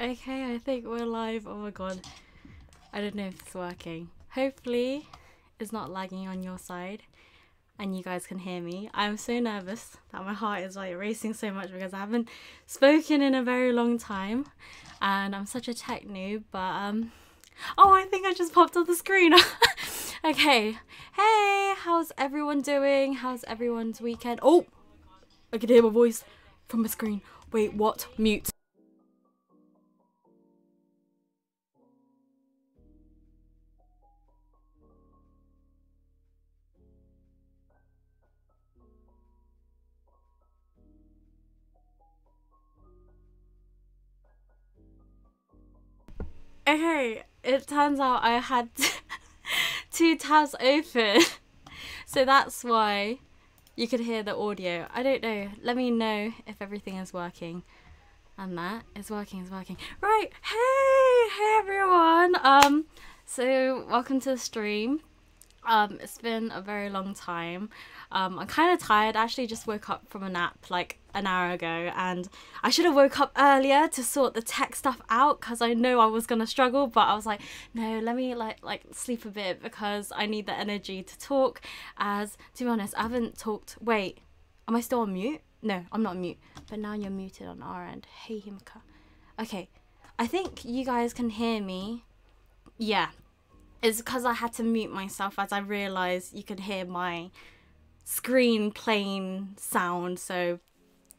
Okay, I think we're live. Oh my god. I don't know if it's working. Hopefully, it's not lagging on your side and you guys can hear me. I'm so nervous that my heart is like racing so much because I haven't spoken in a very long time and I'm such a tech noob, but um oh, I think I just popped on the screen. okay. Hey, how's everyone doing? How's everyone's weekend? Oh, I can hear my voice from my screen. Wait, what? Mute. It turns out I had two tabs open. so that's why you could hear the audio. I don't know. Let me know if everything is working. And that is working, is working. Right, hey, hey everyone. Um, so welcome to the stream. Um, it's been a very long time. Um, I'm kind of tired. I actually just woke up from a nap like an hour ago, and I should have woke up earlier to sort the tech stuff out because I know I was gonna struggle. But I was like, no, let me like like sleep a bit because I need the energy to talk. As to be honest, I haven't talked. Wait, am I still on mute? No, I'm not mute. But now you're muted on our end. Hey Himeka. Okay, I think you guys can hear me. Yeah, it's because I had to mute myself as I realised you could hear my screen playing sound. So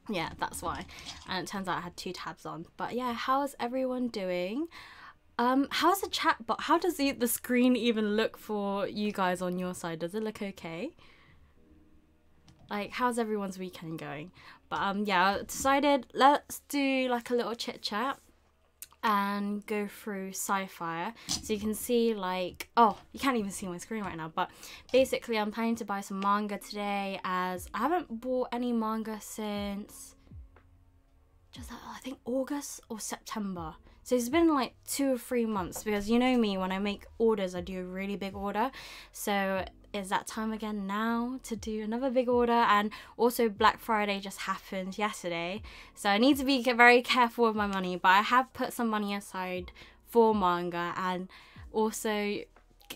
yeah, that's why. And it turns out I had two tabs on. But yeah, how's everyone doing? Um, how's the chat But How does the, the screen even look for you guys on your side? Does it look okay? Like, how's everyone's weekend going? But um, yeah, I decided let's do like a little chit chat and go through sci-fi. So you can see like oh you can't even see my screen right now but basically i'm planning to buy some manga today as i haven't bought any manga since just uh, i think august or september. So it's been like two or three months because you know me when i make orders i do a really big order. So is that time again now to do another big order and also black friday just happened yesterday so i need to be very careful with my money but i have put some money aside for manga and also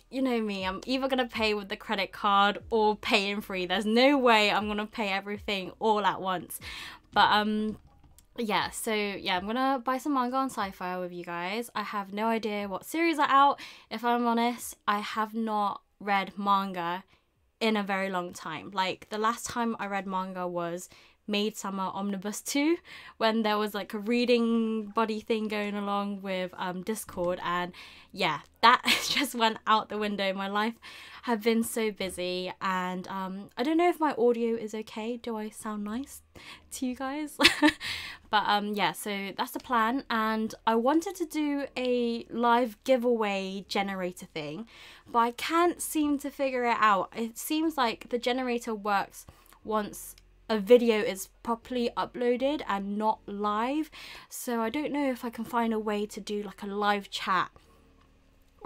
you know me i'm either going to pay with the credit card or pay in free there's no way i'm going to pay everything all at once but um yeah, so yeah, I'm gonna buy some manga on sci-fi with you guys. I have no idea what series are out. If I'm honest, I have not read manga in a very long time. Like the last time I read manga was Maid Sama Omnibus 2 when there was like a reading buddy thing going along with um, Discord and yeah that just went out the window. My life have been so busy and um, I don't know if my audio is okay. Do I sound nice to you guys? But um, yeah so that's the plan and I wanted to do a live giveaway generator thing but I can't seem to figure it out it seems like the generator works once a video is properly uploaded and not live. So I don't know if I can find a way to do like a live chat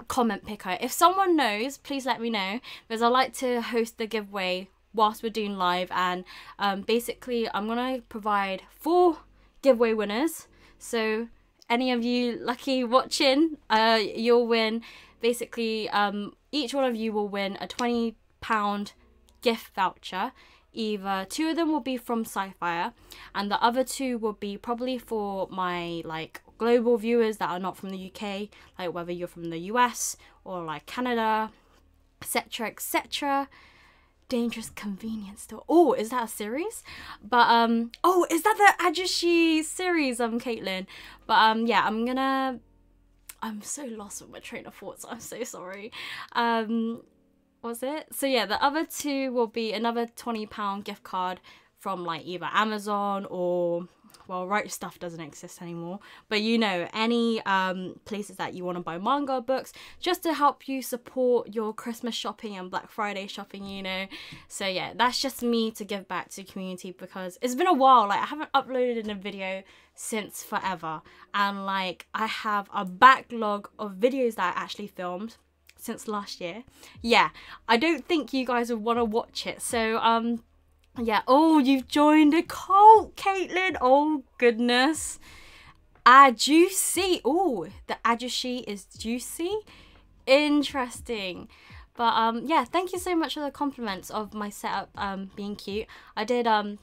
comment picker. If someone knows, please let me know because I like to host the giveaway whilst we're doing live and um, basically I'm gonna provide four giveaway winners. So any of you lucky watching, uh, you'll win. Basically, um, each one of you will win a twenty pound gift voucher either two of them will be from Sci-Fi and the other two will be probably for my like global viewers that are not from the UK, like whether you're from the US or like Canada, etc. etc. Dangerous Convenience Store. Oh, is that a series? But um oh, is that the Ajushi series, um Caitlin? But um yeah, I'm gonna I'm so lost with my train of thoughts. I'm so sorry. Um was it? So yeah, the other two will be another £20 gift card from like either Amazon or well Right Stuf doesn't exist anymore but you know any um places that you want to buy manga books just to help you support your christmas shopping and black friday shopping you know so yeah that's just me to give back to community because it's been a while like i haven't uploaded in a video since forever and like i have a backlog of videos that i actually filmed since last year. Yeah, I don't think you guys would want to watch it. So, um, yeah. Oh, you've joined a cult, Caitlin. Oh, goodness. Juicy. Oh, the ajushi is juicy. Interesting. But um, yeah, thank you so much for the compliments of my setup um being cute. I did um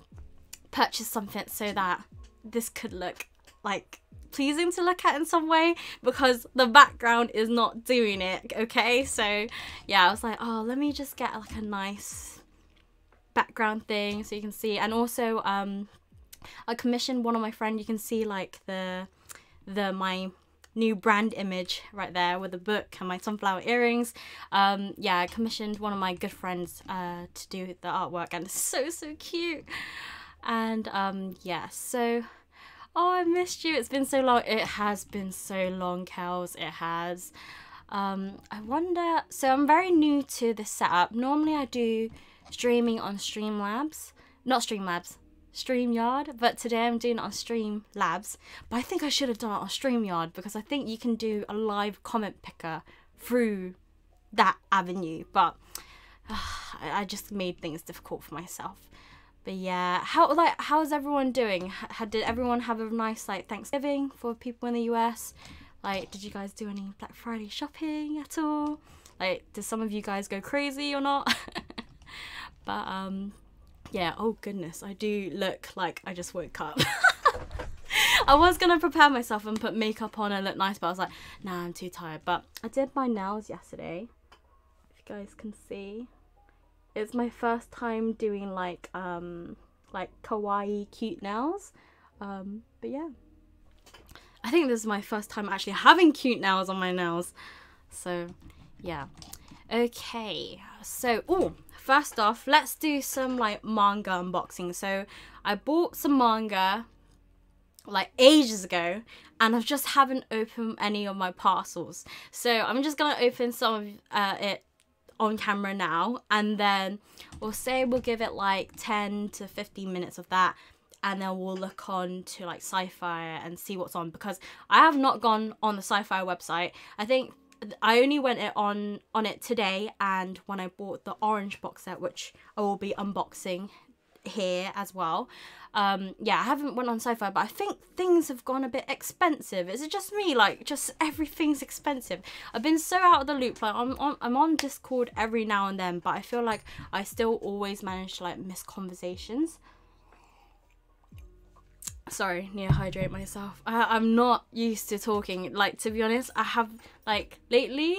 purchase something so that this could look like pleasing to look at in some way because the background is not doing it okay so yeah I was like oh let me just get like a nice background thing so you can see and also um I commissioned one of my friend you can see like the the my new brand image right there with the book and my sunflower earrings. Um, yeah, I commissioned one of my good friends uh, to do the artwork and it's so, so cute. And um, yeah, so Oh, I missed you. It's been so long. It has been so long, Kels. It has. Um, I wonder. So I'm very new to this setup. Normally I do streaming on Streamlabs, not Streamlabs, StreamYard. But today I'm doing it on Streamlabs. But I think I should have done it on StreamYard because I think you can do a live comment picker through that avenue. But uh, I just made things difficult for myself. But yeah, how like how's everyone doing? How, did everyone have a nice like Thanksgiving for people in the US? Like, did you guys do any Black Friday shopping at all? Like, did some of you guys go crazy or not? but um, yeah. Oh goodness, I do look like I just woke up. I was gonna prepare myself and put makeup on and look nice, but I was like, nah, I'm too tired. But I did my nails yesterday. If you guys can see it's my first time doing like um like kawaii cute nails um but yeah i think this is my first time actually having cute nails on my nails so yeah okay so oh first off let's do some like manga unboxing so i bought some manga like ages ago and I just haven't opened any of my parcels. So I'm just gonna open some of uh, it on camera now and then we'll say we'll give it like 10 to 15 minutes of that and then we'll look on to like sci-fi and see what's on because I have not gone on the sci-fi website. I think I only went it on on it today and when I bought the orange box set which I will be unboxing here as well. Um, yeah, I haven't went on so far, but I think things have gone a bit expensive. Is it just me? Like, just everything's expensive. I've been so out of the loop. Like, I'm on, I'm on Discord every now and then, but I feel like I still always manage to like miss conversations. Sorry, need to hydrate myself. I, I'm not used to talking. Like, to be honest, I have like lately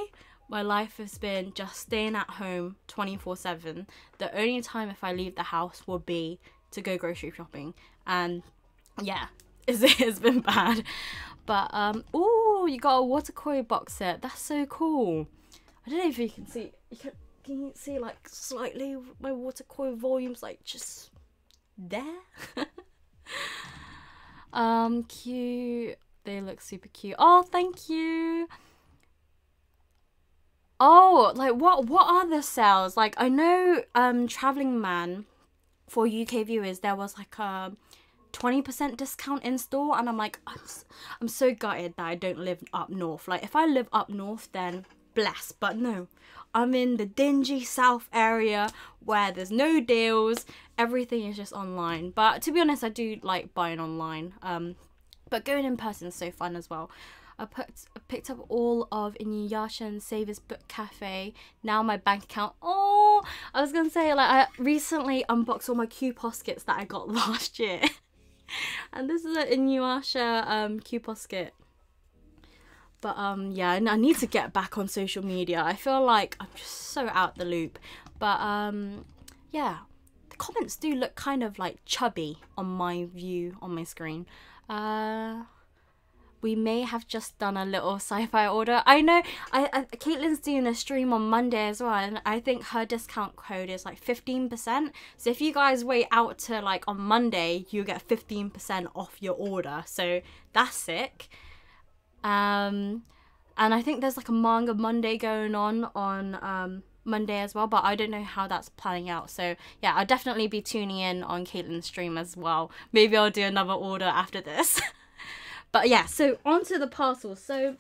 my life has been just staying at home 24 7. The only time if I leave the house will be to go grocery shopping. And yeah, it's, it's been bad. But, um, oh, you got a Wotakoi box set. That's so cool. I don't know if you can see. You can, can you see like slightly my Wotakoi volumes like just there? um, cute. They look super cute. Oh, thank you. Oh, like what what are the sales? Like I know um Traveling Man for UK viewers there was like a 20% discount in store and I'm like I'm, I'm so gutted that I don't live up north. Like if I live up north then bless, but no. I'm in the dingy south area where there's no deals. Everything is just online. But to be honest, I do like buying online. Um but going in person is so fun as well. I put I picked up all of Inuyasha and Savers Book Cafe. Now my bank account. Oh, I was gonna say like I recently unboxed all my Q Poskets that I got last year, and this is an Inuyasha um, Q Posket. But um yeah, I need to get back on social media. I feel like I'm just so out the loop. But um yeah, the comments do look kind of like chubby on my view on my screen. Uh we may have just done a little sci-fi order. I know I, I Caitlin's doing a stream on Monday as well, and I think her discount code is like fifteen percent. So if you guys wait out to like on Monday, you get fifteen percent off your order. So that's sick. Um, and I think there's like a manga Monday going on on um Monday as well, but I don't know how that's planning out. So yeah, I'll definitely be tuning in on Caitlin's stream as well. Maybe I'll do another order after this. But yeah, so onto the parcels. So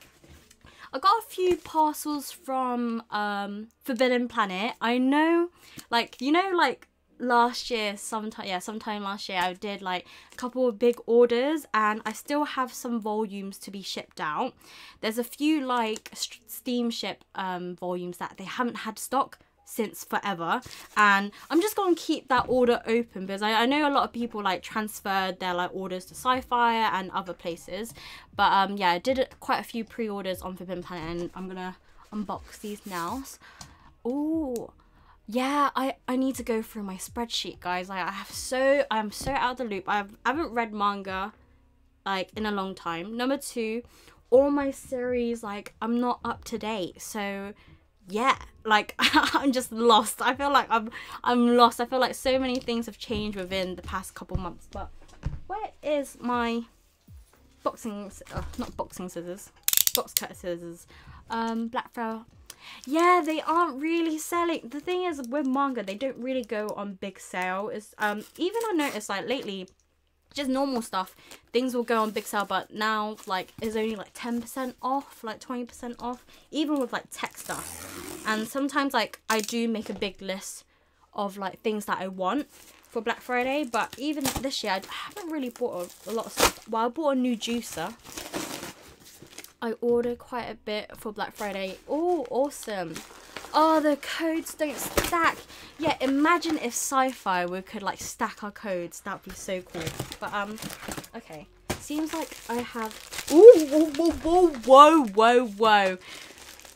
I got a few parcels from um, Forbidden Planet. I know, like, you know, like last year sometime yeah sometime last year i did like a couple of big orders and i still have some volumes to be shipped out. There's a few like steamship um volumes that they haven't had stock since forever and i'm just going to keep that order open because I, I know a lot of people like transferred their like orders to sci-fi and other places but um yeah i did quite a few pre-orders on forbidden planet and i'm gonna unbox these now. Oh yeah i i need to go through my spreadsheet guys. I, I have so i'm so out of the loop. I've, i haven't read manga like in a long time. Number two all my series like i'm not up to date. So yeah like i'm just lost. I feel like i'm i'm lost. I feel like so many things have changed within the past couple months. But where is my boxing uh, not boxing scissors box cut scissors? Um black. Yeah they aren't really selling the thing is with manga they don't really go on big sale is um even i noticed like lately just normal stuff, things will go on big sale, but now like it's only like 10% off, like 20% off, even with like tech stuff. And sometimes like I do make a big list of like things that I want for Black Friday, but even this year I haven't really bought a, a lot of stuff. Well, I bought a new juicer. I ordered quite a bit for Black Friday. Oh, awesome. Oh, the codes don't stack. Yeah, imagine if sci-fi we could like stack our codes. That would be so cool. But um, okay. Seems like I have. Ooh, whoa, whoa, whoa, whoa, whoa, whoa.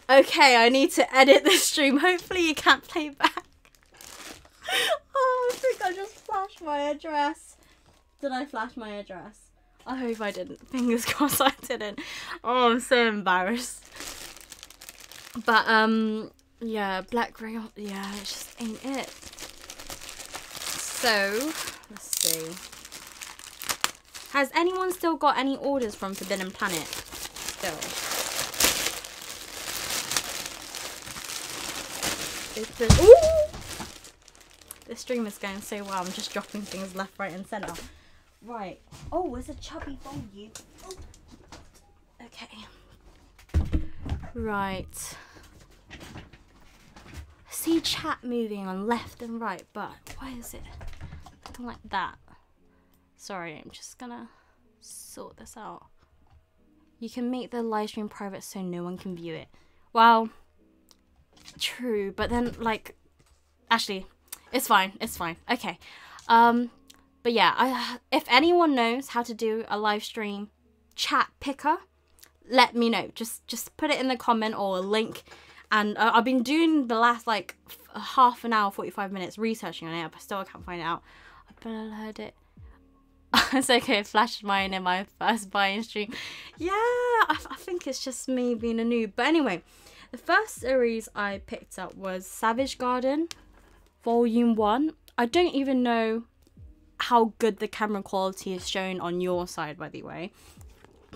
Okay, I need to edit the stream. Hopefully you can't play back. oh, I think I just flashed my address. Did I flash my address? I hope I didn't. Fingers crossed I didn't. Oh, I'm so embarrassed. But um, yeah, black rayon. Yeah, it just ain't it. So, let's see. Has anyone still got any orders from Forbidden Planet? Still. It's Ooh! This stream is going so well. I'm just dropping things left, right, and centre. Right. Oh, it's a chubby volume. Oh. Okay. Right see chat moving on left and right, but why is it looking like that? Sorry, I'm just gonna sort this out. You can make the live stream private so no one can view it. Well, true, but then like, actually, it's fine. It's fine. Okay. Um, but yeah, I, if anyone knows how to do a live stream chat picker, let me know. Just just put it in the comment or a link and uh, I've been doing the last like half an hour, 45 minutes researching on it, but still I can't find it out. I better heard it. it's okay, it flashed mine in my first buying stream. Yeah, I, I think it's just me being a noob. But anyway, the first series I picked up was Savage Garden Volume 1. I don't even know how good the camera quality is shown on your side, by the way.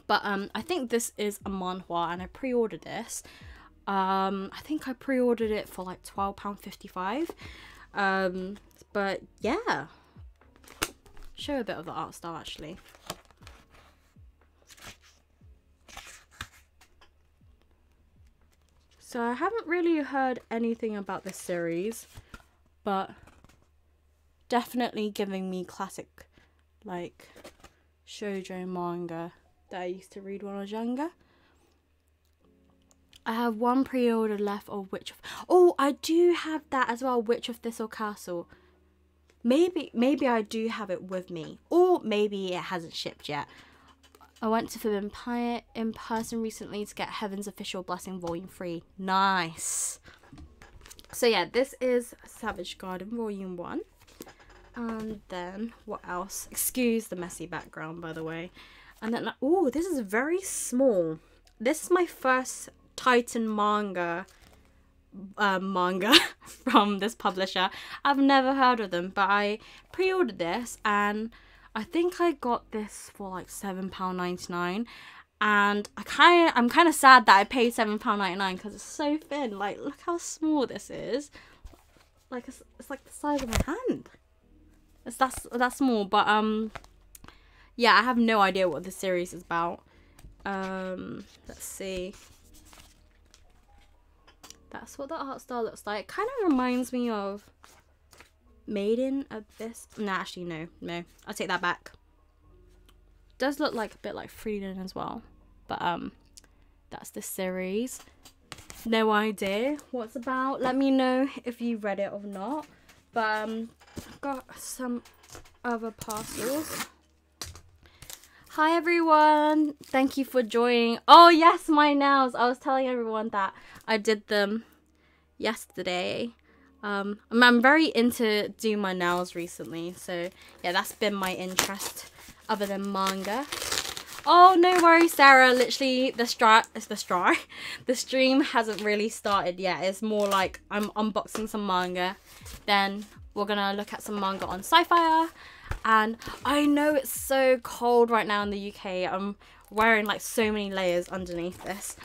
But um, I think this is a manhwa, and I pre-ordered this. Um, I think I pre-ordered it for like £12.55. Um, but yeah. Show a bit of the art style actually. So I haven't really heard anything about this series, but definitely giving me classic like shoujo manga that I used to read when I was younger. I have one pre-order left of Witch of... Oh, I do have that as well, Witch of Thistle Castle. Maybe, maybe I do have it with me. Or maybe it hasn't shipped yet. I went to Forbidden Planet in person recently to get Heaven's Official Blessing Volume 3. Nice. So yeah, this is Savage Garden Volume 1. And then, what else? Excuse the messy background, by the way. And then, oh, this is very small. This is my first Titan manga uh, manga from this publisher. I've never heard of them, but I pre-ordered this and I think I got this for like seven pound ninety nine, and I kind I'm kind of sad that I paid seven pound ninety nine because it's so thin. Like look how small this is. Like it's, it's like the size of my hand. That's that's more but um, yeah, I have no idea what the series is about. Um, let's see. That's what the art style looks like. Kind of reminds me of Made in Abyss. Nah, actually, no. No. I'll take that back. Does look like a bit like Frieren as well. But, um, that's the series. No idea what's about. Let me know if you read it or not. But, um, I've got some other parcels. Hi everyone, thank you for joining. Oh yes, my nails. I was telling everyone that I did them yesterday. Um, I'm very into doing my nails recently, so yeah, that's been my interest other than manga. Oh, no worries, Sarah. Literally, the stra it's the straw. the stream hasn't really started yet. It's more like I'm unboxing some manga. Then we're gonna look at some manga on Sci-Fi and I know it's so cold right now in the UK. I'm wearing like so many layers underneath this.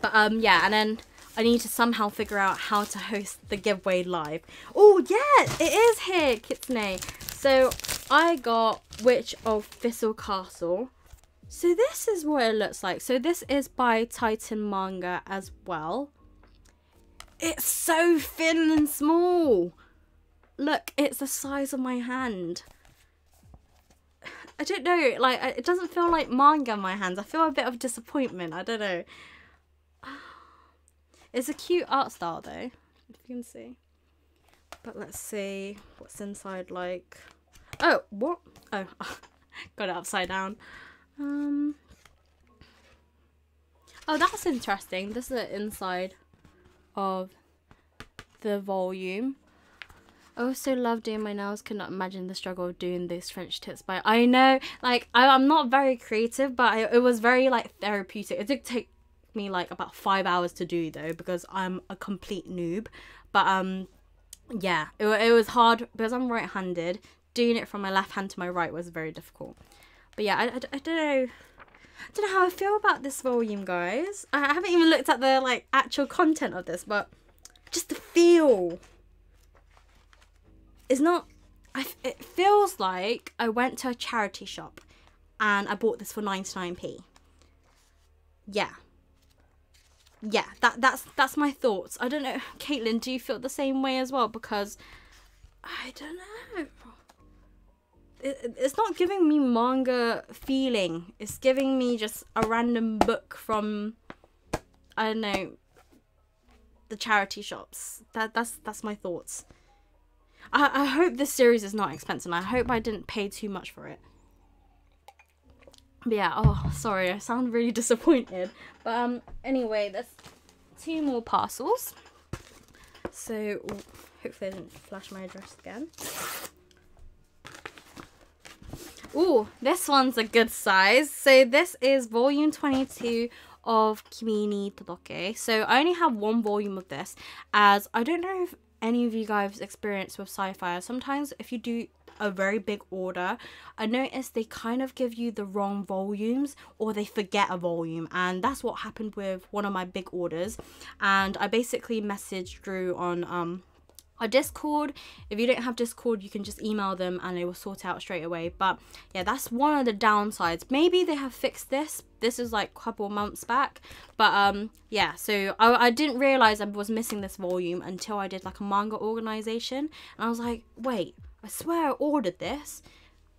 But um yeah, and then I need to somehow figure out how to host the giveaway live. Oh yeah, it is here, Kitsune. So I got Witch of Thistle Castle. So this is what it looks like. So this is by Titan Manga as well. It's so thin and small. Look, it's the size of my hand. I don't know, like, it doesn't feel like manga in my hands. I feel a bit of disappointment. I don't know. It's a cute art style though, if you can see. But let's see what's inside like. Oh, what? Oh, got it upside down. Um. Oh, that's interesting. This is the inside of the volume. I also love doing my nails. Cannot imagine the struggle of doing these French tips by. I know, like I, am not very creative, but I, it was very like therapeutic. It did take me like about five hours to do though because I'm a complete noob. But um, yeah, it, it was hard because I'm right-handed. Doing it from my left hand to my right was very difficult. But yeah, I, I, I don't know. I don't know how I feel about this volume, guys. I haven't even looked at the like actual content of this, but just the feel is not. I, it feels like I went to a charity shop and I bought this for 99p. Yeah. Yeah, that that's that's my thoughts. I don't know, Caitlin, do you feel the same way as well? Because I don't know it, it's not giving me manga feeling. It's giving me just a random book from I don't know the charity shops. That that's that's my thoughts. I, I hope this series is not expensive. I hope I didn't pay too much for it. But yeah, oh sorry, I sound really disappointed. But um anyway, there's two more parcels. So hopefully I didn't flash my address again. Ooh, this one's a good size. So this is volume 22 of Kimi ni Todoke. So I only have one volume of this as I don't know if any of you guys experience with sci-fi. Sometimes if you do a very big order, I noticed they kind of give you the wrong volumes or they forget a volume and that's what happened with one of my big orders and I basically messaged Drew on um our Discord. If you don't have Discord, you can just email them and they will sort out straight away. But yeah, that's one of the downsides. Maybe they have fixed this. This is like a couple months back. But um yeah, so I, I didn't realize I was missing this volume until I did like a manga organization. And I was like, wait, I swear I ordered this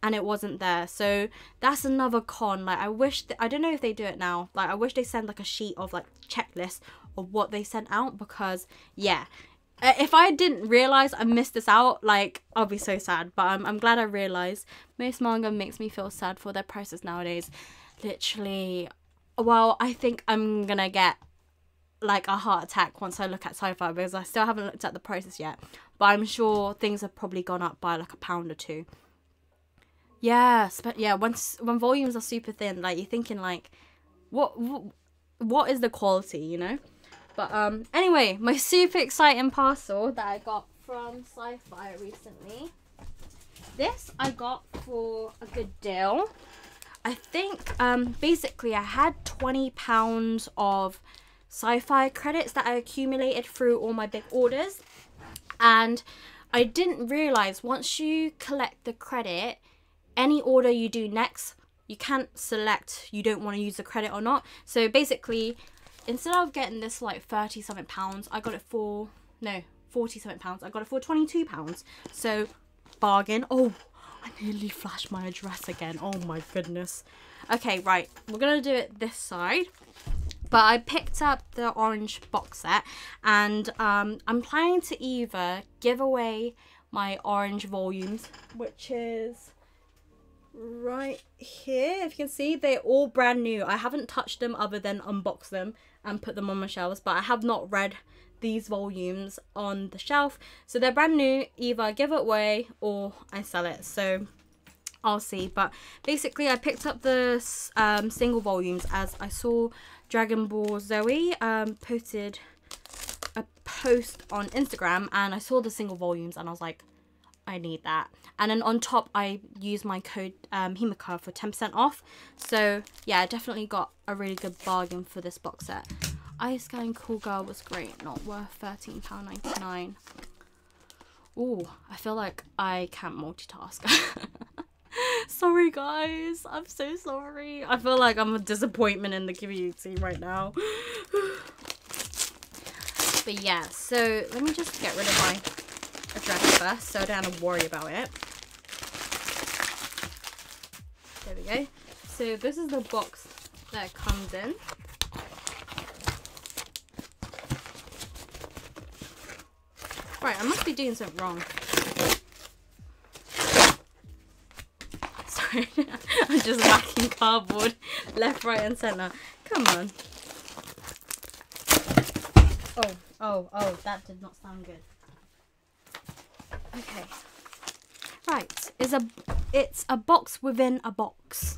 and it wasn't there. So that's another con. Like I wish I don't know if they do it now. Like I wish they send like a sheet of like checklist of what they sent out because yeah, if I didn't realize I missed this out, like I'll be so sad. But I'm I'm glad I realized. Most manga makes me feel sad for their prices nowadays. Literally, well, I think I'm gonna get like a heart attack once I look at sci-fi because I still haven't looked at the prices yet. But I'm sure things have probably gone up by like a pound or two. Yeah, yeah, once when volumes are super thin, like you're thinking like, what what, what is the quality, you know? But um, anyway, my super exciting parcel that I got from Sci-Fi recently. This I got for a good deal. I think um, basically I had 20 pounds of sci-fi credits that I accumulated through all my big orders. And I didn't realize once you collect the credit, any order you do next, you can't select you don't want to use the credit or not. So basically, instead of getting this like 30 something pounds, I got it for, no, 40 something pounds. I got it for 22 pounds. So, bargain. Oh, I nearly flashed my address again. Oh my goodness. Okay, right. We're going to do it this side. But I picked up the orange box set and um, I'm planning to either give away my orange volumes, which is right here. If you can see, they're all brand new. I haven't touched them other than unbox them and put them on my shelves, but I have not read these volumes on the shelf. So they're brand new. Either I give it away or I sell it. So I'll see. But basically, I picked up the um, single volumes as I saw Dragon Ball Zoe um, posted a post on Instagram and I saw the single volumes and I was like, I need that. And then on top, I use my code um, Himeka for 10% off. So yeah, I definitely got a really good bargain for this box set. Ice Gang Cool Girl was great, not worth £13.99. Oh, I feel like I can't multitask. sorry guys. I'm so sorry. I feel like I'm a disappointment in the community right now. but yeah, so let me just get rid of my address first so I don't have to worry about it. There we go. So this is the box that comes in. Right, I must be doing something wrong. Sorry, I'm just whacking cardboard left, right and centre. Come on. Oh, oh, oh, that did not sound good. Okay. Right, is a it's a box within a box.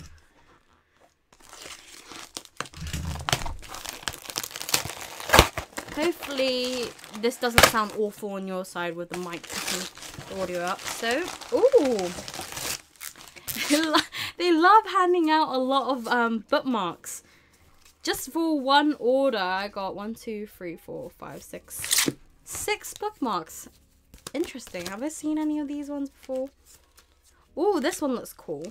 Hopefully this doesn't sound awful on your side with the mic picking the audio up. So, ooh. they love handing out a lot of um, bookmarks. Just for one order, I got one, two, three, four, five, six, six bookmarks. Interesting. Have I seen any of these ones before? Oh, this one looks cool.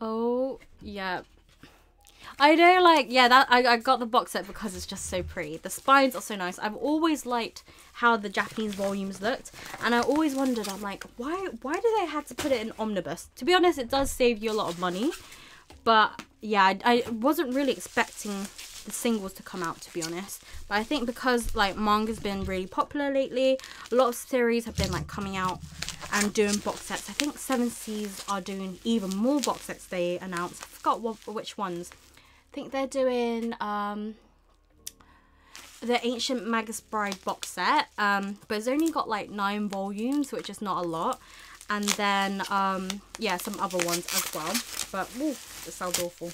Oh, yeah. I know, like, yeah, that I, I got the box set because it's just so pretty. The spines are so nice. I've always liked how the Japanese volumes looked, and I always wondered, I'm like, why why do they have to put it in omnibus? To be honest, it does save you a lot of money, but yeah, I, I wasn't really expecting the singles to come out to be honest. But i think because like manga's been really popular lately a lot of series have been like coming out and doing box sets. I think seven seas are doing even more box sets they announced. I forgot what, which ones. I think they're doing um the ancient magus bride box set um but it's only got like nine volumes which is not a lot. And then um yeah some other ones as well. But ooh, it sounds awful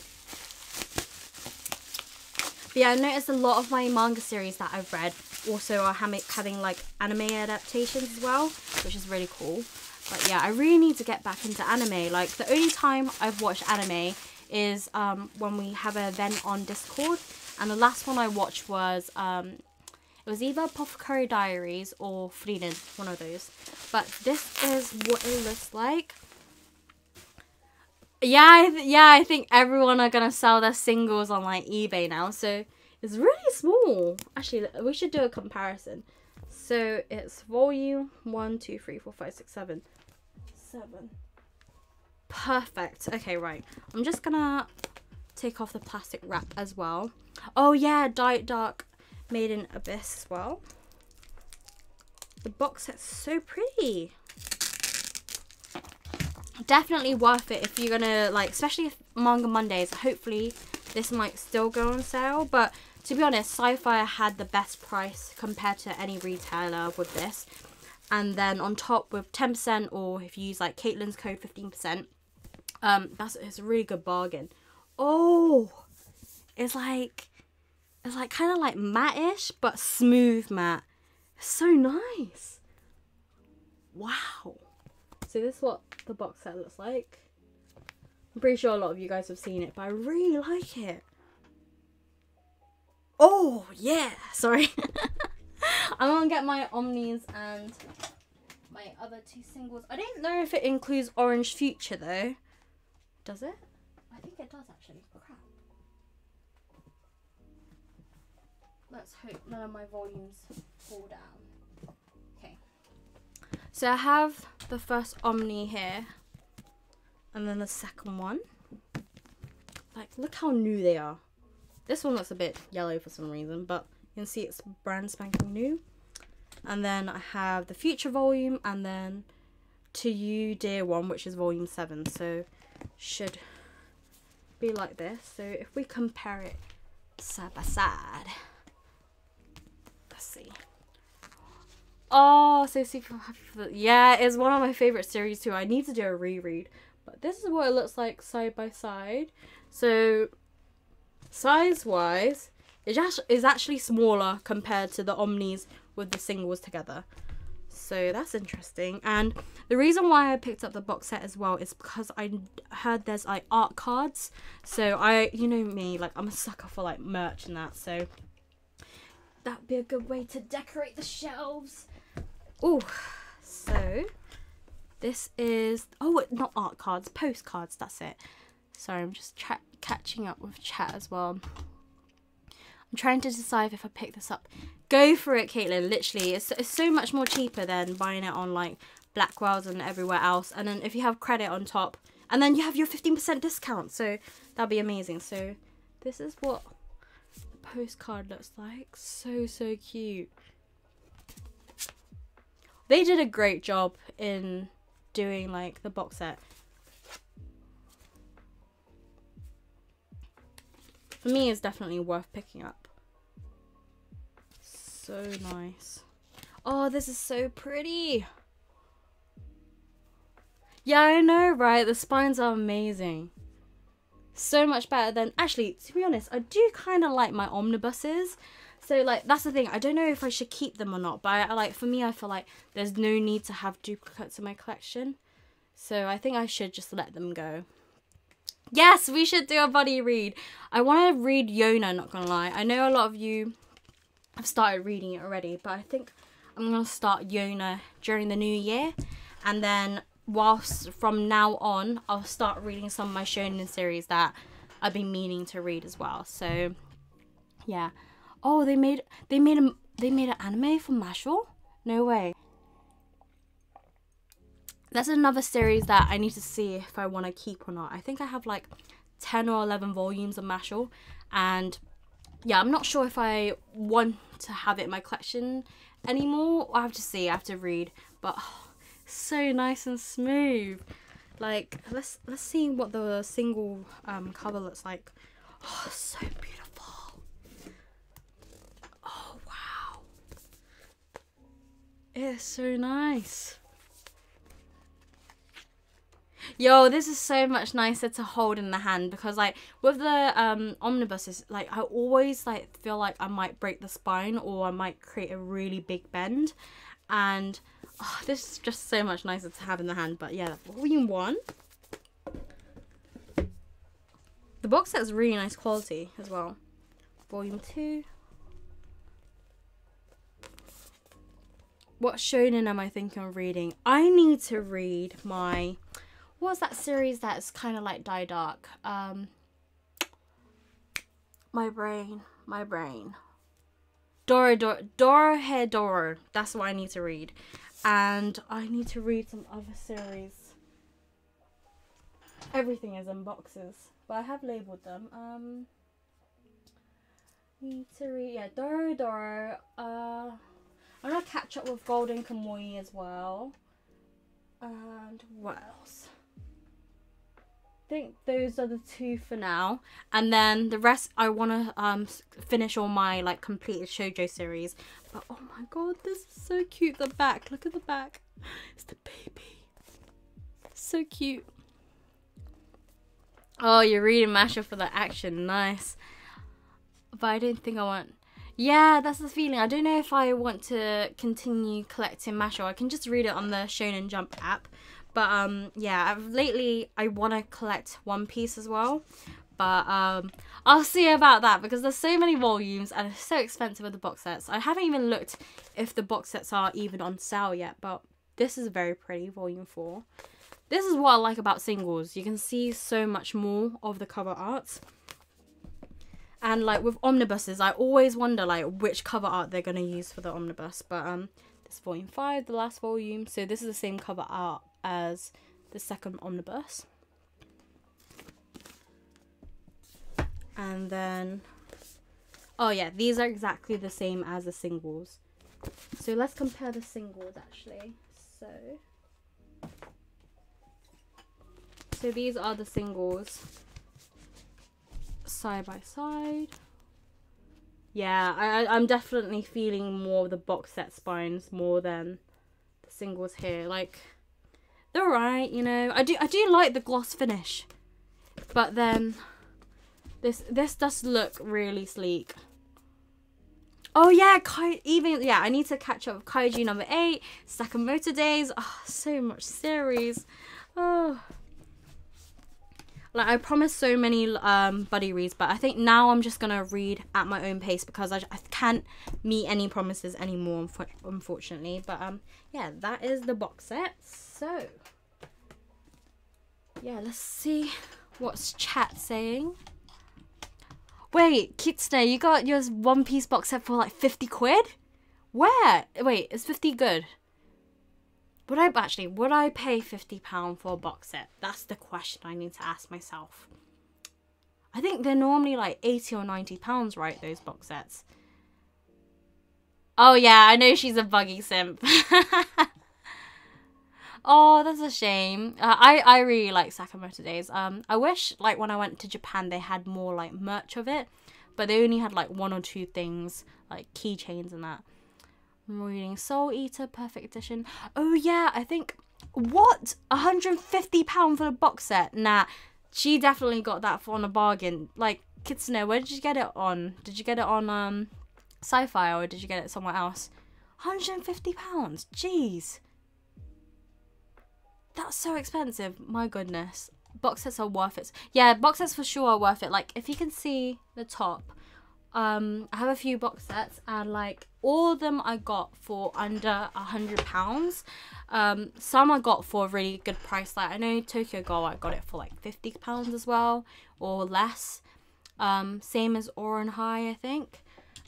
but yeah, I noticed a lot of my manga series that I've read also are having like anime adaptations as well, which is really cool. But yeah, I really need to get back into anime. Like the only time I've watched anime is um, when we have an event on Discord. And the last one I watched was um, it was either Apothecary Diaries or Frieren, one of those. But this is what it looks like. Yeah, I yeah, I think everyone are gonna sell their singles on like eBay now. So it's really small. Actually, we should do a comparison. So it's volume one, two, three, four, five, six, seven, seven. Perfect. Okay, right. I'm just gonna take off the plastic wrap as well. Oh yeah, Diet Dark Made in Abyss as well. The box set's so pretty definitely worth it if you're gonna like especially if manga mondays hopefully this might still go on sale but to be honest sci-fi had the best price compared to any retailer with this. And then on top with 10% or if you use like Caitlin's code 15% um that's it's a really good bargain. Oh it's like it's like kind of like matte-ish but smooth matte. So nice. Wow so this is what the box set looks like. I'm pretty sure a lot of you guys have seen it, but I really like it. Oh, yeah. Sorry. I'm going to get my Omnis and my other two singles. I don't know if it includes Orange Future, though. Does it? I think it does, actually. Crap. Let's hope none of my volumes fall down. Okay. So I have the first Omni here. And then the second one. Like, look how new they are. This one looks a bit yellow for some reason, but you can see it's brand spanking new. And then I have the future volume and then To You Dear One, which is volume 7. So should be like this. So if we compare it side by side, let's see. Oh, that. Yeah, it's one of my favorite series too. I need to do a reread. But this is what it looks like side by side. So, size wise, it is actually smaller compared to the Omnis with the singles together. So that's interesting. And the reason why I picked up the box set as well is because I heard there's like art cards. So I, you know me, like I'm a sucker for like merch and that. So that'd be a good way to decorate the shelves Oh, so this is oh not art cards, postcards. That's it. Sorry, I'm just catching up with chat as well. I'm trying to decide if I pick this up. Go for it, Caitlin. Literally, it's, it's so much more cheaper than buying it on like Blackwells and everywhere else. And then if you have credit on top, and then you have your 15% discount. So that'd be amazing. So this is what the postcard looks like. So, so cute. They did a great job in doing like the box set. For me, it's definitely worth picking up. So nice. Oh, this is so pretty. Yeah, I know, right? The spines are amazing. So much better than... Actually, to be honest, I do kind of like my omnibuses. So, like, that's the thing. I don't know if I should keep them or not. But, I, like, for me, I feel like there's no need to have duplicates in my collection. So, I think I should just let them go. Yes, we should do a buddy read. I want to read Yona, not gonna lie. I know a lot of you have started reading it already, but I think I'm gonna start Yona during the new year. And then whilst from now on, I'll start reading some of my shonen series that I've been meaning to read as well. So yeah. Oh, they made they made a they made an anime for Mashle? No way that's another series that I need to see if I want to keep or not. I think I have like 10 or 11 volumes of Mashle and yeah, I'm not sure if I want to have it in my collection anymore. I have to see, I have to read, but oh, so nice and smooth. Like let's let's see what the single um, cover looks like. Oh, so beautiful. Oh wow. It's so nice. Yo, this is so much nicer to hold in the hand because like with the um omnibuses, like I always like feel like I might break the spine or I might create a really big bend. And oh, this is just so much nicer to have in the hand. But yeah, volume one. The box set is really nice quality as well. Volume two. What shonen am I thinking of reading? I need to read my what was that series that's kind of like Dai Dark? Um, my brain, my brain. Doro, Doro, Dorohedoro. That's what I need to read. And I need to read some other series. Everything is in boxes. But I have labelled them. Um, need to read, yeah, Dorohedoro. Uh, I'm to catch up with Golden Kamuy as well. And what else? I think those are the two for now. And then the rest i want to um finish all my like completed shojo series. But oh my god this is so cute the back. Look at the back. It's the baby. So cute. Oh you're reading Mashle for the action. Nice. But i don't think i want yeah that's the feeling i don't know if i want to continue collecting Mashle i can just read it on the shonen jump app but um, yeah, I've, lately I want to collect One Piece as well. But um, I'll see about that because there's so many volumes and it's so expensive with the box sets. I haven't even looked if the box sets are even on sale yet, but this is very pretty, volume 4. This is what I like about singles. You can see so much more of the cover art. And like with omnibuses, I always wonder like which cover art they're going to use for the omnibus. But um, this volume 5, the last volume. So this is the same cover art as the second omnibus. And then, oh yeah, these are exactly the same as the singles. So let's compare the singles actually. So, so these are the singles side by side. Yeah, I, I'm definitely feeling more the box set spines more than the singles here. Like, they're alright, you know. I do I do like the gloss finish. But then this this does look really sleek. Oh yeah, Kai even yeah, I need to catch up with Kaiju number eight, Sakamoto Days. Oh, so much series. Oh. Like I promised so many um buddy reads, but I think now I'm just gonna read at my own pace because I, I can't meet any promises anymore, unfortunately. But um, yeah, that is the box set. So yeah, let's see what's chat saying. Wait, Kitsune, you got your One Piece box set for like 50 quid? Where? Wait, is 50 good? Would I actually would I pay fifty pound for a box set? That's the question I need to ask myself. I think they're normally like eighty or ninety pounds, right? Those box sets. Oh yeah, I know she's a buggy simp. oh, that's a shame. Uh, I I really like Sakamoto Days. Um, I wish like when I went to Japan they had more like merch of it, but they only had like one or two things like keychains and that. Reading Soul Eater Perfect Edition. Oh yeah, I think what? 150 pound for the box set? Nah, she definitely got that for on a bargain. Like Kitsune, where did you get it on? Did you get it on um Sci-Fi or did you get it somewhere else? 150 pounds. Jeez. That's so expensive. My goodness. Box sets are worth it. Yeah, box sets for sure are worth it. Like if you can see the top, um I have a few box sets and like all of them I got for under a hundred pounds. Um, some I got for a really good price. Like I know Tokyo Ghoul, I got it for like fifty pounds as well or less. Um, same as Ouran High, I think.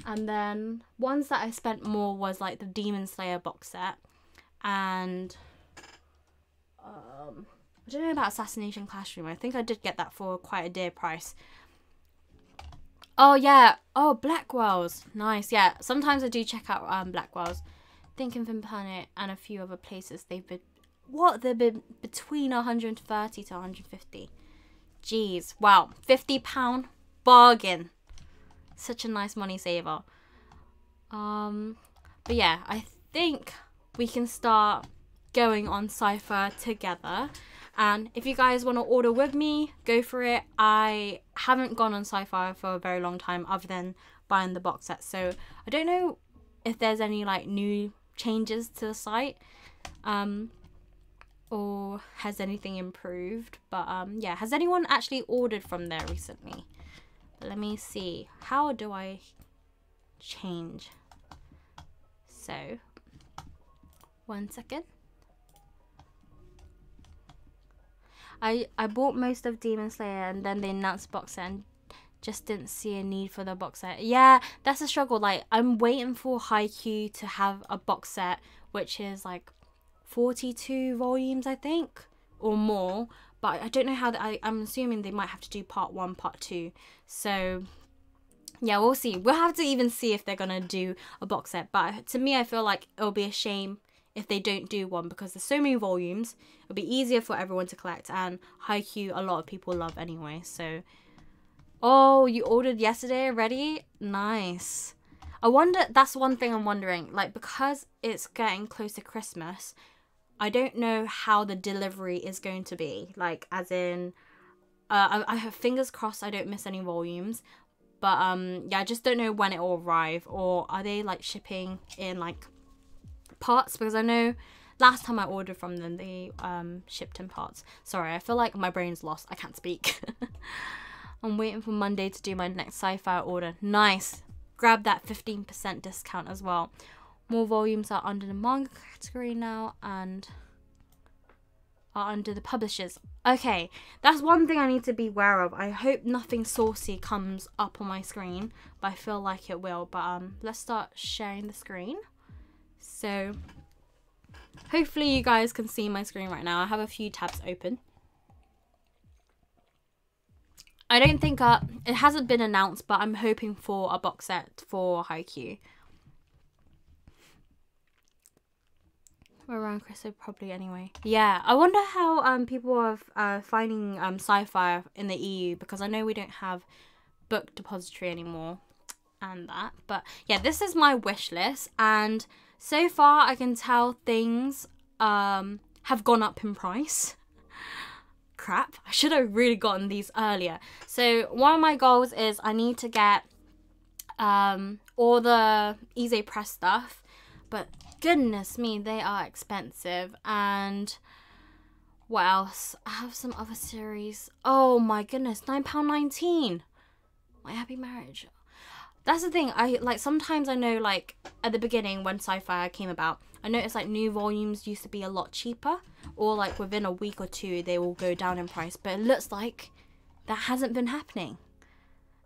And then ones that I spent more was like the Demon Slayer box set, and um, I don't know about Assassination Classroom. I think I did get that for quite a dear price. Oh yeah. Oh Blackwell's. Nice. Yeah. Sometimes I do check out um Blackwell's. Think Infinite Planet and a few other places they've been what they've been between 130 to 150. Jeez. Wow. 50 pound bargain. Such a nice money saver. Um but yeah, I think we can start going on Scifier together. And if you guys want to order with me, go for it. I haven't gone on Sci-Fi for a very long time other than buying the box set. So I don't know if there's any like new changes to the site. Um or has anything improved but um yeah has anyone actually ordered from there recently let me see how do i change so one second I I bought most of Demon Slayer and then they announced box set and just didn't see a need for the box set. Yeah, that's a struggle. Like I'm waiting for Haikyuu to have a box set which is like 42 volumes I think or more, but I don't know how that I I'm assuming they might have to do part 1, part 2. So yeah, we'll see. We'll have to even see if they're going to do a box set, but to me I feel like it'll be a shame if they don't do one because there's so many volumes. It'll be easier for everyone to collect and Haikyuu a lot of people love anyway. So Oh, you ordered yesterday already? Nice. I wonder that's one thing I'm wondering. Like because it's getting close to Christmas, I don't know how the delivery is going to be. Like as in uh, I, I have fingers crossed I don't miss any volumes. But um yeah, I just don't know when it will arrive or are they like shipping in like parts because I know last time I ordered from them they um, shipped in parts. Sorry, I feel like my brain's lost. I can't speak. I'm waiting for Monday to do my next sci-fi order. Nice. Grab that 15% discount as well. More volumes are under the manga category now and are under the publishers. Okay, that's one thing I need to be aware of. I hope nothing saucy comes up on my screen, but I feel like it will. But um, let's start sharing the screen. So hopefully you guys can see my screen right now. I have a few tabs open. I don't think uh, it hasn't been announced, but I'm hoping for a box set for Haikyuu. around Christmas probably anyway. Yeah, I wonder how um people are uh, finding um sci-fi in the EU because I know we don't have book depository anymore and that. But yeah, this is my wish list and so far, I can tell things um, have gone up in price. Crap, I should have really gotten these earlier. So one of my goals is I need to get um, all the Ize Press stuff, but goodness me, they are expensive. And What else? I have some other series. Oh my goodness, £9.19. My Happy Marriage. That's the thing. I like sometimes I know like at the beginning when sci-fi came about, I noticed like new volumes used to be a lot cheaper, or like within a week or two they will go down in price. But it looks like that hasn't been happening.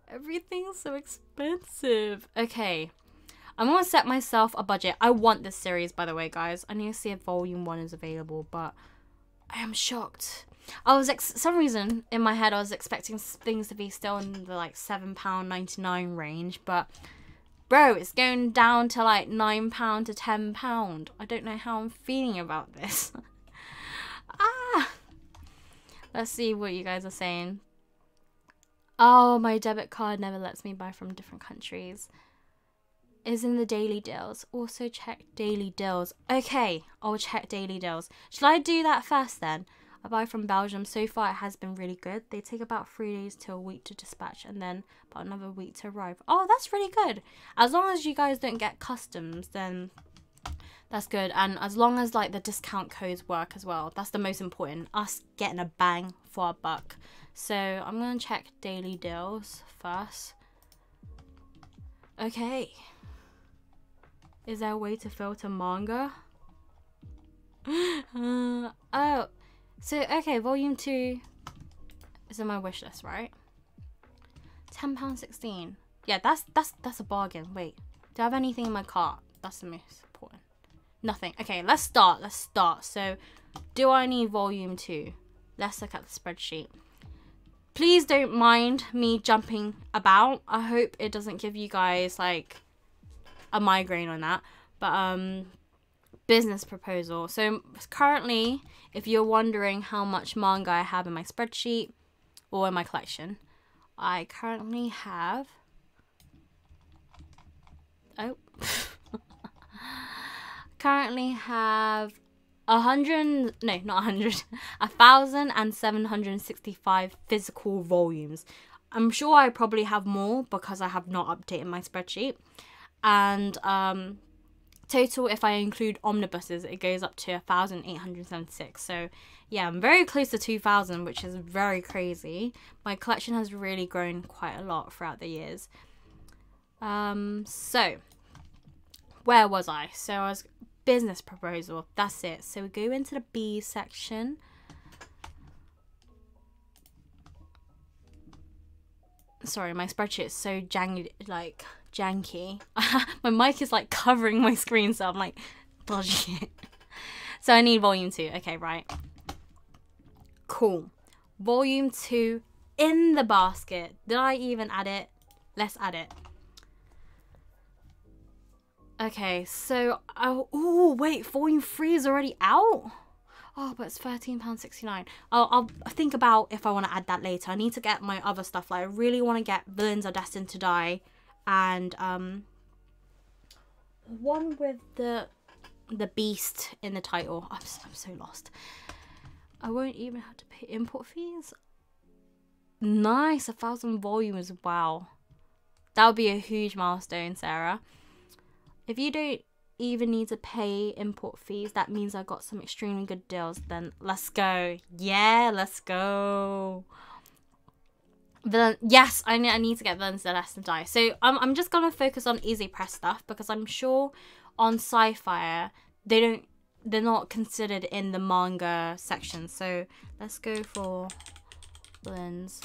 Everything's so expensive. Okay. I'm gonna set myself a budget. I want this series, by the way, guys. I need to see if volume one is available, but I am shocked. I was ex- some reason in my head I was expecting things to be still in the like seven pound ninety nine range, but bro, it's going down to like nine pound to ten pound. I don't know how I'm feeling about this. ah, let's see what you guys are saying. Oh, my debit card never lets me buy from different countries. Is in the daily deals. Also check daily deals. Okay, I'll check daily deals. Shall I do that first then? Buy from Belgium. So far, it has been really good. They take about three days to a week to dispatch and then about another week to arrive. Oh, that's really good. As long as you guys don't get customs, then that's good. And as long as like the discount codes work as well, that's the most important. Us getting a bang for our buck. So I'm going to check daily deals first. Okay. Is there a way to filter manga? uh, oh, so okay, volume two is in my wish list, right? Ten pound sixteen. Yeah, that's that's that's a bargain. Wait, do I have anything in my cart? That's the most important. Nothing. Okay, let's start. Let's start. So, do I need volume two? Let's look at the spreadsheet. Please don't mind me jumping about. I hope it doesn't give you guys like a migraine on that. But um business proposal. So currently, if you're wondering how much manga I have in my spreadsheet or in my collection, I currently have Oh. currently have a hundred no not a hundred a thousand and seven hundred and sixty five physical volumes i'm sure i probably have more because i have not updated my spreadsheet and um, total if I include omnibuses it goes up to 1876 so yeah I'm very close to 2000 which is very crazy. My collection has really grown quite a lot throughout the years. Um so where was I? So I was business proposal that's it. So we go into the B section. Sorry my spreadsheet is so janky like janky. my mic is like covering my screen, so I'm like dodging so I need volume two. Okay, right. Cool. Volume two in the basket. Did I even add it? Let's add it. Okay, so oh, oh wait, volume three is already out. Oh, but it's thirteen pound sixty nine. I'll oh, I'll think about if I want to add that later. I need to get my other stuff. Like I really want to get Villains Are Destined to Die and um, one with the the beast in the title. I'm so, I'm so lost. I won't even have to pay import fees. Nice, a thousand volumes. Wow, that would be a huge milestone, Sarah. If you don't even need to pay import fees, that means I got some extremely good deals. Then let's go. Yeah, let's go. Then yes, I need, I need to get Villains Are Destined to Die. So I'm, I'm just gonna focus on easy press stuff because I'm sure on sci-fi they don't they're not considered in the manga section. So let's go for villains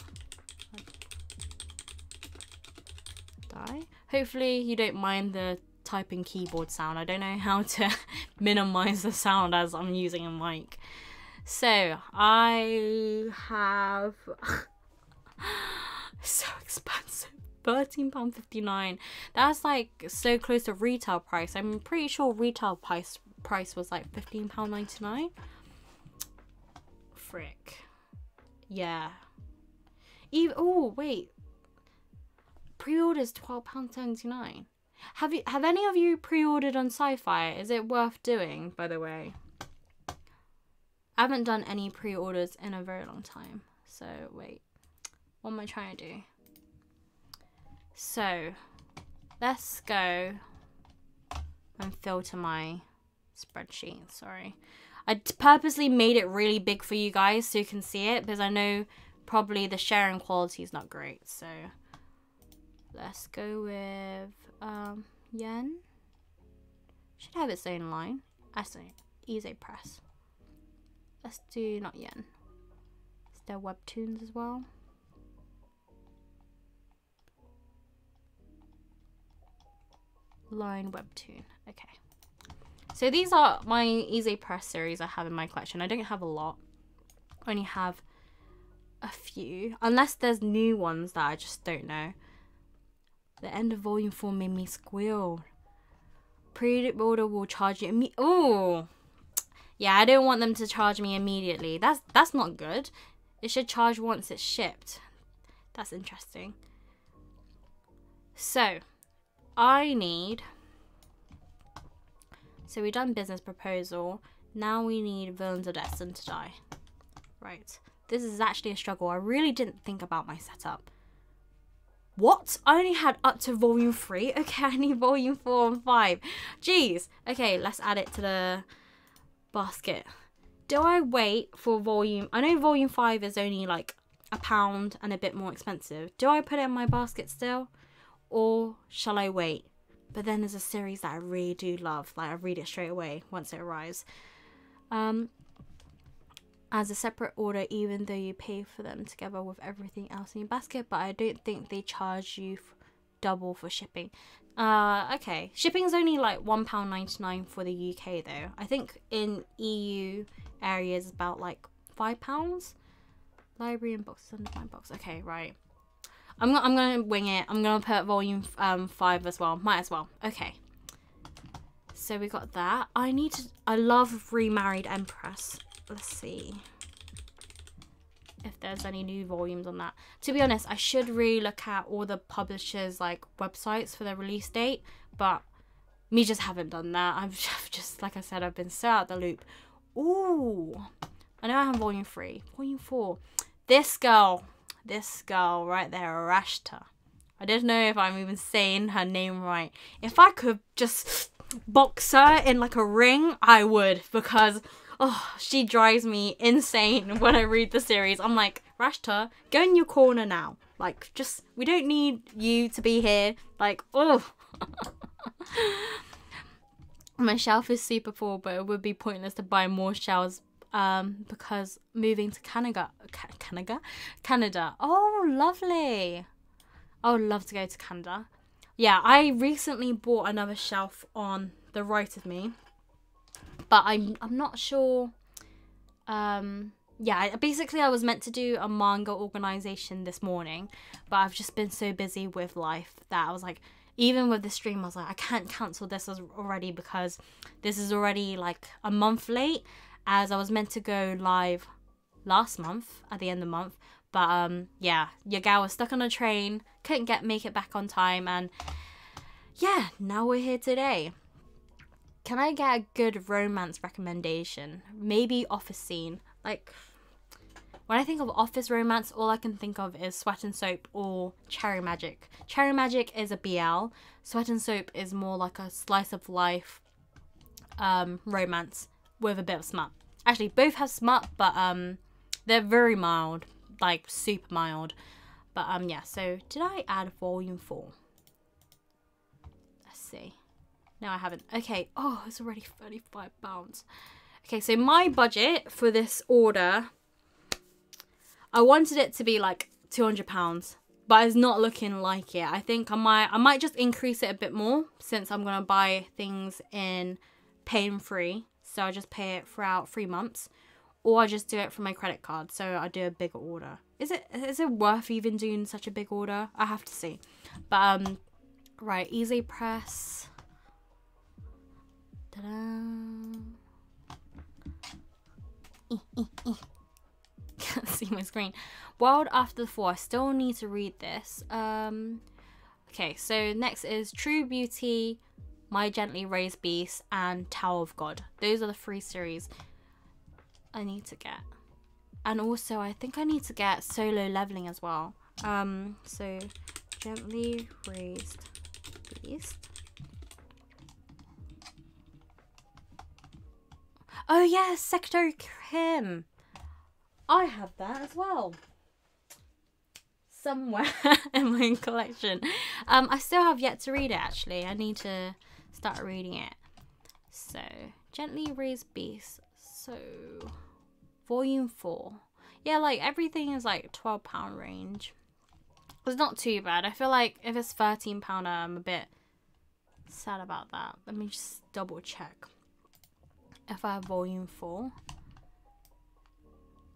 die. Hopefully you don't mind the typing keyboard sound. I don't know how to minimize the sound as I'm using a mic. So I have so expensive. £13.59. That's like so close to retail price. I'm pretty sure retail price price was like £15.99. Frick. Yeah. Even oh wait. Pre-orders £12.79. Have you have any of you pre-ordered on sci-fi? Is it worth doing, by the way? I haven't done any pre-orders in a very long time. So wait. What am I trying to do? So, let's go and filter my spreadsheet. Sorry. I purposely made it really big for you guys so you can see it because I know probably the sharing quality is not great. So let's go with um, yen. Should have its own line. I say easy press. Let's do not yen. Is there webtoons as well? Line webtoon. Okay. So these are my Easy Press series I have in my collection. I don't have a lot. I only have a few. Unless there's new ones that I just don't know. The end of volume 4 made me squeal. Pre-order will charge you Oh! Yeah, I don't want them to charge me immediately. That's that's not good. It should charge once it's shipped. That's interesting. So, I need... So we've done business proposal. Now we need Villains are Destined to Die. Right. This is actually a struggle. I really didn't think about my setup. What? I only had up to volume 3? Okay, I need volume 4 and 5. Jeez. Okay, let's add it to the basket. Do I wait for volume... I know volume 5 is only like a pound and a bit more expensive. Do I put it in my basket still? Or shall I wait? But then there's a series that I really do love. Like, I read it straight away once it arrives. Um, as a separate order even though you pay for them together with everything else in your basket but I don't think they charge you double for shipping. Uh, okay. Shipping is only like £1.99 for the UK though. I think in EU areas about like £5. Library and boxes under my box. Okay, right. I'm, I'm gonna wing it. I'm gonna put volume um, 5 as well. Might as well. Okay. So we got that. I need to... I love Remarried Empress let's see if there's any new volumes on that. To be honest, I should really look at all the publishers' like websites for their release date, but me just haven't done that. I've just, like I said, I've been so out the loop. Ooh, I know I have volume three, volume four. This girl, this girl right there, Rashta. I don't know if I'm even saying her name right. If I could just box her in like a ring, I would because oh, she drives me insane when I read the series. I'm like, Rashta, go in your corner now. Like, just, we don't need you to be here. Like, oh. My shelf is super full, but it would be pointless to buy more shelves um, because moving to Canada, Canada, Canada. Oh, lovely! I would love to go to Canada. Yeah, I recently bought another shelf on the right of me but I'm I'm not sure. Um, yeah, basically I was meant to do a manga organization this morning, but I've just been so busy with life that I was like, even with the stream, I was like, I can't cancel this already because this is already like a month late, as I was meant to go live last month at the end of the month. But um, yeah, your gal was stuck on a train, couldn't get make it back on time, and yeah, now we're here today. Can I get a good romance recommendation? Maybe Office Scene. Like, when I think of office romance, all I can think of is Sweat and Soap or Cherry Magic. Cherry Magic is a BL. Sweat and Soap is more like a slice of life um, romance with a bit of smut. Actually, both have smut, but um, they're very mild, like super mild. But um, yeah. So did I add volume four? Let's see. No, I haven't. Okay. Oh, it's already 35 pounds. Okay, so my budget for this order, I wanted it to be like 200 pounds, but it's not looking like it. I think I might, I might just increase it a bit more since I'm gonna buy things in pain free. So I just pay it throughout three months, or I just do it from my credit card. So I do a bigger order. Is it is it worth even doing such a big order? I have to see. But um, right, Easy Press. Ta-da! Can't see my screen. World After the Fall. I still need to read this. Um, okay, so next is True Beauty, My Gently Raised Beast, and Tower of God. Those are the three series I need to get. And also, I think I need to get Solo Leveling as well. Um, so Gently Raised Beast. Oh yes, Secretary Kim. I have that as well. Somewhere in my collection. Um, I still have yet to read it actually. I need to start reading it. So, Gently Raised Beast. So, volume 4. Yeah, like everything is like £12 range. It's not too bad. I feel like if it's £13, I'm a bit sad about that. Let me just double check. If I have volume 4.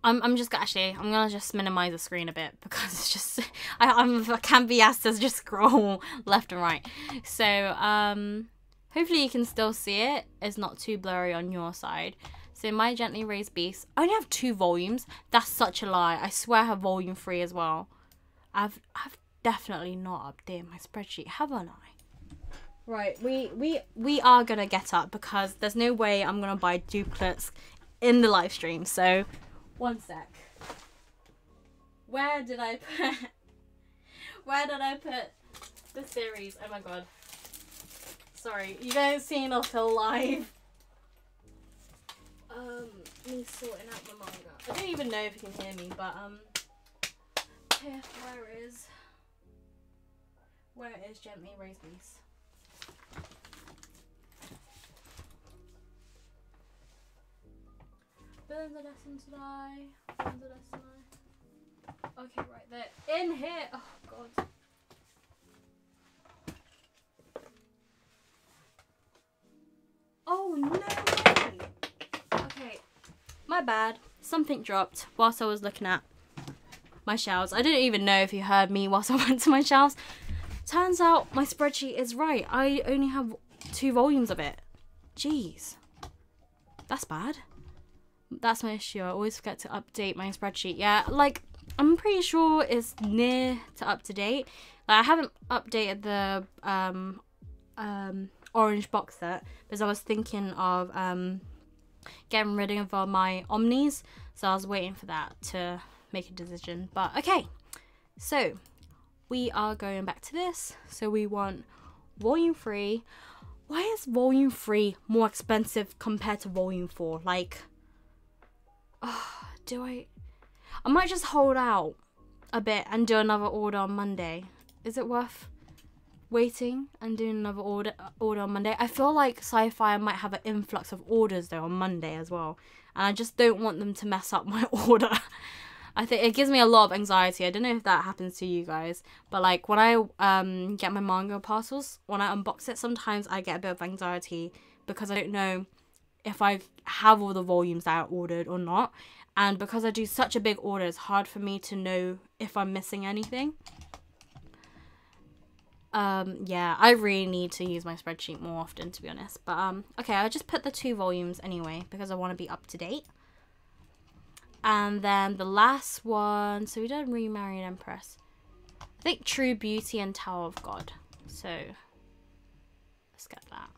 I'm, I'm just actually I'm gonna just minimize the screen a bit because it's just I, I'm I can't be asked to just scroll left and right so um hopefully you can still see it. It's not too blurry on your side. So my gently raised beast I only have two volumes. That's such a lie. I swear I have volume three as well. I've I've definitely not updated my spreadsheet haven't I? Right we we we are gonna get up because there's no way I'm gonna buy duplicates in the live stream. So one sec. Where did I put... Where did I put the series? Oh my god. Sorry, you guys seen us alive? Um, me sorting out the manga. I don't even know if you can hear me, but um, here, where is, where is Gently Raised Beast? Burn the lesson today. Burn the lesson today. Okay, right there. In here. Oh god. Oh no way. Okay. My bad. Something dropped whilst I was looking at my shelves. I didn't even know if you heard me whilst I went to my shelves. Turns out my spreadsheet is right. I only have two volumes of it. Jeez. That's bad that's my issue. I always forget to update my spreadsheet. Yeah, like I'm pretty sure it's near to up to date. Like, I haven't updated the um um orange box set because I was thinking of um getting rid of all my omnis, so I was waiting for that to make a decision. But okay, so we are going back to this. So we want volume three. Why is volume three more expensive compared to volume four? Like oh, do I? I might just hold out a bit and do another order on Monday. Is it worth waiting and doing another order order on Monday? I feel like sci-fi might have an influx of orders though on Monday as well, and I just don't want them to mess up my order. I think it gives me a lot of anxiety. I don't know if that happens to you guys, but like when I um get my manga parcels, when I unbox it, sometimes I get a bit of anxiety because I don't know if I have all the volumes that I ordered or not. And because I do such a big order, it's hard for me to know if I'm missing anything. Um, yeah, I really need to use my spreadsheet more often, to be honest. But, um, okay, I'll just put the two volumes anyway, because I want to be up to date. And then the last one, so we did Remarried Empress. I think True Beauty and Tower of God. So, let's get that.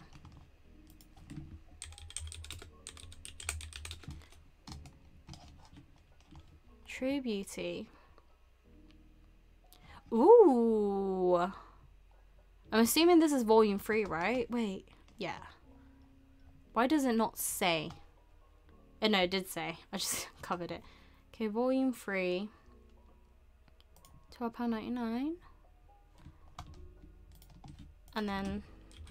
True Beauty. Ooh. I'm assuming this is volume 3, right? Wait. Yeah. Why does it not say? Oh, no, it did say. I just covered it. Okay, volume 3. £12.99. And then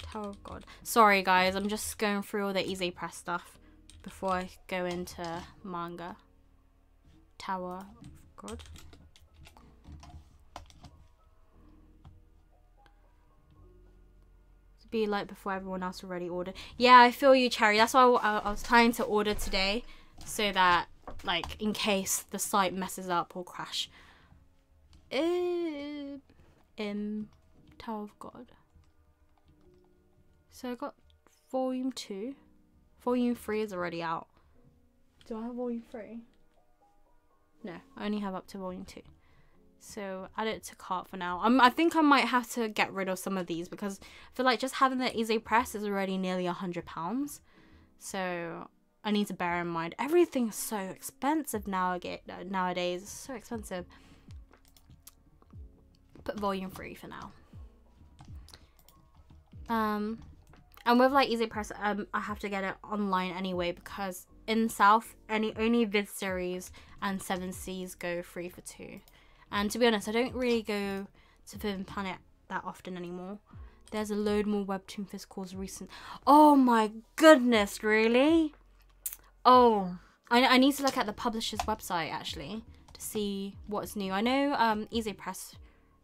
Tower of God. Sorry, guys. I'm just going through all the Easy Press stuff before I go into manga. Tower of God. Be like before everyone else already ordered. Yeah, I feel you, Cherry. That's why I, I was trying to order today so that like in case the site messes up or crash. Uh, in Tower of God. So I got volume 2. Volume 3 is already out. Do I have volume 3? No, I only have up to volume 2. So add it to cart for now. Um, I think I might have to get rid of some of these because I feel like just having the Easy Press is already nearly a hundred pounds. So I need to bear in mind everything's so expensive now nowadays. It's so expensive. Put volume free for now. Um, and with like Easy Press, um, I have to get it online anyway because in South, any only Viz series and Seven Seas go free for two. And to be honest, I don't really go to Forbidden Planet that often anymore. There's a load more webtoon physicals recent. Oh my goodness, really? Oh, I, I need to look at the publisher's website actually to see what's new. I know um, Easy Press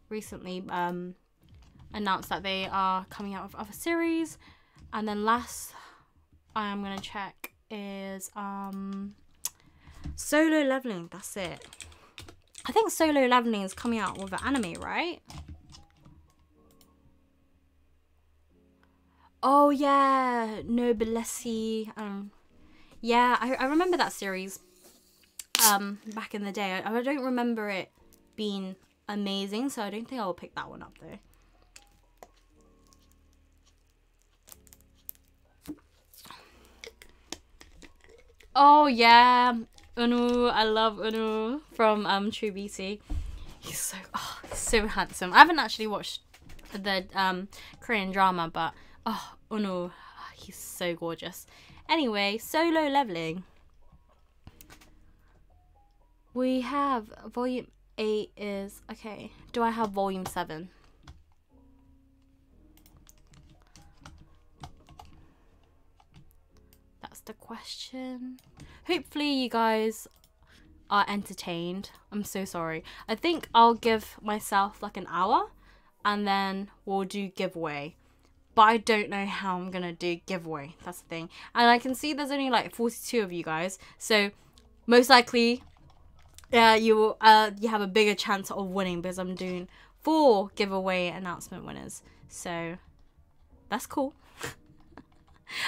recently um, announced that they are coming out with other series, and then last I'm gonna check is um, Solo Leveling. That's it. I think Solo Leveling is coming out with an anime, right? Oh yeah, Noblesse. Um, yeah, I, I remember that series. Um, back in the day, I, I don't remember it being amazing, so I don't think I'll pick that one up though. Oh yeah, Eun-woo. I love Eun-woo from um True Beauty. He's so oh, so handsome. I haven't actually watched the um Korean drama, but oh Eun-woo, he's so gorgeous. Anyway, solo leveling. We have volume eight is okay. Do I have volume seven? The question. Hopefully you guys are entertained. I'm so sorry. I think I'll give myself like an hour and then we'll do giveaway. But I don't know how I'm gonna do giveaway. That's the thing. And I can see there's only like 42 of you guys. So most likely yeah, you uh you have a bigger chance of winning because I'm doing four giveaway announcement winners. So that's cool.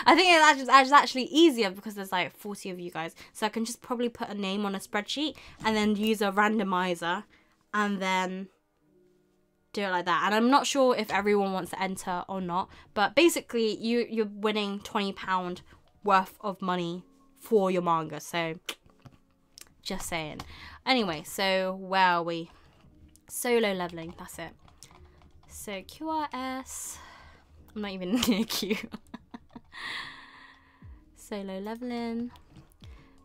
I think it's actually easier because there's like 40 of you guys. So I can just probably put a name on a spreadsheet and then use a randomizer and then do it like that. And I'm not sure if everyone wants to enter or not. But basically, you, you're winning £20 worth of money for your manga. So just saying. Anyway, so where are we? Solo leveling, that's it. So QRS. I'm not even near Q. Solo leveling.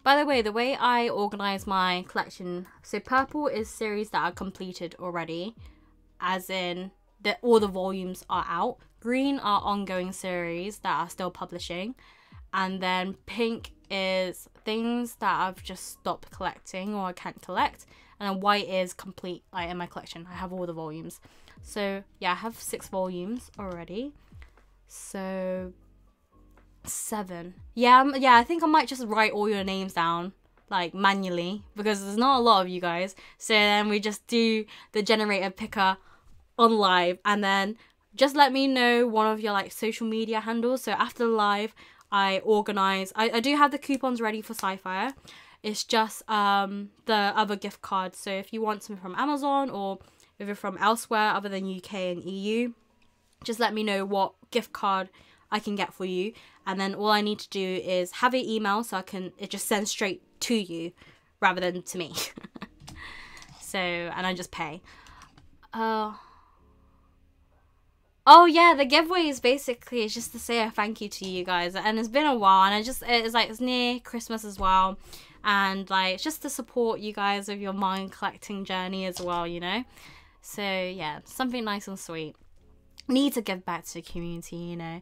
By the way, the way I organize my collection, so purple is series that are completed already, as in that all the volumes are out. Green are ongoing series that are still publishing, and then pink is things that I've just stopped collecting or I can't collect, and then white is complete like in my collection. I have all the volumes. So yeah, I have six volumes already. So Seven. Yeah, yeah, I think I might just write all your names down, like, manually, because there's not a lot of you guys. So then we just do the generator picker on live, and then just let me know one of your, like, social media handles. So after the live, I organize, I, I do have the coupons ready for Sci-Fi. It's just um the other gift cards. So if you want something from Amazon or if you're from elsewhere other than UK and EU, just let me know what gift card I can get for you. And then all I need to do is have an email so I can, it just sends straight to you rather than to me. so, and I just pay. Uh, oh yeah, the giveaway is basically it's just to say a thank you to you guys. And it's been a while and I just, it's like, it's near Christmas as well. And like, just to support you guys with your mind collecting journey as well, you know? So yeah, something nice and sweet need to give back to the community, you know.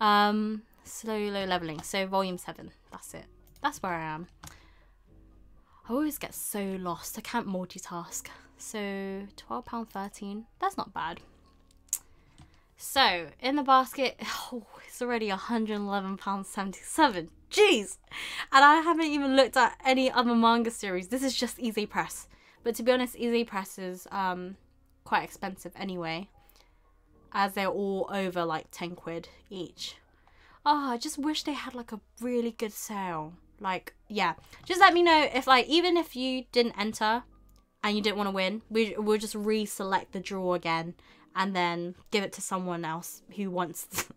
Um, slow, low leveling. So volume seven. That's it. That's where I am. I always get so lost. I can't multitask. So £12.13. That's not bad. So in the basket, oh, it's already £111.77. Jeez! And I haven't even looked at any other manga series. This is just Easy Press. But to be honest, Easy Press is um, quite expensive anyway as they're all over like 10 quid each. Oh, I just wish they had like a really good sale. Like, yeah. Just let me know if like even if you didn't enter and you didn't want to win, we we'll just reselect the draw again and then give it to someone else who wants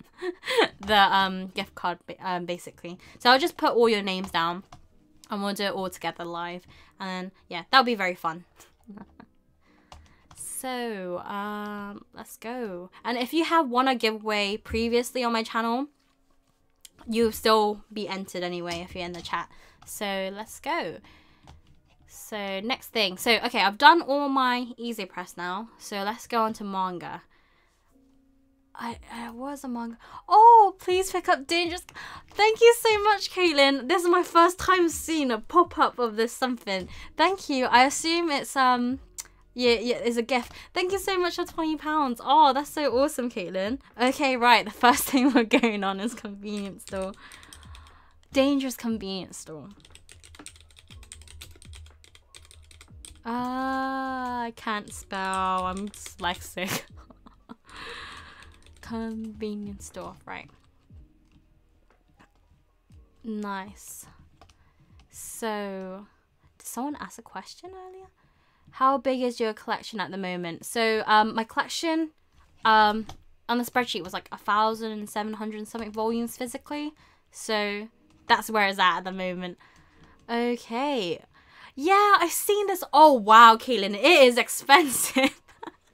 the um gift card um basically. So I'll just put all your names down and we'll do it all together live and then yeah, that'll be very fun. So, um, let's go. And if you have won a giveaway previously on my channel, you'll still be entered anyway if you're in the chat. So let's go. So next thing. So okay, I've done all my Ize Press now. So let's go on to manga. I, I was a manga. Oh, please pick up Dangerous. Thank you so much, Caitlin. This is my first time seeing a pop up of this something. Thank you. I assume it's um yeah, yeah, it's a gift. Thank you so much for twenty pounds. Oh, that's so awesome, Caitlin. Okay, right. The first thing we're going on is convenience store. Dangerous convenience store. Ah, uh, I can't spell. I'm dyslexic. convenience store, right? Nice. So, did someone ask a question earlier? How big is your collection at the moment? So um, my collection um, on the spreadsheet was like a thousand and seven hundred something volumes physically. So that's where it's at at the moment. Okay. Yeah, I've seen this. Oh wow, Caitlin, it is expensive.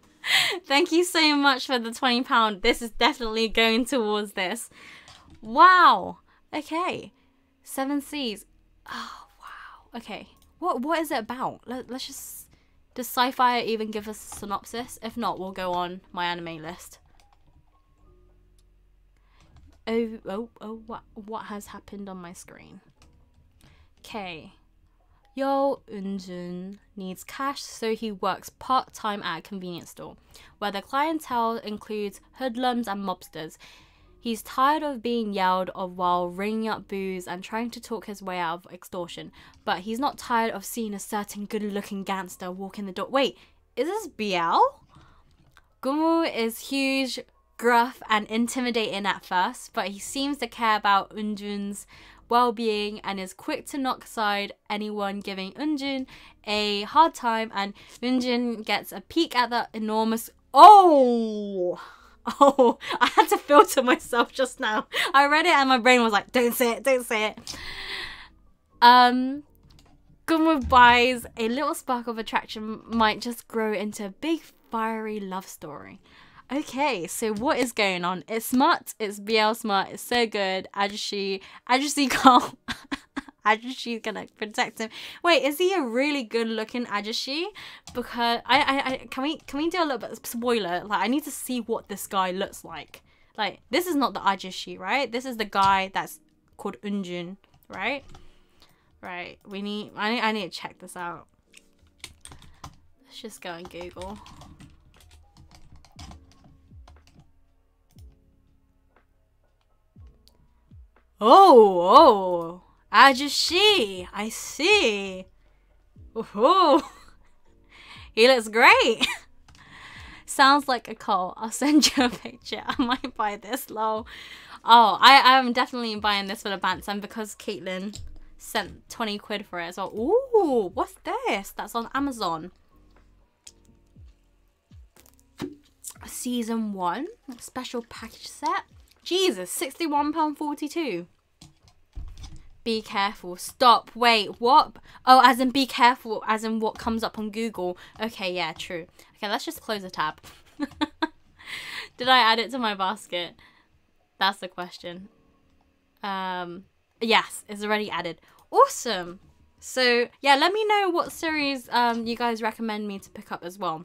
Thank you so much for the twenty pound. This is definitely going towards this. Wow. Okay. Seven Seas. Oh wow. Okay. What what is it about? Let, let's just does Scifier even give us a synopsis? If not, we'll go on MyAnimeList. Oh, oh, oh, what, what has happened on my screen? Okay. Yo Unjun needs cash, so he works part-time at a convenience store, where the clientele includes hoodlums and mobsters. He's tired of being yelled of while ringing up booze and trying to talk his way out of extortion, but he's not tired of seeing a certain good looking gangster walk in the door. Wait, is this BL? Gumu is huge, gruff, and intimidating at first, but he seems to care about Unjun's well being and is quick to knock aside anyone giving Unjun a hard time, and Unjun gets a peek at the enormous. Oh! Oh, I had to filter myself just now. I read it and my brain was like, don't say it, don't say it. Um, Gunwood buys a little spark of attraction might just grow into a big fiery love story. Okay, so what is going on? It's smut, it's BL smut, it's so good. Ajushi, Ajushi can't. Ajushi's gonna protect him. Wait, is he a really good looking Ajushi? Because I, I, I can we can we do a little bit spoiler? Like I need to see what this guy looks like. Like this is not the Ajushi, right? This is the guy that's called Unjun, right? Right. We need I need I need to check this out. Let's just go and Google. Oh, oh. Ajushi, I see. Ooh, he looks great. Sounds like a call. I'll send you a picture. I might buy this, lol. Oh, I am definitely buying this for the pants and because Caitlin sent 20 quid for it. So, ooh, what's this? That's on Amazon. Season 1, special package set. Jesus, £61.42 be careful. Stop. Wait, what? Oh, as in be careful, as in what comes up on Google. Okay, yeah, true. Okay, let's just close the tab. Did I add it to my basket? That's the question. Um, yes, it's already added. Awesome. So, yeah, let me know what series um, you guys recommend me to pick up as well.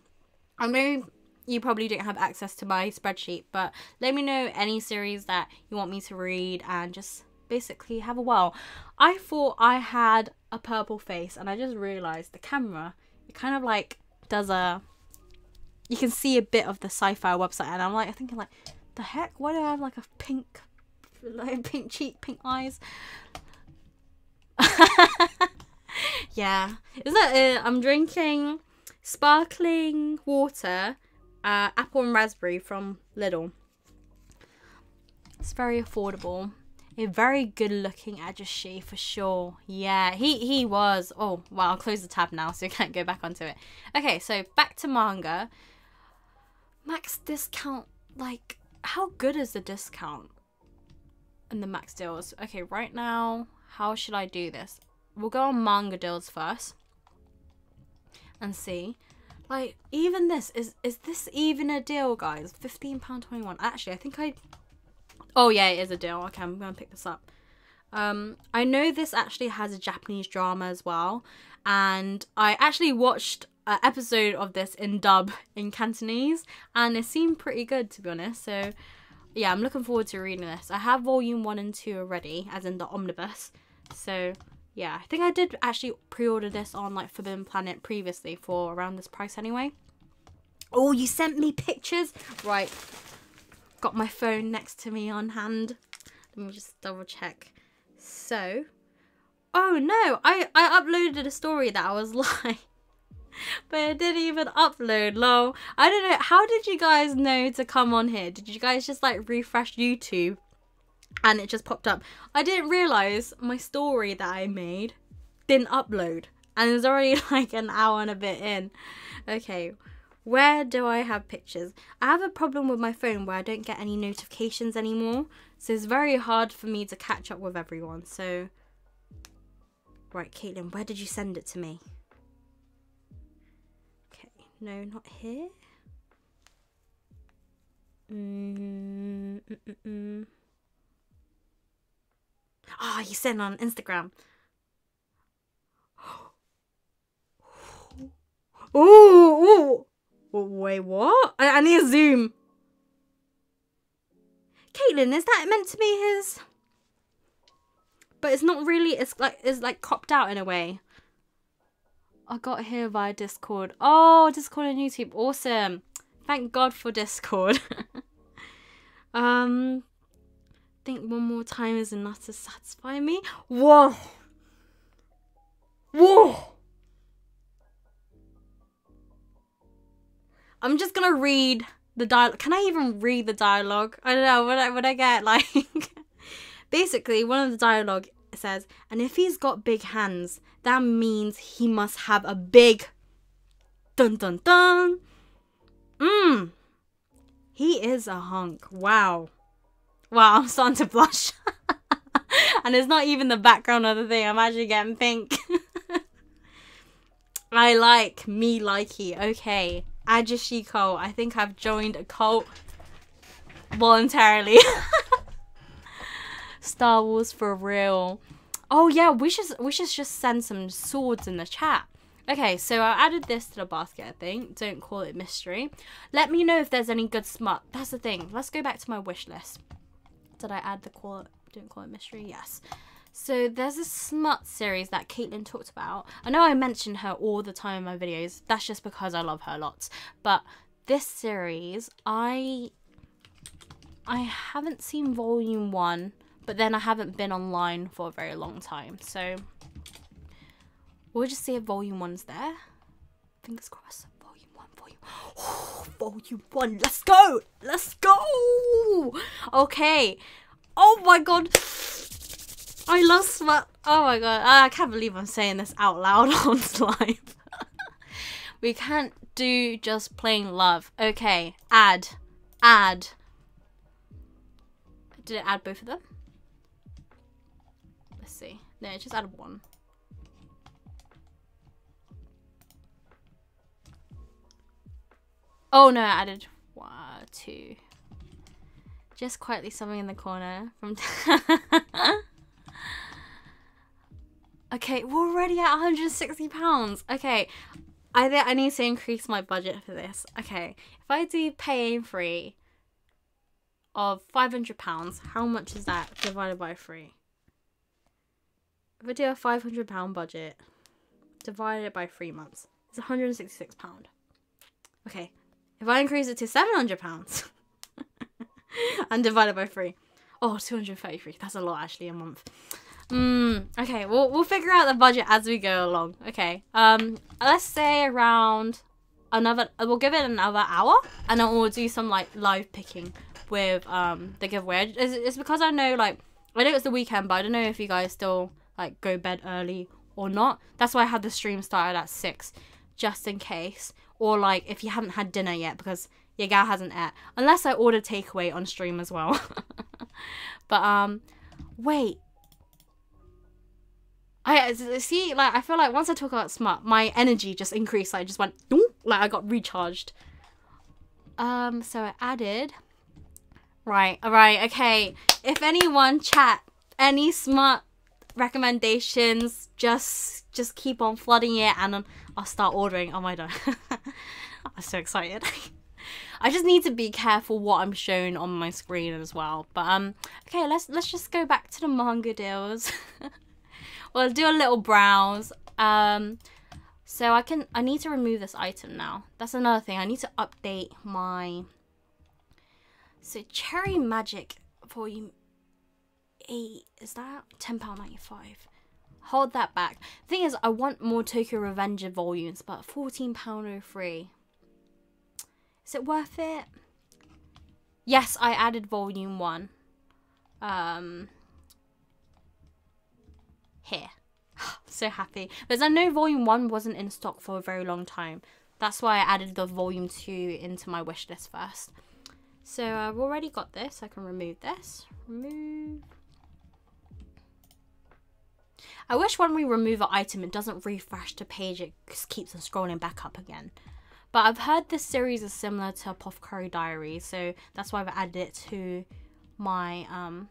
I know you probably don't have access to my spreadsheet, but let me know any series that you want me to read and just basically have a while. I thought I had a purple face and I just realized the camera, it kind of like does a, you can see a bit of the Scifier website and I'm like I thinking like, the heck, why do I have like a pink, like pink cheek, pink eyes? yeah, is that it? I'm drinking sparkling water, uh, apple and raspberry from Lidl. It's very affordable a very good looking Ajushi for sure. Yeah, he, he was. Oh, well, I'll close the tab now so you can't go back onto it. Okay, so back to manga. Max discount, like, how good is the discount and the max deals? Okay, right now, how should I do this? We'll go on manga deals first and see. Like, even this, is is this even a deal, guys? £15.21. Actually, I think I Oh yeah, it is a deal. Okay, I'm gonna pick this up. Um, I know this actually has a Japanese drama as well, and I actually watched an episode of this in dub in Cantonese, and it seemed pretty good to be honest. So, yeah, I'm looking forward to reading this. I have volume one and two already, as in the omnibus. So, yeah, I think I did actually pre-order this on like Forbidden Planet previously for around this price anyway. Oh, you sent me pictures? Right. Got my phone next to me on hand. Let me just double check. So, oh no, I, I uploaded a story that I was like, but it didn't even upload, lol. I don't know, how did you guys know to come on here? Did you guys just like refresh YouTube and it just popped up? I didn't realise my story that I made didn't upload and it was already like an hour and a bit in. Okay, where do I have pictures? I have a problem with my phone where I don't get any notifications anymore. So it's very hard for me to catch up with everyone. So, right, Caitlin, where did you send it to me? Okay, no, not here. Mm, mm, mm, oh, you sent on Instagram. Ooh, ooh. Wait, what? I, I need a zoom. Caitlin, is that meant to be his? But it's not really. It's like it's like cropped out in a way. I got here via Discord. Oh, Discord and YouTube, awesome! Thank God for Discord. um, think one more time is enough to satisfy me. Whoa! Whoa! I'm just gonna read the dialogue. Can I even read the dialogue? I don't know. Would I, would I get like. Basically, one of the dialogue says, and if he's got big hands, that means he must have a big. Dun dun dun! Mmm! He is a hunk. Wow. Wow, I'm starting to blush. and it's not even the background of the thing. I'm actually getting pink. I like me likey. Okay. Ajishiko. I think I've joined a cult voluntarily. Star Wars for real. Oh yeah, we should we should just send some swords in the chat. Okay, so I added this to the basket, I think. Don't call it mystery. Let me know if there's any good smut. That's the thing. Let's go back to my wish list. Did I add the call it, don't call it mystery? Yes. So there's a smut series that Caitlin talked about. I know I mention her all the time in my videos. That's just because I love her lots. But this series, I I haven't seen volume one, but then I haven't been online for a very long time. So we'll just see if volume one's there. Fingers crossed. Volume one, volume. Oh, volume one. Let's go. Let's go. Okay. Oh my god. I love smut. Oh my god. I can't believe I'm saying this out loud on live. we can't do just plain love. Okay. Add. Add. Did it add both of them? Let's see. No, it just added one. Oh no, I added one, two. Just quietly something in the corner from Okay, we're already at 160 pounds. Okay, I think I need to increase my budget for this. Okay, if I do pay free of 500 pounds, how much is that divided by three? If I do a 500 pound budget, divided by three months, it's 166 pound. Okay, if I increase it to 700 pounds and divided by three, oh, 233. That's a lot actually a month. Mm, okay, we'll we'll figure out the budget as we go along. Okay. Um, let's say around another. We'll give it another hour, and then we'll do some like live picking with um the giveaway. It's, it's because I know like I know it's the weekend, but I don't know if you guys still like go bed early or not. That's why I had the stream started at six, just in case. Or like if you haven't had dinner yet because your gal hasn't ate. Unless I order takeaway on stream as well. but um, wait. I see, like I feel like once I talk about smut, my energy just increased. I just went, like I got recharged. Um, so I added Right, alright, okay. If anyone chat any smut recommendations, just just keep on flooding it and I'll start ordering. Oh my god. I'm so excited. I just need to be careful what I'm showing on my screen as well. But um okay, let's let's just go back to the manga deals. we'll do a little browse. Um so I can I need to remove this item now. That's another thing. I need to update my so Cherry Magic volume 8 is that £10.95 hold that back the thing is I want more Tokyo Revenger volumes but £14.03 is it worth it yes I added volume 1 um here so happy because I know volume 1 wasn't in stock for a very long time that's why I added the volume 2 into my wish list first so I've already got this. I can remove this. Remove. I wish when we remove an item, it doesn't refresh the page. It just keeps on scrolling back up again. But I've heard this series is similar to Puff Apothecary Diary. So that's why I've added it to my um,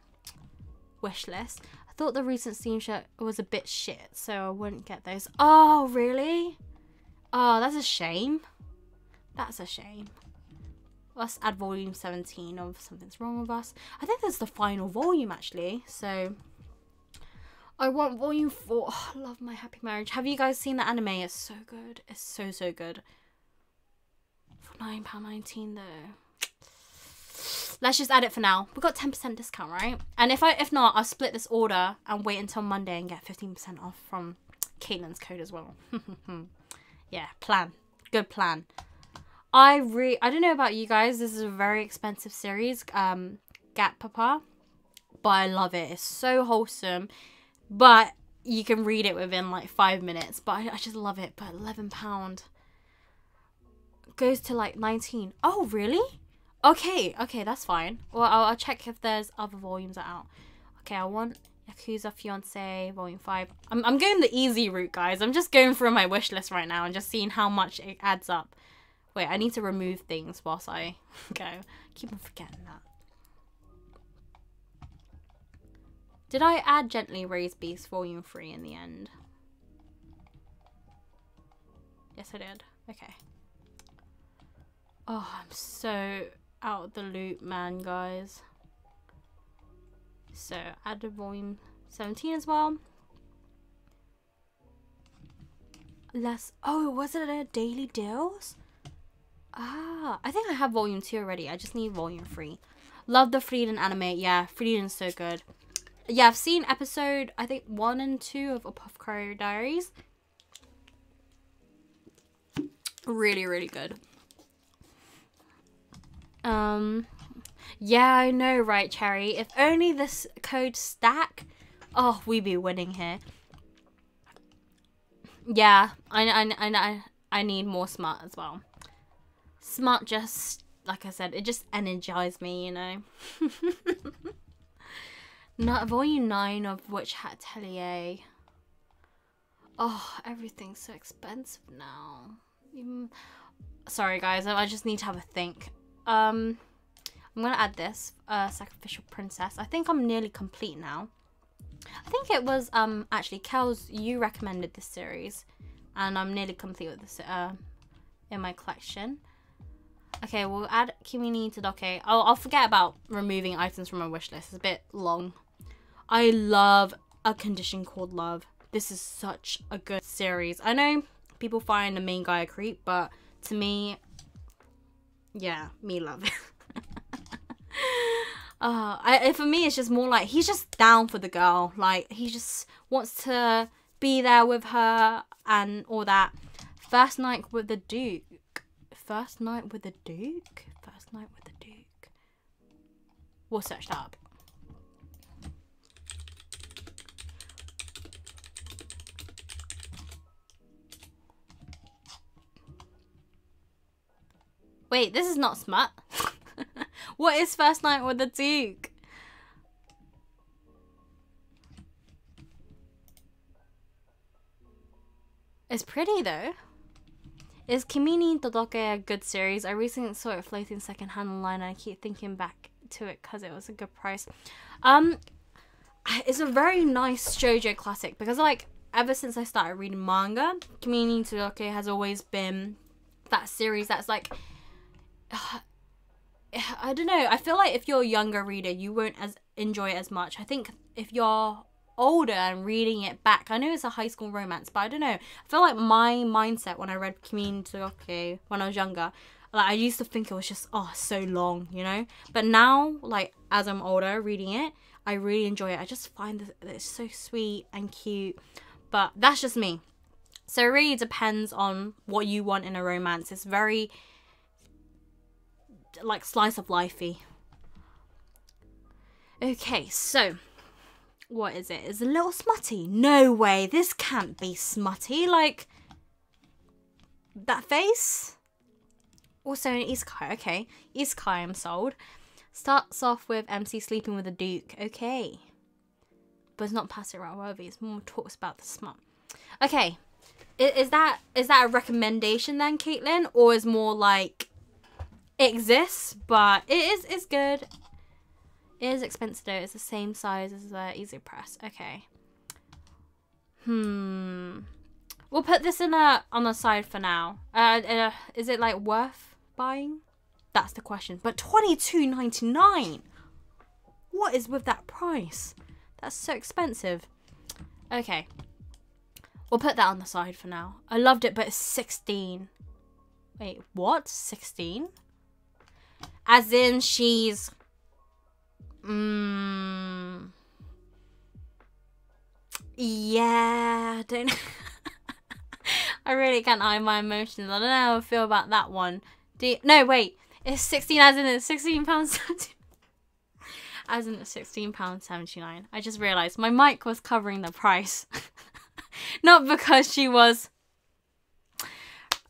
wish list. I thought the recent Steam shirt was a bit shit. So I wouldn't get those. Oh, really? Oh, that's a shame. That's a shame. Let's add volume 17 of Something's Wrong With Us. I think that's the final volume actually. So I want volume 4. Oh, I love My Happy Marriage. Have you guys seen the anime? It's so good. It's so, so good. For £9.19 though. Let's just add it for now. We got 10% discount, right? And if I if not, I'll split this order and wait until Monday and get 15% off from Caitlin's code as well. yeah, plan. Good plan. I re I don't know about you guys. This is a very expensive series, um, Gat Papa, but I love it. It's so wholesome, but you can read it within like five minutes. But I, I just love it. But eleven pound goes to like nineteen. Oh really? Okay, okay, that's fine. Well, I'll, I'll check if there's other volumes that out. Okay, I want Yakuza Fiance Volume 5. I'm, I'm going the easy route, guys. I'm just going through my wish list right now and just seeing how much it adds up. Wait, I need to remove things whilst I go. keep on forgetting that. Did I add Gently Raised Beast Volume 3 in the end? Yes, I did. Okay. Oh, I'm so out of the loop, man, guys. So, add added volume 17 as well. Less. Oh, was it a daily deals? Ah, I think I have volume 2 already. I just need volume 3. Love the Frieren anime. Yeah, Frieren's so good. Yeah, I've seen episode, I think, 1 and 2 of Apothecary Diaries. Really, really good. Um, yeah, I know, right, Cherry? If only this code stack, oh, we'd be winning here. Yeah, I, I, I, I need more smut as well smut just like I said, it just energized me, you know. Not volume nine of Witch Atelier. Oh, everything's so expensive now. Even... Sorry guys, I just need to have a think. Um, I'm gonna add this, uh, Sacrificial Princess. I think I'm nearly complete now. I think it was um actually Kels, you recommended this series, and I'm nearly complete with this uh in my collection. Okay, we'll add Kimi ni Todoke. I'll, I'll forget about removing items from my wish list. It's a bit long. I love A Condition Called Love. This is such a good series. I know people find the main guy a creep, but to me, yeah, me love uh, I, for me, it's just more like he's just down for the girl. Like, he just wants to be there with her and all that. First night with the Duke. First Night with the Duke? First Night with the Duke. We'll search that up. Wait, this is not smut. what is First Night with the Duke? It's pretty though. Is Kimi ni Todoke a good series? I recently saw it floating secondhand online and I keep thinking back to it because it was a good price. Um, it's a very nice shoujo classic because like ever since I started reading manga, Kimi ni Todoke has always been that series that's like I don't know. I feel like if you're a younger reader, you won't as enjoy it as much. I think if you're older and reading it back, I know it's a high school romance, but I don't know. I feel like my mindset when I read Kimi ni Todoke when I was younger, like I used to think it was just oh so long, you know. But now, like as I'm older, reading it, I really enjoy it. I just find that it's so sweet and cute. But that's just me. So it really depends on what you want in a romance. It's very like slice of lifey. Okay, so what is it? Is a little smutty? No way, this can't be smutty. Like that face. Also an isekai. Okay, isekai I'm sold. Starts off with MC sleeping with a duke. Okay, but it's not passive worthy. It's more talks about the smut. Okay, is, that is that a recommendation then, Caitlin, or is more like it exists, but it is it's good. It is expensive though. It's the same size as the Ize Press. Okay. Hmm. We'll put this in a on the side for now. Uh, uh is it like worth buying? That's the question. But twenty two ninety nine. What is with that price? That's so expensive. Okay. We'll put that on the side for now. I loved it, but it's 16. Wait, what? 16? As in she's... Mmm... Yeah, I don't I really can't hide my emotions. I don't know how I feel about that one. Do you... No, wait. It's 16 as in it's 16 pounds as in it's 16 pounds 79. I just realized my mic was covering the price. Not because she was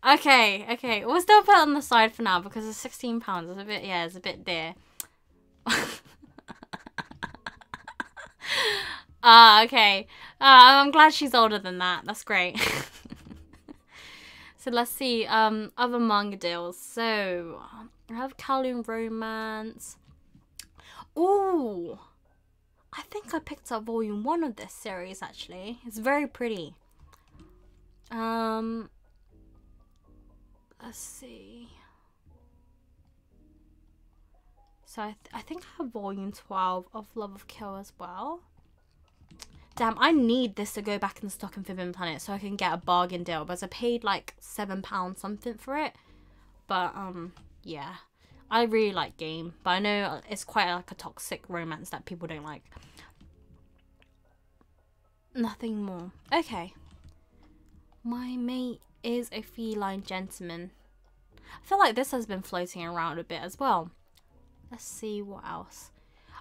Okay, okay. We'll still put it on the side for now because it's sixteen pounds. It's a bit yeah, it's a bit dear. Ah, uh, okay. Uh, I'm glad she's older than that. That's great. so let's see. Um, other manga deals. So I have Kowloon Romance. Ooh, I think I picked up volume one of this series. Actually, it's very pretty. Um, let's see. So I, th I think I have volume 12 of Love of Kill as well. Damn, I need this to go back in the stock in Forbidden Planet so I can get a bargain deal. Because I paid like £7 something for it. But, um, yeah. I really like game. But I know it's quite like a toxic romance that people don't like. Nothing more. Okay. My mate is a feline gentleman. I feel like this has been floating around a bit as well. Let's see what else.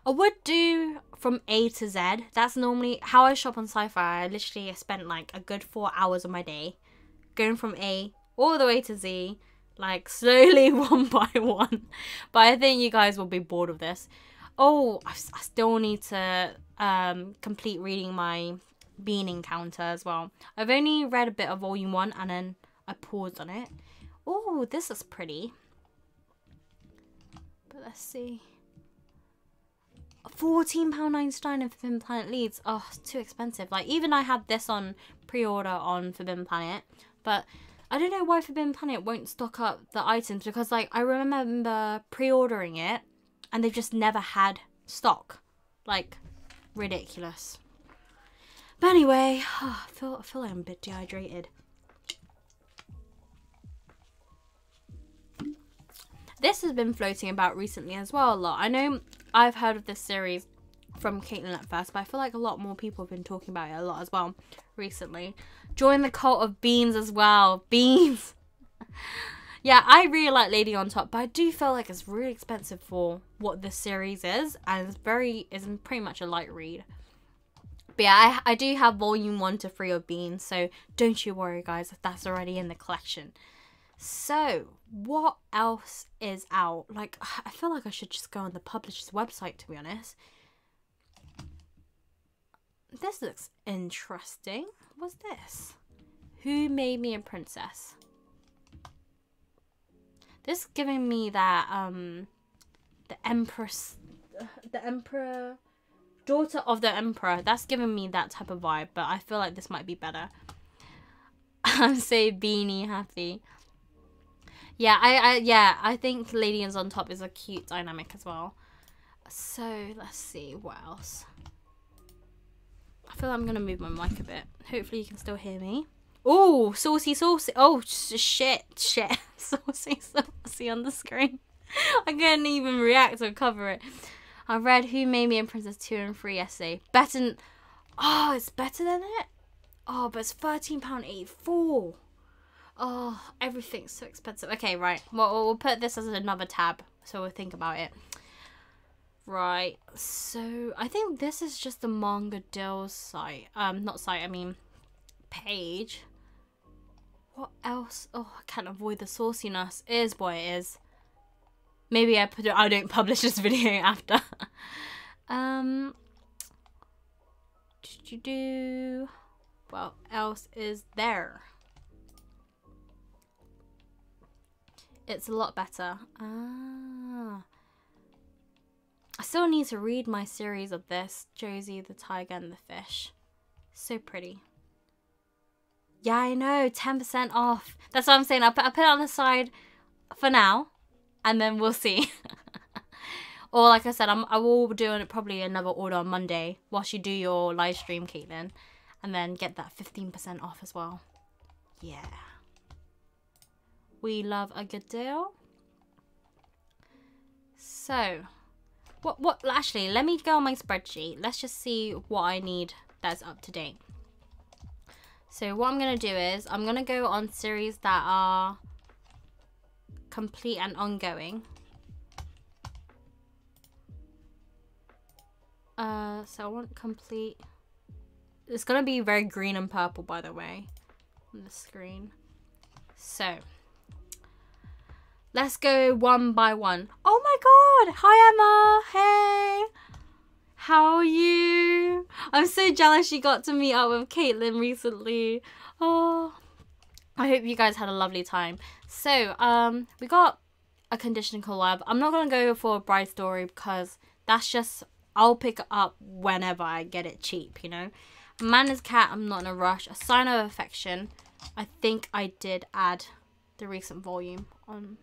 I would do from A to Z. That's normally how I shop on Scifier. I literally spent like a good four hours of my day going from A all the way to Z, like slowly one by one. But I think you guys will be bored of this. Oh, I, still need to um, complete reading my bean encounter as well. I've only read a bit of volume one and then I paused on it. Oh, this is pretty. But let's see. £14.99 in Forbidden Planet Leeds. Oh, too expensive. Like, even I had this on pre-order on Forbidden Planet. But I don't know why Forbidden Planet won't stock up the items. Because, like, I remember pre-ordering it. And they've just never had stock. Like, ridiculous. But anyway, oh, I, feel, I feel like I'm a bit dehydrated. This has been floating about recently as well a lot. I know I've heard of this series from Caitlin at first, but I feel like a lot more people have been talking about it a lot as well recently. Join the cult of beans as well. Beans! yeah, I really like Lady on Top, but I do feel like it's really expensive for what this series is, and it's very, is pretty much a light read. But yeah, I, I do have volume 1 to 3 of Beans, so don't you worry guys if that's already in the collection. So, what else is out? Like, I feel like I should just go on the publisher's website to be honest. This looks interesting. What's this? Who made me a princess? This giving me that, um, the Empress the Emperor, Daughter of the Emperor. That's giving me that type of vibe, but I feel like this might be better. I'm so beanie happy. Yeah, I, I yeah, I think Ladies on top is a cute dynamic as well. So let's see what else. I feel like I'm gonna move my mic a bit. Hopefully you can still hear me. Oh, saucy, saucy. Oh, shit, shit. saucy, saucy on the screen. I couldn't even react or cover it. I read Who Made Me a Princess 2 and 3 yesterday. Better. Oh, it's better than it? Oh, but it's £13.84. Oh, everything's so expensive. Okay, right. Well, we'll put this as another tab, so we'll think about it. Right, so I think this is just the manga deal site. Um, not site, I mean page. What else? Oh, I can't avoid the sauciness. It is what it is. Maybe I put I don't publish this video after. um, you do? What else is there? It's a lot better. Ah. I still need to read my series of this Josie, the Tiger, and the Fish. So pretty. Yeah, I know. 10% off. That's what I'm saying. I'll put, I'll put it on the side for now. And then we'll see. or like I said, I'm, I will do probably another order on Monday whilst you do your live stream, Caitlin. And then get that 15% off as well. Yeah. We love a good deal. So, what, what, actually, let me go on my spreadsheet. Let's just see what I need that's up to date. So what I'm going to do is, I'm going to go on series that are complete and ongoing. Uh, so I want complete. It's going to be very green and purple, by the way, on the screen. So, Let's go one by one. Oh my god! Hi Emma! Hey! How are you? I'm so jealous you got to meet up with Caitlin recently. Oh, I hope you guys had a lovely time. So, um, we got a Condition Called Love. I'm not gonna go for a bride story because that's just I'll pick it up whenever I get it cheap, you know. Manners cat, I'm not in a rush. A sign of affection. I think I did add the recent volume on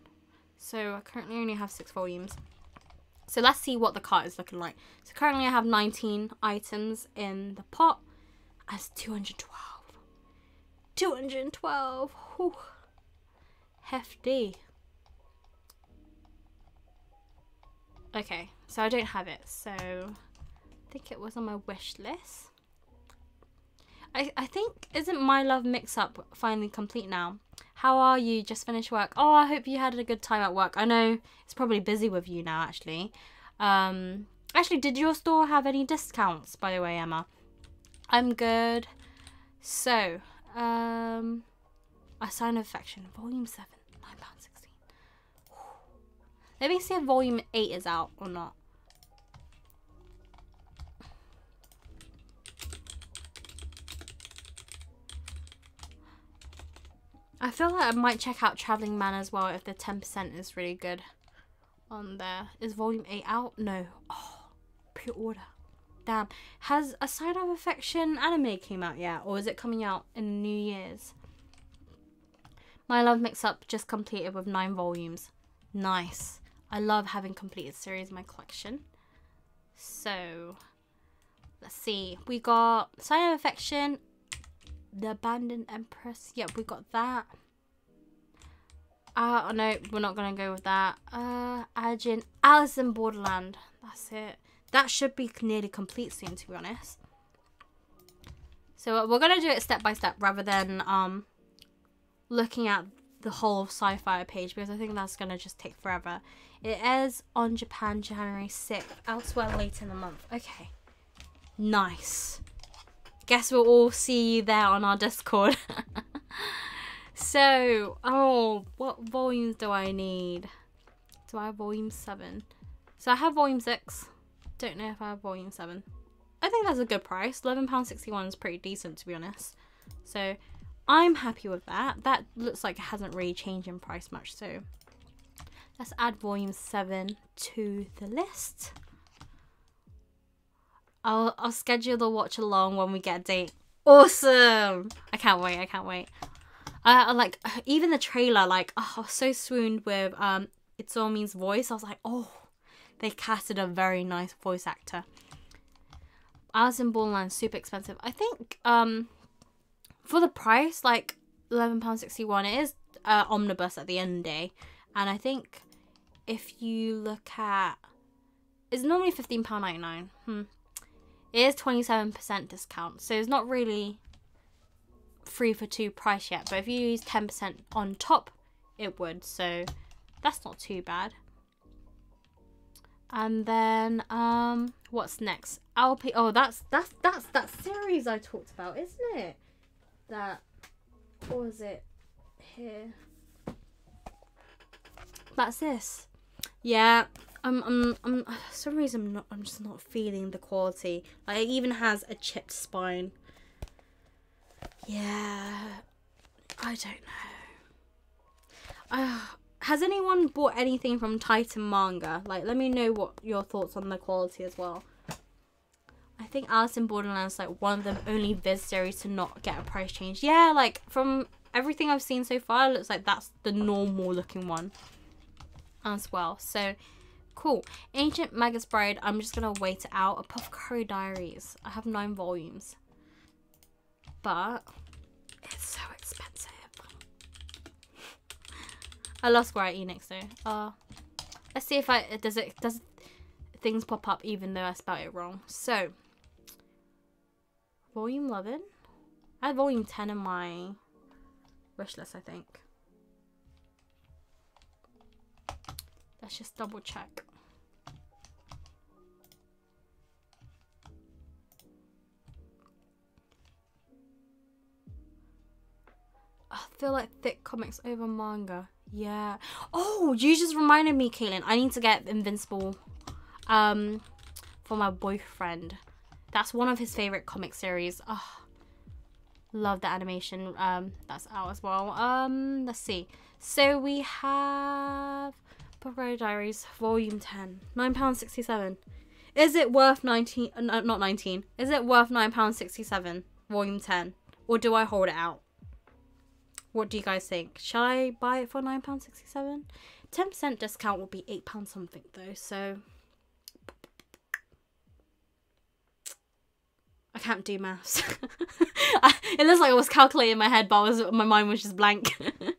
so I currently only have six volumes. So let's see what the cart is looking like. So currently I have 19 items in the pot as 212. 212. Whew. Hefty. Okay, so I don't have it. So I think it was on my wish list. I, I think, isn't My Love Mix Up finally complete now? How are you? Just finished work. Oh, I hope you had a good time at work. I know it's probably busy with you now, actually. Um, actually, did your store have any discounts, by the way, Emma? I'm good. So, um, A Sign of Affection, Volume 7, £9.16. Let me see if Volume 8 is out or not. I feel like I might check out Traveling Man as well if the 10% is really good on there. Is Volume 8 out? No. Oh, pre-order. Damn. Has A Sign of Affection anime came out yet? Or is it coming out in New Year's? My Love Mix Up just completed with 9 volumes. Nice. I love having completed series in my collection. So, let's see. We got Sign of Affection the Abandoned Empress. Yep, we got that. Uh, no, we're not going to go with that. Uh, Ajin. Alice in Borderland. That's it. That should be nearly complete soon, to be honest. So uh, we're going to do it step by step rather than um, looking at the whole Scifier page because I think that's going to just take forever. It is on Japan January 6th, elsewhere later in the month. Okay. Nice guess we'll all see you there on our Discord. so, oh, what volumes do I need? Do I have volume 7? So I have volume 6. Don't know if I have volume 7. I think that's a good price. £11.61 is pretty decent to be honest. So I'm happy with that. That looks like it hasn't really changed in price much. So let's add volume 7 to the list. I'll I'll schedule the watch along when we get a date. Awesome! I can't wait. I can't wait. I, like even the trailer. Like oh, I was so swooned with um It's All Means voice. I was like, oh, they casted a very nice voice actor. Alice in Borderland super expensive. I think um for the price, like eleven pound sixty one, it is uh, omnibus at the end the day, and I think if you look at it's normally fifteen pound ninety nine. Hmm. It is twenty seven percent discount, so it's not really free for two price yet. But if you use ten percent on top, it would. So that's not too bad. And then um, what's next? Alp. Oh, that's that's that's that series I talked about, isn't it? That what was it here? That's this. Yeah, I'm, I'm, I'm, some reason I'm, not, I'm just not feeling the quality. Like, it even has a chipped spine. Yeah, I don't know. Uh, has anyone bought anything from Titan Manga? Like, let me know what your thoughts on the quality as well. I think Alice in Borderland is like one of the only Viz series to not get a price change. Yeah, like from everything I've seen so far, it looks like that's the normal looking one as well. So cool. Ancient Magus Bride, I'm just gonna wait it out. Curry Diaries. I have nine volumes. But it's so expensive. I love Square Enix though. Uh let's see if I does it does things pop up even though I spelled it wrong. So volume 11. I have volume 10 in my wish list, I think. Let's just double check. I feel like thick comics over manga. Yeah. Oh, you just reminded me, Kaylin. I need to get Invincible um, for my boyfriend. That's one of his favorite comic series. Oh, love the animation. Um, that's out as well. Um, let's see. So we have Buffalo Diaries, Volume 10, £9.67. Is it worth 19, uh, no, not 19, is it worth £9.67, Volume 10? Or do I hold it out? What do you guys think? Shall I buy it for £9.67? 10% discount will be £8 something though, so I can't do maths. it looks like I was calculating in my head, but was, my mind was just blank.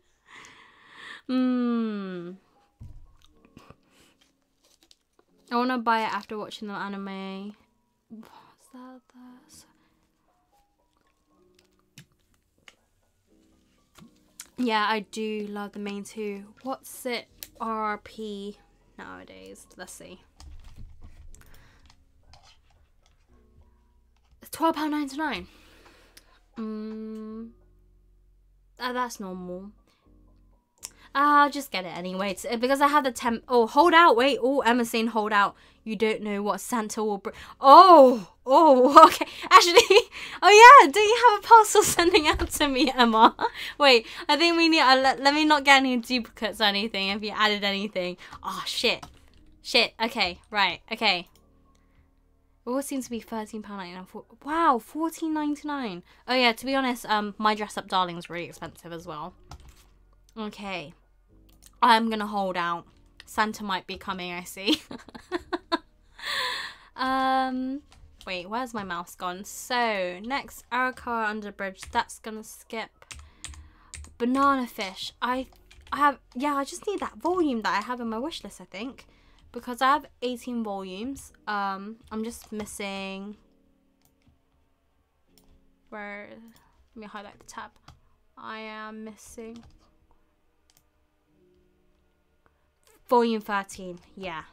Hmm. I want to buy it after watching the anime. What's that? Yeah, I do love the main two. What's it RRP nowadays? Let's see. twelve pound ninety nine. Mm, uh, that's normal. I'll just get it anyway because I have the temp. Oh, hold out. Wait. Oh, saying hold out. You don't know what Santa will bring. Oh, oh, okay. Actually, oh yeah. Do you have a parcel sending out to me, Emma? Wait, I think we need. Uh, let, let me not get any duplicates or anything. If you added anything. Oh shit, shit. Okay, right. Okay. It all seems to be £13.99. Wow, fourteen ninety nine. Oh yeah, to be honest, um, My Dress Up Darling is really expensive as well. Okay. I'm gonna hold out. Santa might be coming, I see. um, wait, where's my mouse gone? So, next, Arakawa Underbridge. That's gonna skip. Banana Fish. I, I have, yeah, I just need that volume that I have in my wish list, I think because I have 18 volumes, um, I'm just missing, where, let me highlight the tab. I am missing volume 13, yeah.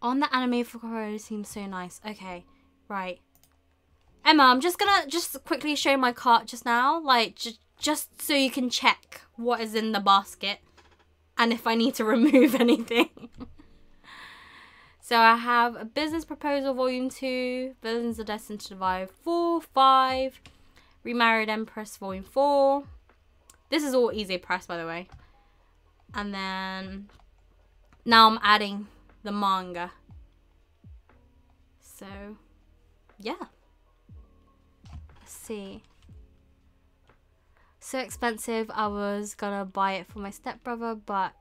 On the anime for seems so nice. Okay, right. Emma, I'm just gonna just quickly show my cart just now, like just just so you can check what is in the basket and if I need to remove anything. so I have a business proposal volume 2, Villains are Destined to Survive 4, 5, Remarried Empress volume 4. This is all Ize Press by the way. And then now I'm adding the manga. So, yeah. Let's see. So expensive. I was gonna buy it for my stepbrother, but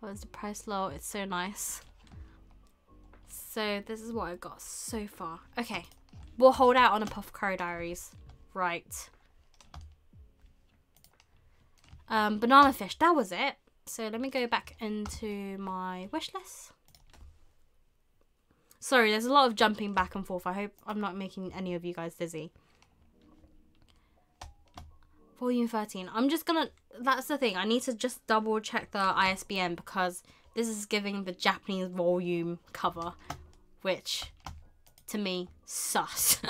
was the price low? It's so nice. So this is what I got so far. Okay, we'll hold out on a Apothecary Diaries. Right. Um, banana fish, that was it. So let me go back into my wish list. Sorry, there's a lot of jumping back and forth. I hope I'm not making any of you guys dizzy. Volume 13. I'm just gonna... That's the thing. I need to just double check the ISBN because this is giving the Japanese volume cover. Which, to me, sus.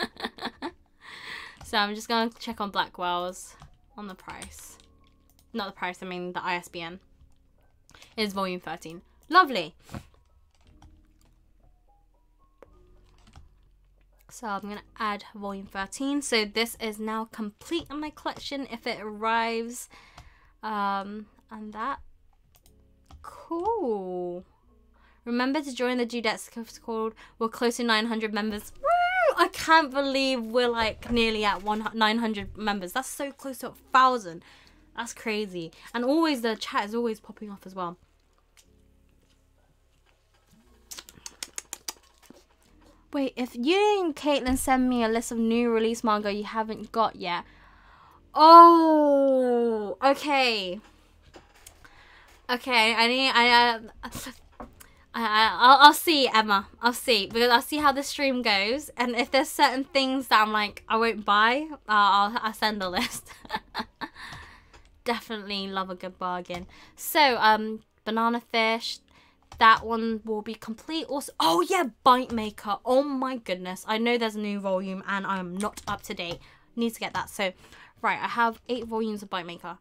so I'm just gonna check on Blackwell's on the price. Not the price, I mean the ISBN. Is volume 13. Lovely. So I'm going to add volume 13. So this is now complete in my collection if it arrives. Um, and that. Cool. Remember to join the Dudettes Discord. We're close to 900 members. Woo! I can't believe we're like nearly at one 900 members. That's so close to a thousand. That's crazy. And always the chat is always popping off as well. Wait, if you and Caitlin send me a list of new release manga you haven't got yet. Oh, okay. Okay, I need, I, uh, I, I'll, I'll see, Emma. I'll see. Because I'll see how the stream goes. And if there's certain things that I'm like, I won't buy, uh, I'll, I'll send a list. Definitely love a good bargain. So, um, banana fish, that one will be complete. Also oh yeah bite maker. Oh my goodness. I know there's a new volume and i'm not up to date. Need to get that. So right i have eight volumes of bite maker.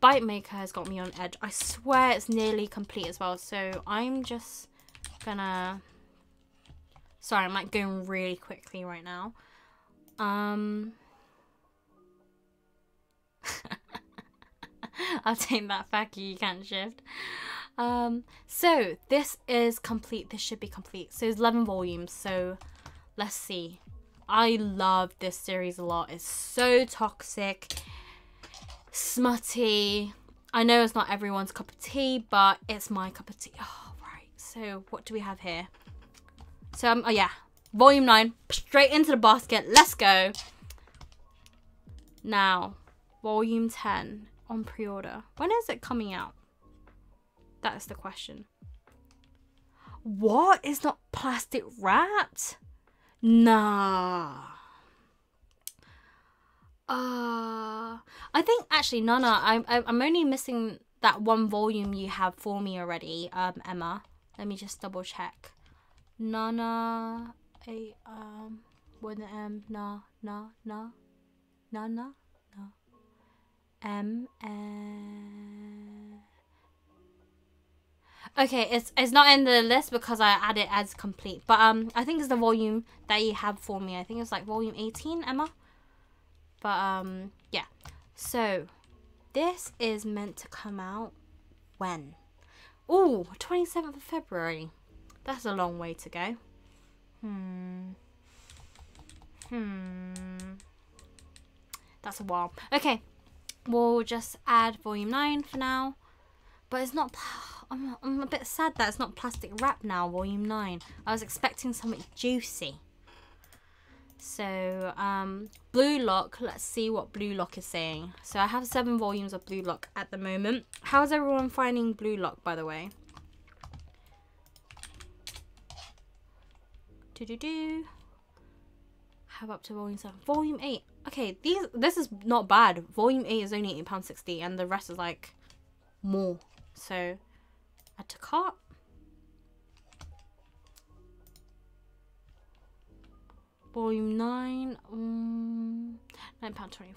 Bite maker has got me on edge. I swear it's nearly complete as well. So i'm just gonna sorry i'm like going really quickly right now. Um I'll take that fact you can't shift. Um, so this is complete. This should be complete. So it's 11 volumes. So let's see. I love this series a lot. It's so toxic, smutty. I know it's not everyone's cup of tea, but it's my cup of tea. Oh, right. So what do we have here? So, um, oh yeah, volume 9, straight into the basket. Let's go. Now, volume 10 on pre-order. When is it coming out? That is the question. What? It's not plastic wrapped? Nah. Uh, I think actually, Nana, I'm, I'm only missing that one volume you have for me already, um, Emma. Let me just double check. Nana, a, um, with the M, na, na, na, na, na, M, N. Okay, it's it's not in the list because I add it as complete. But um, I think it's the volume that you have for me. I think it's like volume 18, Emma. But um, yeah. So, this is meant to come out when? Oh, 27th of February. That's a long way to go. Hmm. Hmm. That's a while. Okay. We'll just add volume 9 for now. But it's not... I'm, I'm a bit sad that it's not plastic wrap now, volume 9. I was expecting something juicy. So, um, Blue Lock, let's see what Blue Lock is saying. So I have seven volumes of Blue Lock at the moment. How's everyone finding Blue Lock, by the way? Do do do. Have up to volume seven. Volume eight. Okay, these this is not bad. Volume eight is only eight pound sixty, and the rest is like more. So add to cart. Volume 9, um, £9.24.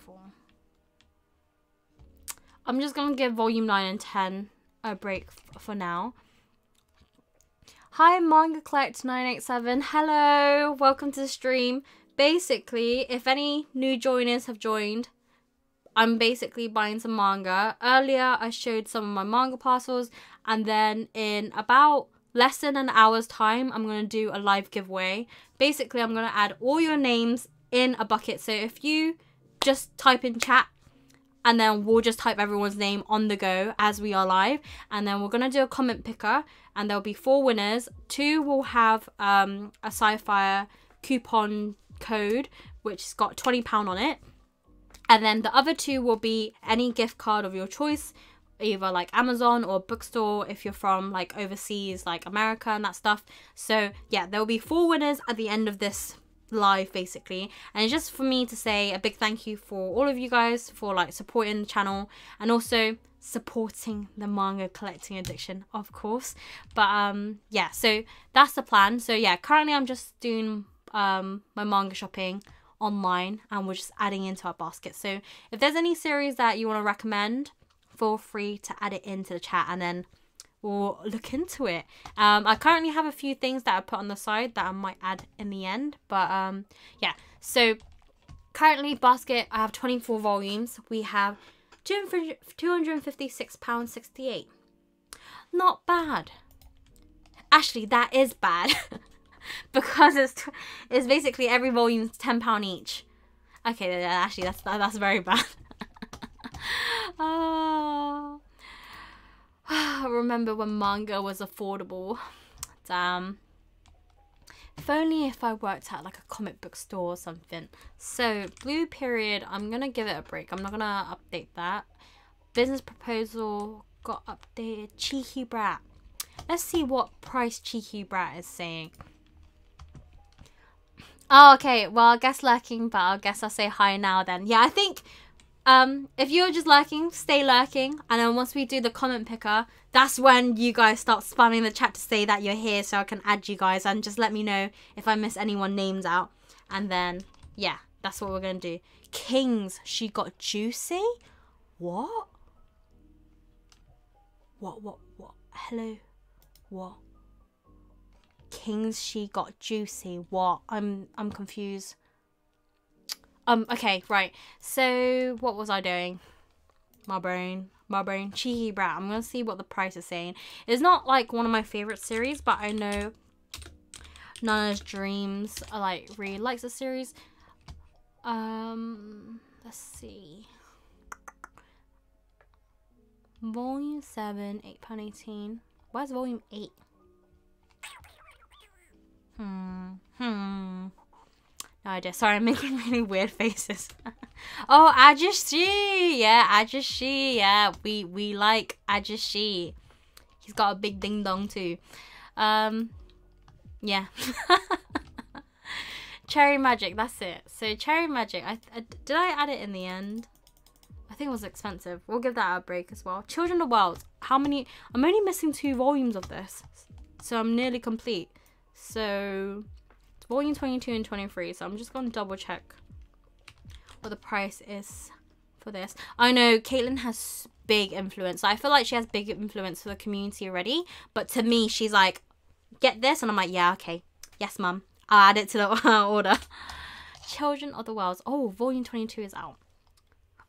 I'm just going to give volume 9 and 10 a break for now. Hi, Manga Collect 987. Hello, welcome to the stream. Basically, if any new joiners have joined, I'm basically buying some manga. Earlier, I showed some of my manga parcels, and then in about less than an hour's time, I'm going to do a live giveaway. basically I'm going to add all your names in a bucket. So if you just type in chat and then we'll just type everyone's name on the go as we are live and then we're going to do a comment picker and there'll be four winners two will have um, a sci-fi coupon code which has got 20 pound on it. And then the other two will be any gift card of your choice either like amazon or bookstore if you're from like overseas like america and that stuff. So yeah there'll be four winners at the end of this live basically. And just for me to say a big thank you for all of you guys for like supporting the channel and also supporting the manga collecting addiction of course. But um yeah so that's the plan. So yeah currently i'm just doing um my manga shopping online and we're just adding into our basket so if there's any series that you want to recommend feel free to add it into the chat and then we'll look into it. Um, I currently have a few things that I put on the side that I might add in the end. But um, yeah, so currently basket, I have 24 volumes. We have £256.68. Not bad. Actually, that is bad. because it's, it's basically every volume is £10 each. Okay, actually, that's, that's very bad. oh. Remember when manga was affordable. Damn. If only if I worked at like a comic book store or something. So, Blue Period, I'm to give it a break. I'm not to update that. Business Proposal got updated. Cheeky Brat. Let's see what price Cheeky Brat is saying. Oh, okay. Well, I guess lurking, but I guess I'll say hi now then. Yeah, I think um, if you're just lurking, stay lurking. And then once we do the comment picker, that's when you guys start spamming the chat to say that you're here so I can add you guys and just let me know if I miss anyone names out. And then, yeah, that's what we're going to do. Kings, she got juicy? What? What, what, what? Hello? What? Kings, she got juicy. What? I'm, I'm confused. Um, okay, right. So, what was I doing? My brain. My brain. Cheeky Brat. I'm gonna see what the price is saying. It's not like one of my favorite series, but I know Nana's Dreams I like really likes the series. Um, let's see. Volume 7, £8.18. Where's volume 8? Hmm. Hmm. No idea. Sorry, I'm making really weird faces. oh, Ajishi! Yeah, Ajishi. Yeah, we, we like Ajishi. He's got a big ding dong too. Um, yeah. Cherry Magic, that's it. So Cherry Magic, I, I, did I add it in the end? I think it was expensive. We'll give that a break as well. Children of the. How many? I'm only missing two volumes of this. So I'm nearly complete. So volume 22 and 23 so i'm just going to double check what the price is for this. I know caitlin has big influence. I feel like she has big influence for the community already but to me she's like get this and i'm like yeah okay. Yes mum. I'll add it to the order. Children of the world oh volume 22 is out.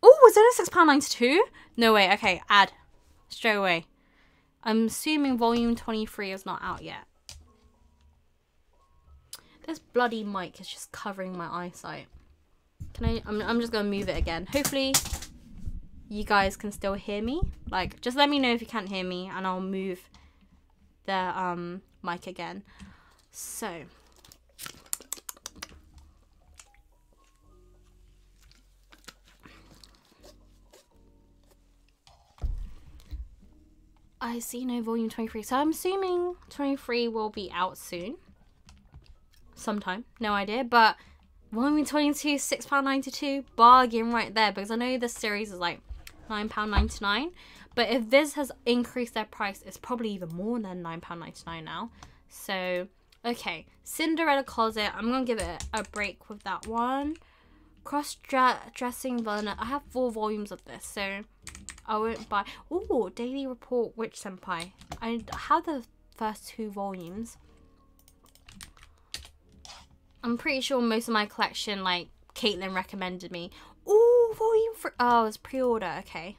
Oh is it a £6.92 no way. Okay add. Straight away. I'm assuming volume 23 is not out yet this bloody mic is just covering my eyesight. Can I, I'm, I'm just to move it again. Hopefully you guys can still hear me. Like, just let me know if you can't hear me and I'll move the um, mic again. So. I see no volume 23. So I'm assuming 23 will be out soon sometime. No idea. But volume 22, £6.92. Bargain right there. Because I know this series is like £9.99. But if this has increased their price, it's probably even more than £9.99 now. So, okay. Cinderella Closet. I'm going to give it a break with that one. Cross-dressing villain. I have four volumes of this. So, I won't buy... Oh, Daily Report Witch Senpai. I have the first two volumes. I'm pretty sure most of my collection, like, Caitlin recommended me. Oh, volume for Oh, it's pre-order. Okay.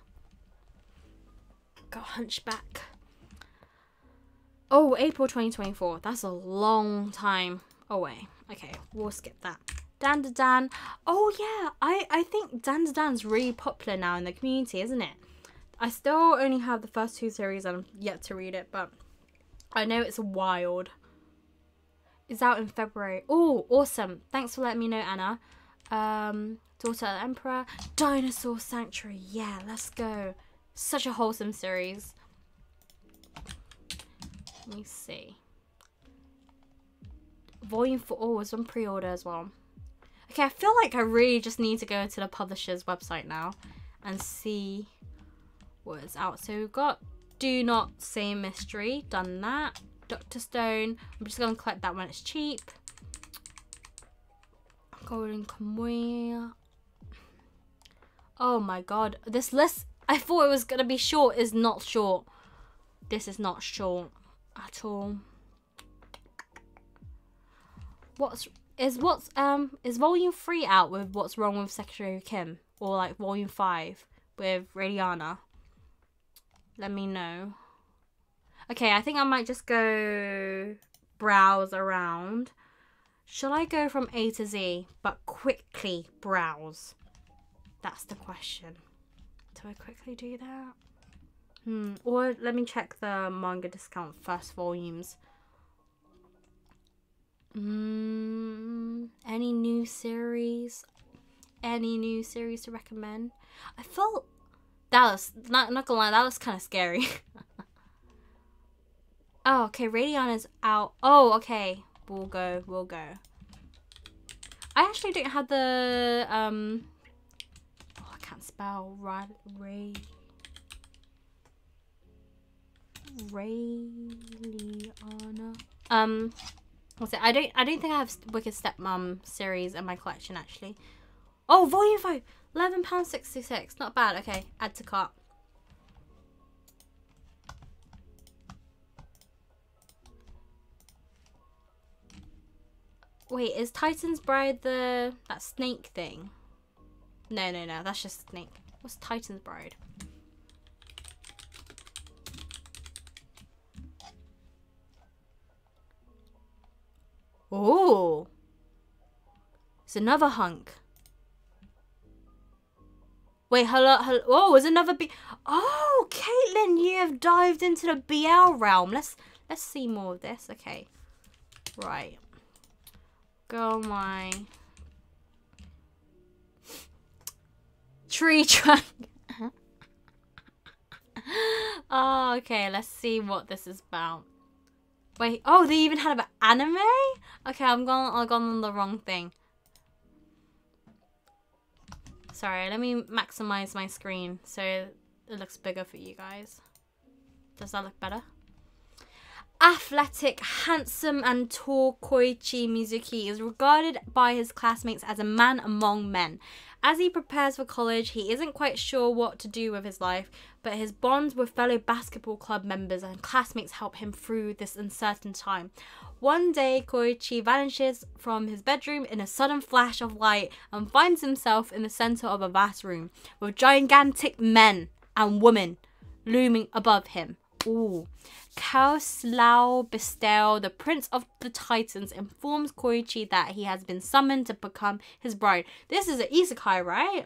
Got Hunchback. Oh, April 2024. That's a long time away. Okay, we'll skip that. Dandadan. Dan. Oh yeah, I I think Dandadan's really popular now in the community, isn't it? I still only have the first two series I'm yet to read it, but I know it's wild. It's out in February. Oh, awesome. Thanks for letting me know, Anna. Um, Daughter of the Emperor. Dinosaur Sanctuary. Yeah, let's go. Such a wholesome series. Let me see. Volume 4 oh, was on pre-order as well. Okay, I feel like I really just need to go to the publisher's website now and see what is out. So we've got Do Not Say Mystery, done that. Dr. Stone, I'm just going to collect that when it's cheap. Golden Kamuy. Oh my god, this list, I thought it was going to be short, is not short. This is not short at all. What's is what's um is volume three out with what's wrong with Secretary Kim or like volume five with Raeliana? Let me know. Okay, I think I might just go browse around. Shall I go from A to Z but quickly browse? That's the question. Do I quickly do that? Hmm. Or let me check the manga discount first volumes. Mm, any new series? Any new series to recommend? I felt that was not not gonna lie, that was kind of scary. oh, okay. Radion is out. Oh, okay. We'll go. We'll go. I actually don't have the um. Oh, I can't spell right. Ray. Raeliana. Um. What's it? I don't. I don't think I have Wicked Stepmom series in my collection actually. Oh, volume five. Eleven pound sixty six. Not bad. Okay, add to cart. Wait, is Titan's Bride the that snake thing? No, no, no. That's just snake. What's Titan's Bride? Oh. It's another hunk. Wait, hello, hello. Oh, it's another B. Oh, Caitlin, you have dived into the BL realm. Let's let's see more of this. Okay, right. Go my tree trunk. oh, okay. Let's see what this is about. Wait, oh, they even had an anime? Okay, I'm going. I've gone on the wrong thing. Sorry, let me maximize my screen so it looks bigger for you guys. Does that look better? Athletic, handsome, and tall Koichi Mizuki is regarded by his classmates as a man among men. As he prepares for college, he isn't quite sure what to do with his life, but his bonds with fellow basketball club members and classmates help him through this uncertain time. One day, Koichi vanishes from his bedroom in a sudden flash of light and finds himself in the center of a vast room with gigantic men and women looming above him. Ooh. Kaoslao Bestel, the Prince of the Titans, informs Koichi that he has been summoned to become his bride. This is an isekai, right?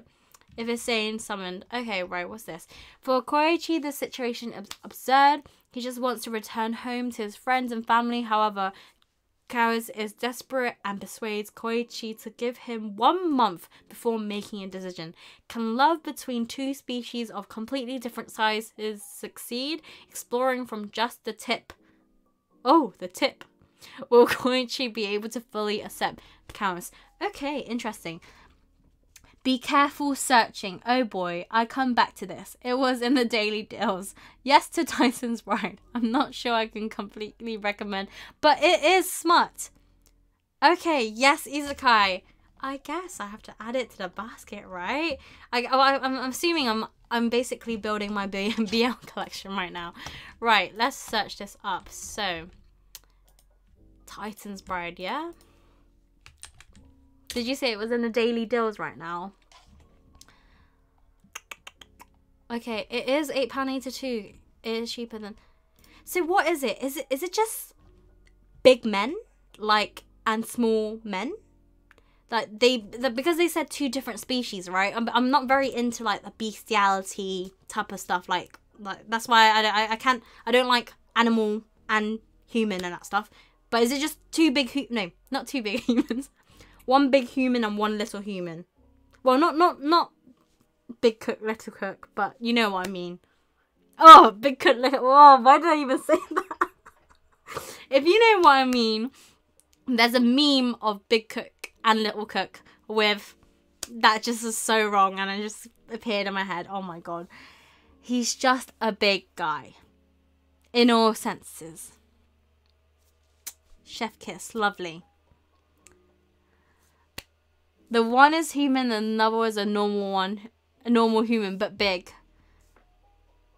If it's saying summoned. Okay, right, what's this? For Koichi, the situation is absurd. He just wants to return home to his friends and family. However, Chaos is desperate and persuades Koichi to give him one month before making a decision. Can love between two species of completely different sizes succeed? Exploring from just the tip. Oh, the tip. Will Koichi be able to fully accept Chaos? Okay, interesting. Be careful searching. Oh boy, I come back to this. It was in the Daily Deals. Yes to Titan's Bride. I'm not sure I can completely recommend, but it is smut. Okay, yes, isekai. I guess I have to add it to the basket, right? I, oh, I, I'm, I'm assuming I'm I'm basically building my BL collection right now. Right, let's search this up. So, Titan's Bride, yeah? Did you say it was in the daily deals right now? Okay, it is £8.82. It is cheaper than... So what is it? Is it is it just big men? Like and small men. Like they, the, because they said two different species, right? I'm, I'm not very into like the bestiality type of stuff. Like, like that's why I, I, I can't, I don't like animal and human and that stuff. But is it just two big, no, not two big humans, one big human and one little human? Well, not, not, not big cook, little cook, but you know what I mean. Oh, big cook, little. Oh, why did I even say that? if you know what I mean, there's a meme of Big Cook and Little Cook with that just is so wrong and it just appeared in my head. Oh my god. He's just a big guy. In all senses. Chef kiss, lovely. The one is human, the other is a normal one, a normal human, but big.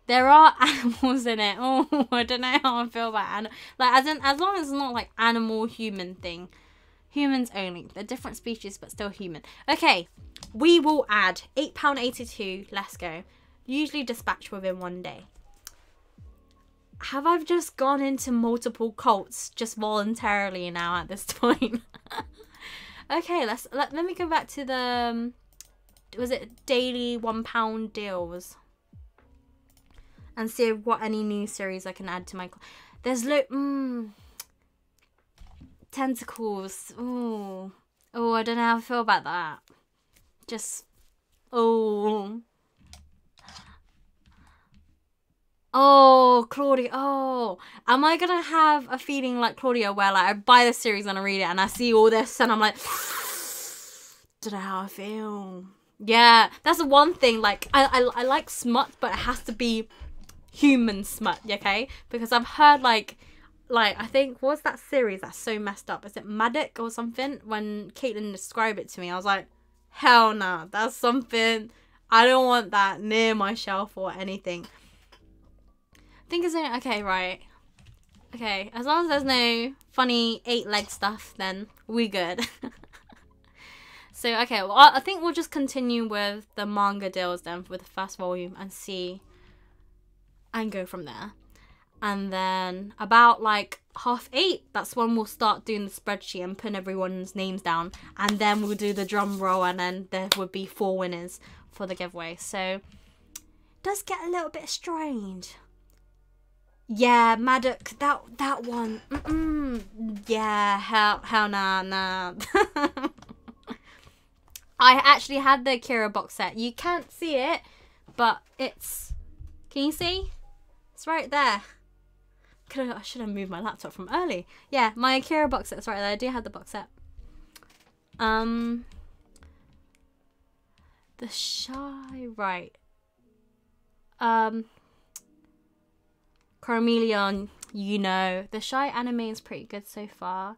There are animals in it. Oh, I don't know how I feel about animal. Like as in, as long as it's not like animal human thing. Humans only. They're different species, but still human. Okay, we will add eight pound eighty two. Let's go. Usually dispatched within one day. Have I just gone into multiple cults just voluntarily now at this point? Okay, let's let, let me go back to the um, was it daily one pound deals and see what any new series I can add to my. There's look. Mm, tentacles. Oh, oh, I don't know how I feel about that. Just, oh. Oh, Claudia. Oh, am I gonna have a feeling like Claudia where like I buy the series and I read it and I see all this and I'm like, don't know how I feel. Yeah, that's the one thing. Like I, I, I like smut, but it has to be human smut. Okay, because I've heard like, like I think what's that series that's so messed up? Is it Madoc or something? When Caitlin described it to me, I was like, hell no, nah, that's something. I don't want that near my shelf or anything think it's okay, right. Okay, as long as there's no funny eight leg stuff, then we good. so, okay, well, I think we'll just continue with the manga deals then with the first volume and see and go from there. And then about like half eight, that's when we'll start doing the spreadsheet and putting everyone's names down. And then we'll do the drum roll and then there would be four winners for the giveaway. So, does get a little bit strange. Yeah, Maddox, that that one. Mm-mm. Yeah, hell, hell nah, nah. I actually had the Kira box set. You can't see it, but it's. Can you see? It's right there. Could I should have moved my laptop from early. Yeah, my Akira box set's right there. I do have the box set. Um. The shy right. Um. Carmeleon, you know. The Shy anime is pretty good so far.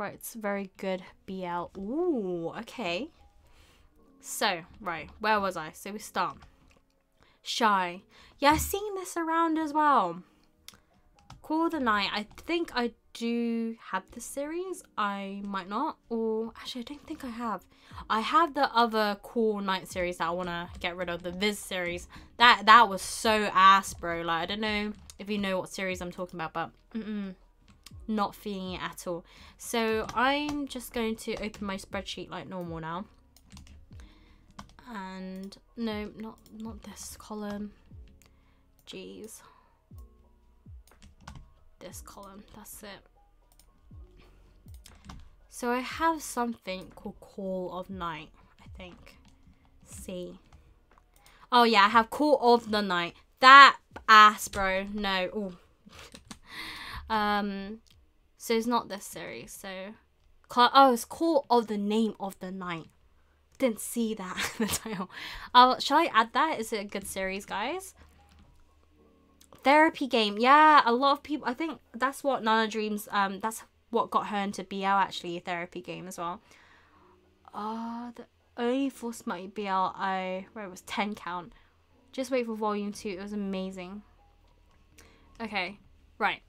It's very good BL. Ooh, okay. So, right, where was I? So we start. Shy. Yeah, I've seen this around as well. Cool the Night. I think I do have the series. I might not. Or actually, I don't think I have. I have the other Cool Night series that I want to get rid of. The Viz series. That that was so ass, bro. Like, I don't know if you know what series I'm talking about, but mm -mm, not feeling it at all. So I'm just going to open my spreadsheet like normal now. And no, not not this column. Jeez. This column, that's it. So I have something called Call of Night, I think. See. Oh yeah, I have Call of the Night. That ass, bro. No. Ooh. um. So it's not this series. So, oh, it's Call of the Name of the Night. Didn't see that in the title. Oh, shall I add that? Is it a good series, guys? Therapy game. Yeah, a lot of people. I think that's what Nana Dreams. Um, that's what got her into BL actually. Therapy game as well. Oh, the only forced my BL I where it was ten count just wait for volume two. It was amazing. Okay, right.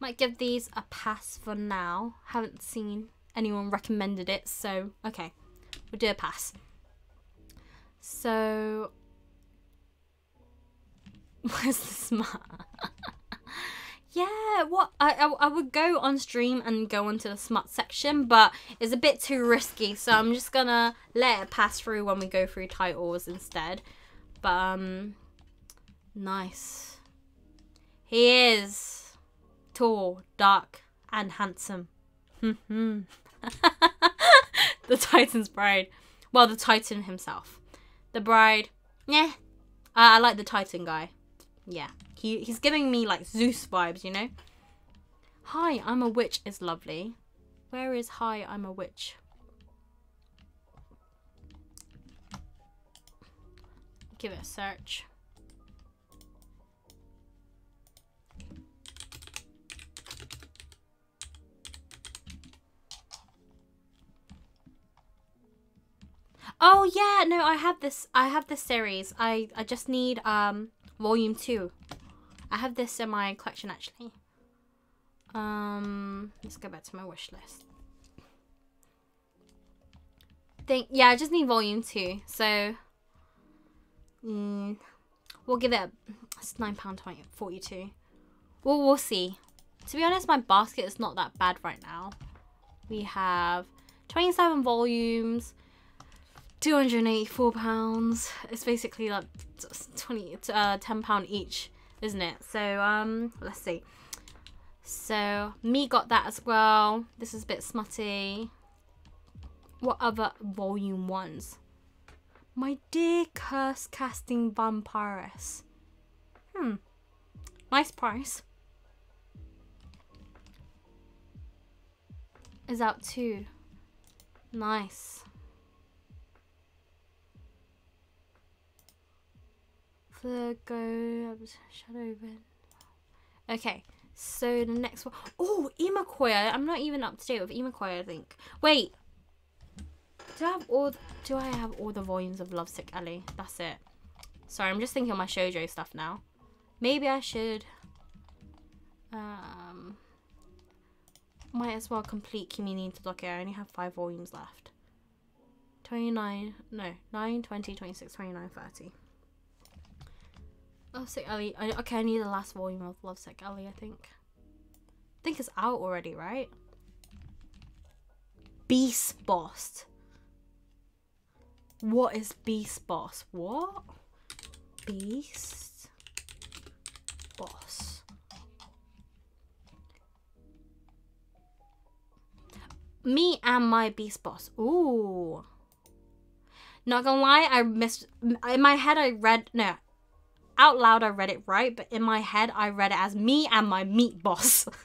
Might give these a pass for now. Haven't seen anyone recommended it, so okay. We'll do a pass. So where's the smart? Yeah, what I, I I would go on stream and go onto the smut section, but it's a bit too risky, so I'm just gonna let it pass through when we go through titles instead. But um, nice. He is tall, dark, and handsome. the Titan's bride. Well, the Titan himself. The bride. Yeah. I, I like the Titan guy. Yeah. He he's giving me like Zeus vibes, you know? Hi, I'm a witch is lovely. Where is hi, I'm a witch? Give it a search. Oh yeah, no, I have this. I have this series. I I just need um volume two. I have this in my collection actually. Um, let's go back to my wish list. Think yeah, I just need volume two. So, mm, we'll give it. A, it's nine pound twenty forty two. Well, we'll see. To be honest, my basket is not that bad right now. We have twenty seven volumes. 284 pounds. It's basically like 20 uh 10 pound each isn't it? So um let's see. So me got that as well. This is a bit smutty. What other volume ones? My dear curse casting vampiress. Hmm. Nice price. Is out too nice Virgo, Shadow Red. Okay, so the next one. Oh, Imakoi. I'm not even up to date with Imakoi, I think. Wait. Do I have all do I have all the volumes of Lovesick Ellie? That's it. Sorry, I'm just thinking of my shoujo stuff now. Maybe I should um might as well complete Kimi ni Todoke. I only have five volumes left. 29, no, 9, 20, 26, 29, 30. Lovesick Ellie. I, okay, I need the last volume of Lovesick Ellie, I think. I think it's out already, right? Beast Boss. What is Beast Boss? What? Beast Boss. Me and my Beast Boss. Ooh. Not gonna lie, I missed. In my head, I read. No, out loud I read it right, but in my head I read it as me and my meat boss.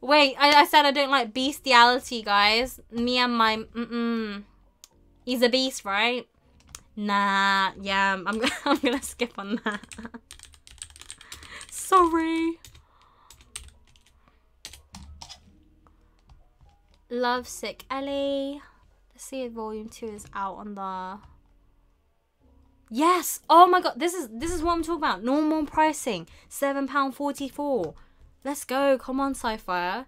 Wait, I, I, said I don't like bestiality, guys. Me and my mm-mm. He's a beast, right? Nah, yeah, I'm, I'm gonna skip on that. Sorry. Lovesick Ellie. Let's see if volume 2 is out on the Yes. Oh my god. This is this is what I'm talking about. Normal pricing. Seven pound forty four. Let's go. Come on, Sci-Fi.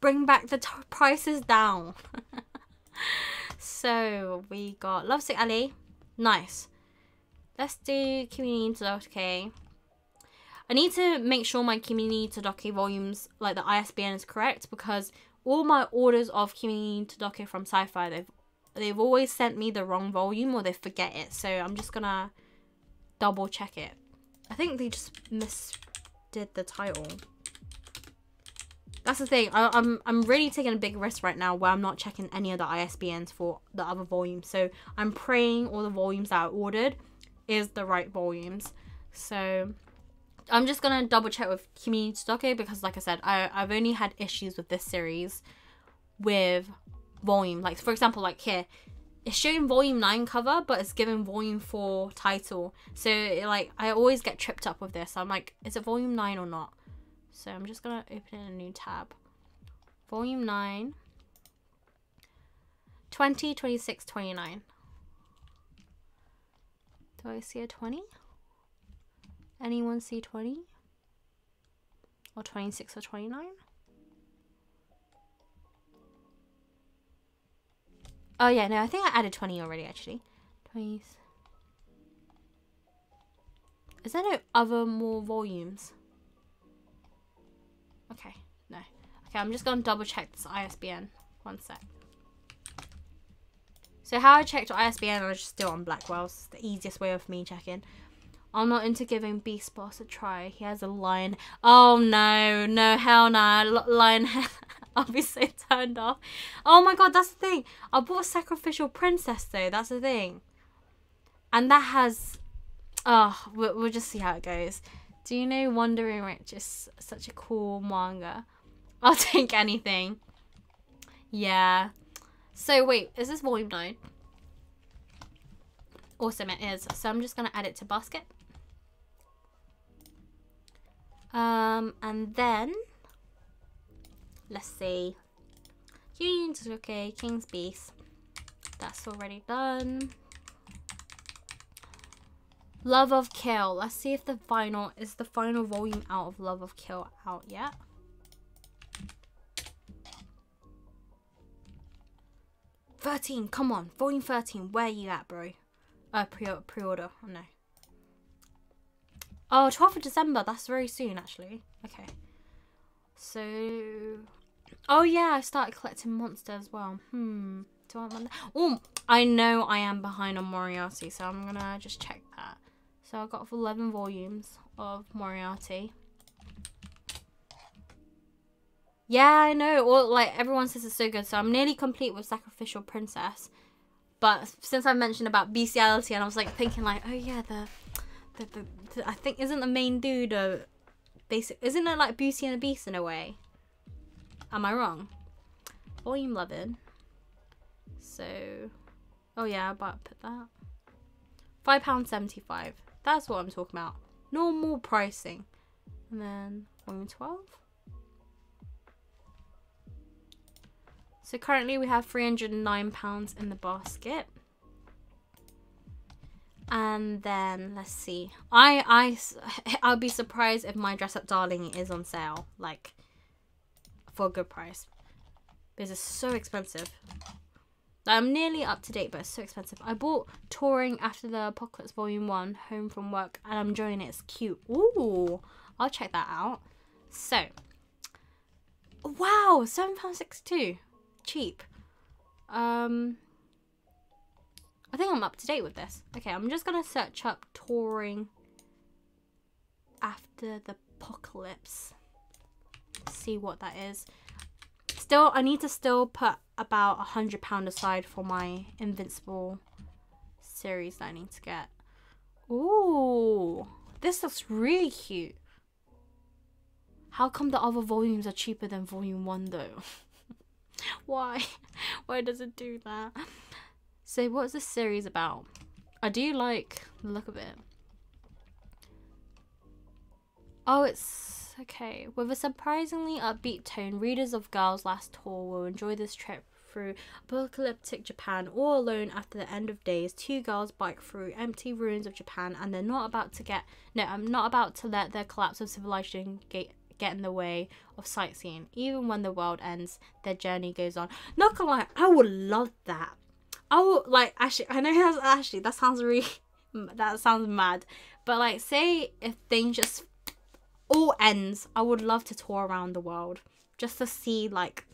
Bring back the prices down. so we got Lovesick Ellie. Nice. Let's do Kimi ni Todoke. I need to make sure my Kimi ni Todoke volumes, like the ISBN, is correct because all my orders of Kimi ni Todoke from Sci-Fi, they've they've always sent me the wrong volume or they forget it. So I'm just gonna double check it. I think they just misdid the title. That's the thing. I, am I'm, I'm really taking a big risk right now where I'm not checking any of the ISBNs for the other volumes. So I'm praying all the volumes that I ordered is the right volumes. So I'm just gonna double check with Kimi ni because like I said, I, I've only had issues with this series with volume. Like for example, like here, it's showing volume 9 cover, but it's given volume 4 title. So like I always get tripped up with this. I'm like, is it volume 9 or not? So I'm just gonna open in a new tab. Volume 9. 20, 26, 29. Do I see a 20? Anyone see 20? Or 26 or 29? Oh yeah, no, I think I added 20 already actually. 20. Is there no other more volumes? Okay, no. Okay, I'm just gonna double check this ISBN. One sec. So how I checked ISBN, I was just still on Blackwell's. The easiest way of me checking. I'm not into giving Beast Boss a try. He has a lion. Oh no, no, hell no. Lion So turned off. Oh my god, that's the thing. I bought sacrificial princess though. That's the thing. And that has. Oh, we'll, we'll just see how it goes. Do you know Wandering Witch is such a cool manga? I'll take anything. Yeah. So wait, is this volume 9? Awesome, it is. So I'm just going to add it to basket. Um, and then, let's see. Union's okay, King's Beast. That's already done. Love of Kill. Let's see if the final, is the final volume out of Love of Kill out yet? Thirteen, come on, volume thirteen. Where are you at, bro? Uh, pre pre-order. Oh no. Oh, 12th of December. That's very soon, actually. Okay. So, oh yeah, I started collecting Monster as well. Hmm. Do I want that? Oh, I know I am behind on Moriarty, so I'm gonna just check that. So I got 11 volumes of Moriarty. Yeah, I know. Well, like everyone says it's so good. So I'm nearly complete with Sacrificial Princess. But since I mentioned about bestiality, and I was like thinking like, oh yeah, the, the, the, the I think isn't the main dude a basic? Isn't it like Beauty and the Beast in a way? Am I wrong? Volume 11. So, oh yeah, about put that. Five pound seventy five. That's what I'm talking about. Normal pricing. And then volume 12. So currently we have £309 in the basket. And then let's see. I I I'll be surprised if my dress up darling is on sale like for a good price. Because it's so expensive. I'm nearly up to date, but it's so expensive. I bought Touring After the Apocalypse Volume 1 home from work and I'm enjoying it. It's cute. Ooh, I'll check that out. So, wow, £7.62 cheap. Um, I think I'm up to date with this. Okay, I'm just gonna search up touring after the apocalypse. See what that is. Still, I need to still put about a hundred pound aside for my Invincible series that I need to get. Ooh, this looks really cute. How come the other volumes are cheaper than volume one though? Why? Why does it do that? So what's this series about? I do like the look of it. Oh, it's okay. With a surprisingly upbeat tone, readers of Girls Last Tour will enjoy this trip through apocalyptic Japan all alone after the end of days. Two girls bike through empty ruins of Japan and they're not about to get no, I'm not about to let the collapse of civilization get get in the way of sightseeing. Even when the world ends, their journey goes on. Not gonna lie, I would love that. I would like actually. I know that's actually that sounds really that sounds mad, but like say if things just all ends, I would love to tour around the world just to see like.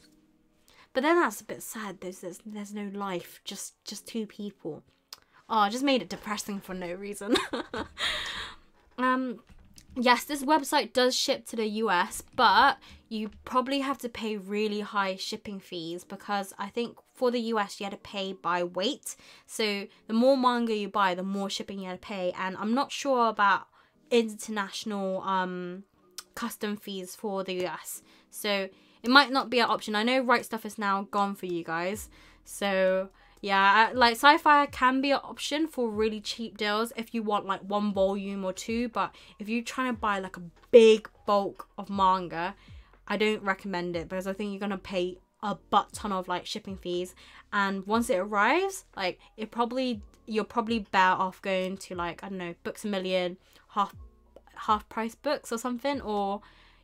But then that's a bit sad. There's there's, there's no life, just just two people. Oh, I just made it depressing for no reason. um, yes, this website does ship to the US, but you probably have to pay really high shipping fees because I think for the US you had to pay by weight. So the more manga you buy, the more shipping you had to pay. And I'm not sure about international um custom fees for the US. So it might not be an option. I know Right Stuf is now gone for you guys. So yeah, like sci-fi can be an option for really cheap deals if you want like one volume or two, but if you're trying to buy like a big bulk of manga, I don't recommend it because I think you're gonna pay a butt ton of like shipping fees and once it arrives, like it probably you're probably better off going to like I don't know, Books a Million, half half price books or something, or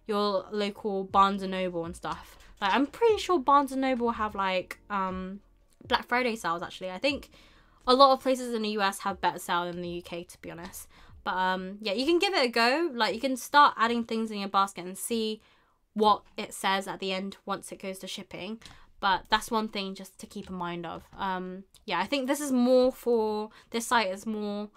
your local Barnes and Noble and stuff. Like I'm pretty sure Barnes and Noble have like um Black Friday sales actually. I think a lot of places in the US have better sale than the UK to be honest. But um yeah, you can give it a go. Like you can start adding things in your basket and see what it says at the end once it goes to shipping. But that's one thing just to keep in mind of. Um, yeah, I think this is more for this site is more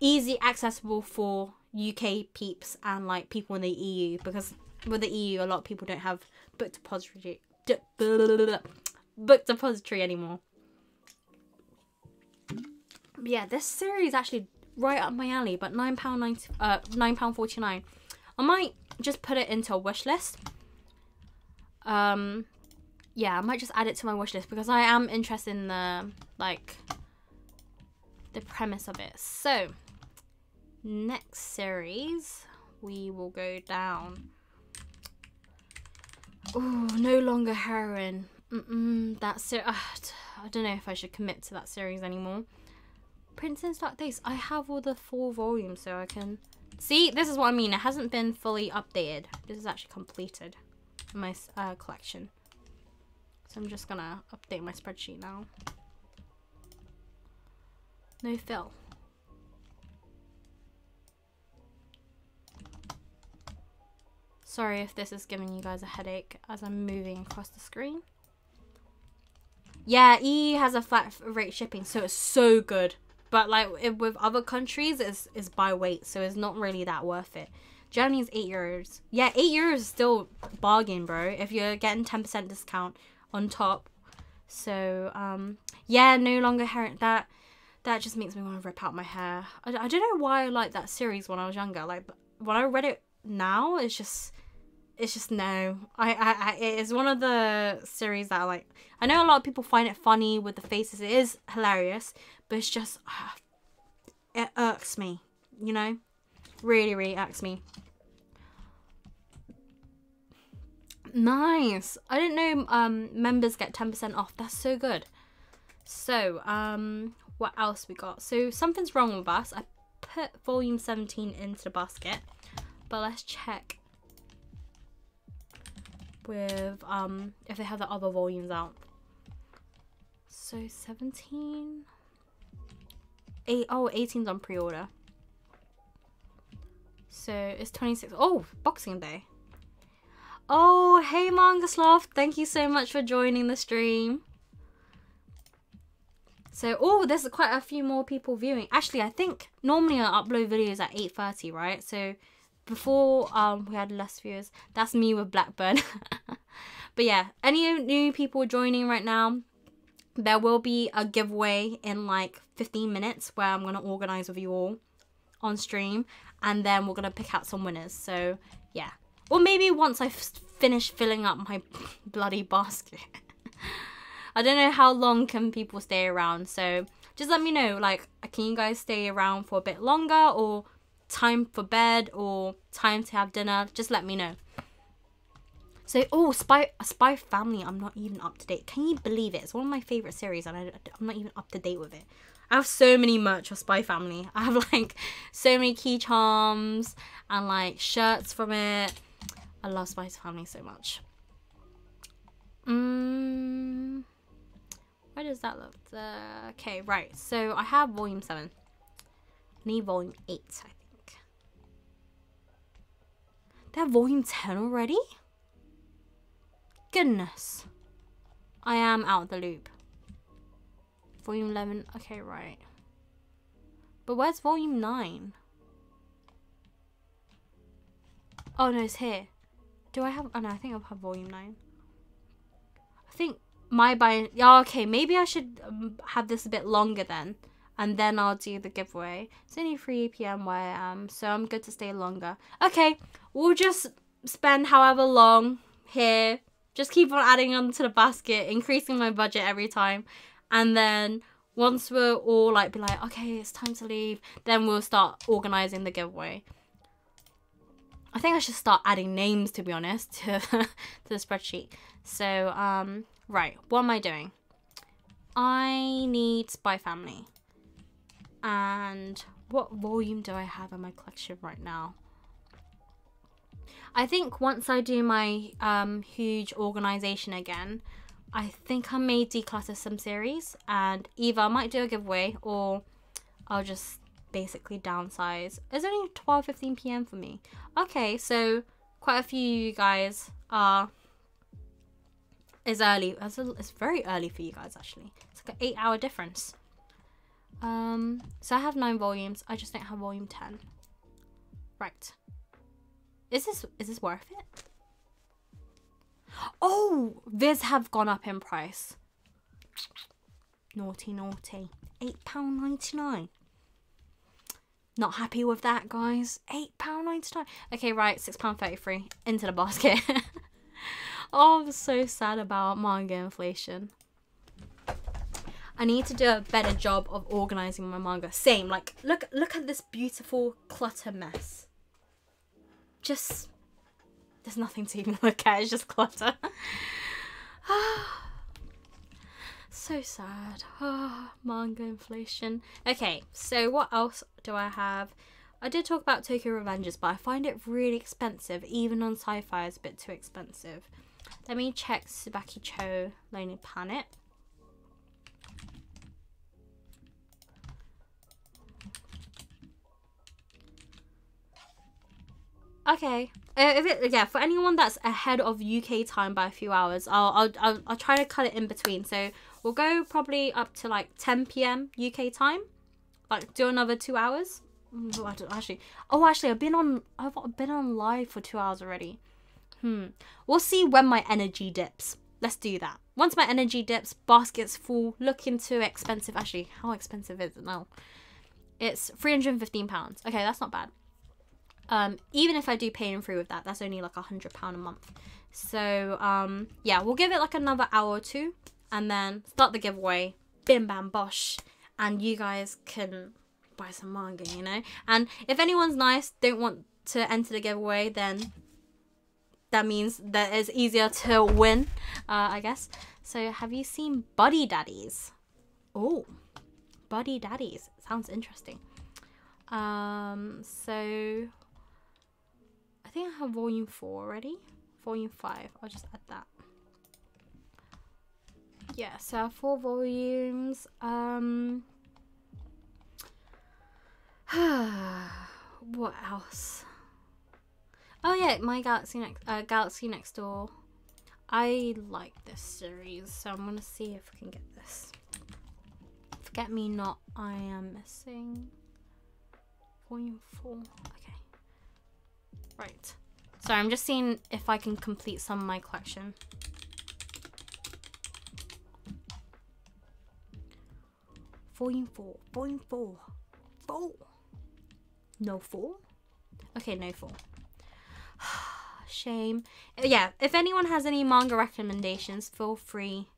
easy accessible for UK peeps and like people in the EU because with the EU a lot of people don't have book depository book depository anymore. But yeah, this series actually right up my alley, but nine pound ninety uh nine pound forty nine. I might just put it into a wish list. Um yeah, I might just add it to my wish list because I am interested in the like the premise of it. So next series we will go down. Oh, no longer heroine. Mm -mm, that's it. Uh, I don't know if I should commit to that series anymore. Princess Dark Days. I have all the four volumes so I can... See, this is what I mean. It hasn't been fully updated. This is actually completed my uh, collection. So I'm just gonna update my spreadsheet now. No fill. Sorry if this is giving you guys a headache as I'm moving across the screen. Yeah, E has a flat rate shipping, so it's so good. But like with other countries, it's, it's by weight, so it's not really that worth it. Germany's 8 euros. Yeah, 8 euros is still bargain, bro. If you're getting 10% discount on top. So, um, yeah, no longer hair. That, that just makes me want to rip out my hair. I, I don't know why I liked that series when I was younger. Like, when I read it now, it's just it's just no. I, I, I it is one of the series that I like. I know a lot of people find it funny with the faces. It is hilarious, but it's just uh, it irks me. You know, really, really irks me. Nice. I didn't know um members get ten percent off. That's so good. So um, what else we got? So something's wrong with us. I put volume seventeen into the basket, but let's check with um if they have the other volumes out. So 17 8 oh 18's on pre-order. So it's 26 oh Boxing Day. Oh hey Mangaslov, thank you so much for joining the stream. So, oh, there's quite a few more people viewing. Actually, I think normally I upload videos at 8.30, right? So, before um we had less viewers. That's me with Blackburn. but yeah, any new people joining right now, there will be a giveaway in like 15 minutes where I'm gonna organize with you all on stream, and then we're gonna pick out some winners. So yeah, or maybe once I finish filling up my bloody basket. I don't know how long can people stay around, so just let me know. Like, can you guys stay around for a bit longer, or time for bed or time to have dinner, just let me know. So, oh, Spy Spy Family, I'm not even up to date. Can you believe it? It's one of my favorite series, and I, I'm not even up to date with it. I have so many merch of Spy Family. I have like so many key charms and like shirts from it. I love Spy Family so much. Mm, where does that look? Okay, right. So I have volume 7. I need volume 8, I they have volume 10 already? Goodness. I am out of the loop. Volume 11. Okay, right. But where's volume 9? Oh, no, it's here. Do I have... Oh, no, I think I have volume 9. I think my buy... Yeah, okay, maybe I should um, have this a bit longer then and then I'll do the giveaway. It's only 3 p.m. where I am, so I'm good to stay longer. Okay, we'll just spend however long here. Just keep on adding onto the basket, increasing my budget every time. And then once we're all like, be like, okay, it's time to leave, then we'll start organizing the giveaway. I think I should start adding names, to be honest, to, to the spreadsheet. So, um, right, what am I doing? I need Spy Family. And what volume do I have in my collection right now? I think once I do my um, huge organization again, I think I may declutter some series and either I might do a giveaway or I'll just basically downsize. It's only 12 15 p.m. for me. Okay, so quite a few of you guys are is early. It's, a, it's very early for you guys actually. It's like an eight hour difference. Um, so I have nine volumes. I just don't have volume ten. Right. Is this is this worth it? Oh, Viz have gone up in price. Naughty, naughty. £8.99. Not happy with that, guys. £8.99. Okay, right, £6.33. Into the basket. oh, I'm so sad about manga inflation. I need to do a better job of organizing my manga. Same, like look look at this beautiful clutter mess. Just there's nothing to even look at, it's just clutter. so sad. Oh, manga inflation. Okay, so what else do I have? I did talk about Tokyo Revengers, but I find it really expensive. Even on Scifier, it's a bit too expensive. Let me check Tsubaki Cho Lonely Planet. Okay. Uh, if it, yeah, for anyone that's ahead of UK time by a few hours, I'll, I'll, I'll, I'll try to cut it in between. So we'll go probably up to like 10 p.m. UK time. Like do another two hours. Mm, actually, oh, actually, I've been on, I've been on live for two hours already. Hmm. We'll see when my energy dips. Let's do that. Once my energy dips, basket's full, look into expensive. Actually, how expensive is it now? It's £315. Okay, that's not bad. Um, even if I do pay and free with that, that's only like a hundred pound a month. So um, yeah, we'll give it like another hour or two, and then start the giveaway. Bim bam bosh, and you guys can buy some manga, you know. And if anyone's nice, don't want to enter the giveaway, then that means that it's easier to win, uh, I guess. So have you seen Buddy Daddies? Oh, Buddy Daddies sounds interesting. Um, so think I have volume 4 already. Volume 5. I'll just add that. Yeah, so I have four volumes. Um, what else? Oh yeah, my Galaxy Next uh, Galaxy Next Door. I like this series, so I'm gonna see if I can get this. Forget Me Not, I am missing. Volume 4. Right. So I'm just seeing if I can complete some of my collection. Volume 4. Volume 4. 4. No 4? Okay, no 4. Shame. Yeah, if anyone has any manga recommendations, feel free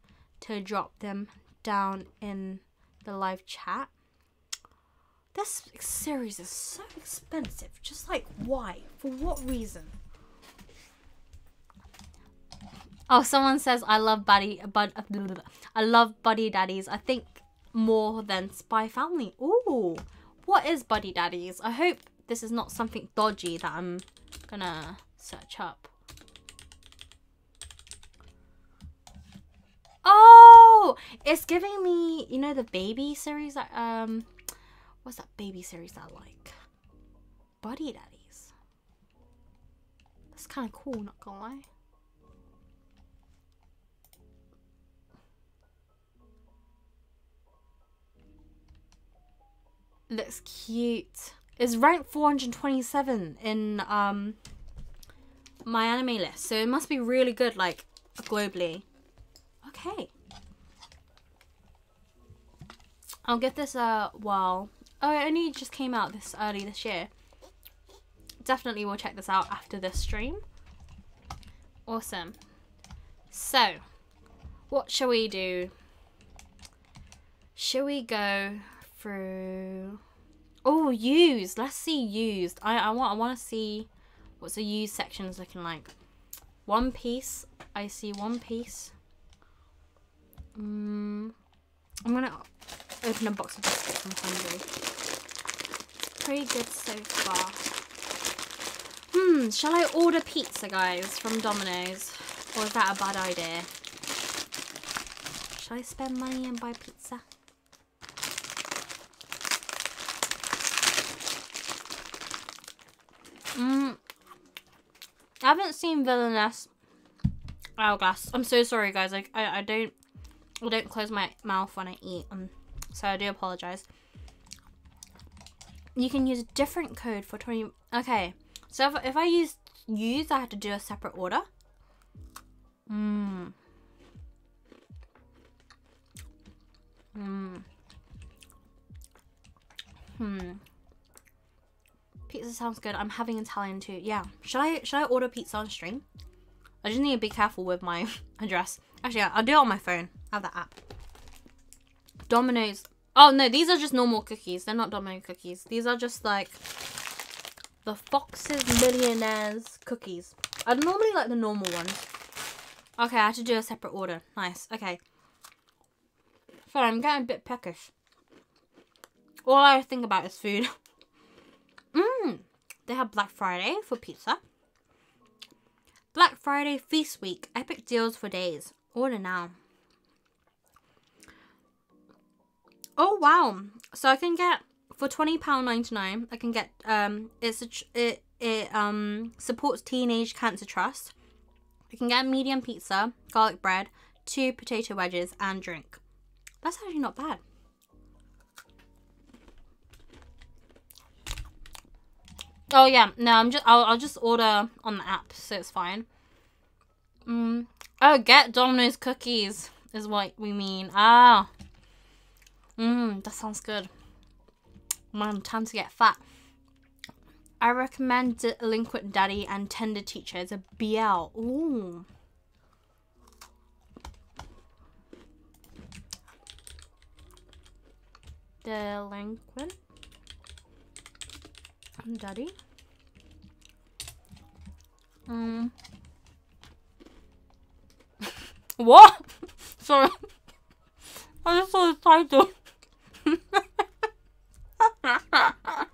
to drop them down in the live chat. This series is so expensive. Just like, why? For what reason? Oh, someone says I love buddy, bud, I love buddy daddies. I think more than Spy Family. Ooh, what is buddy daddies? I hope this is not something dodgy that I'm gonna search up. Oh, it's giving me, you know, the baby series that um What's that baby series I like? Buddy Daddies. That's kind of cool, not gonna lie. Looks cute. It's ranked 427 in um MyAnimeList, so it must be really good, like globally. Okay. I'll give this a well Oh, it only just came out this early this year. Definitely will check this out after this stream. Awesome. So, what shall we do? Shall we go through... Oh, used. Let's see used. I, I want I want to see what's the used sections looking like. One Piece. I see One Piece. Mm, I'm going to open a box of biscuits. I'm hungry. Pretty good so far. Hmm, shall I order pizza, guys, from Domino's? Or is that a bad idea? Shall I spend money and buy pizza? Hmm. I haven't seen Villainess Hourglass. I'm so sorry, guys. Like, I, I don't, I don't close my mouth when I eat. Um, so I do apologize. You can use a different code for 20. Okay. So if, if I use use, I have to do a separate order. Mmm. Mmm. Hmm. Pizza sounds good. I'm having Italian too. Yeah. Should I should I order pizza on stream? I just need to be careful with my address. Actually, I'll do it on my phone. I have the app. Domino's. Oh no, these are just normal cookies. They're not Domino cookies. These are just like the Fox's Millionaires cookies. I normally like the normal ones. Okay, I have to do a separate order. Nice. Okay. Sorry, I'm getting a bit peckish. All I think about is food. Mmm. They have Black Friday for pizza. Black Friday Feast Week. Epic deals for days. Order now. Oh wow! So I can get for twenty pound ninety nine. I can get um. It's a it it um supports Teenage Cancer Trust. You can get a medium pizza, garlic bread, two potato wedges, and drink. That's actually not bad. Oh yeah, no, I'm just I'll, I'll just order on the app, so it's fine. Mm. Oh, get Domino's cookies is what we mean. Ah. Mmm, that sounds good. Man, time to get fat. I recommend Delinquent Daddy and Tender Teacher. It's a BL. Ooh. Delinquent Daddy. Um. what? Sorry. I just saw the title.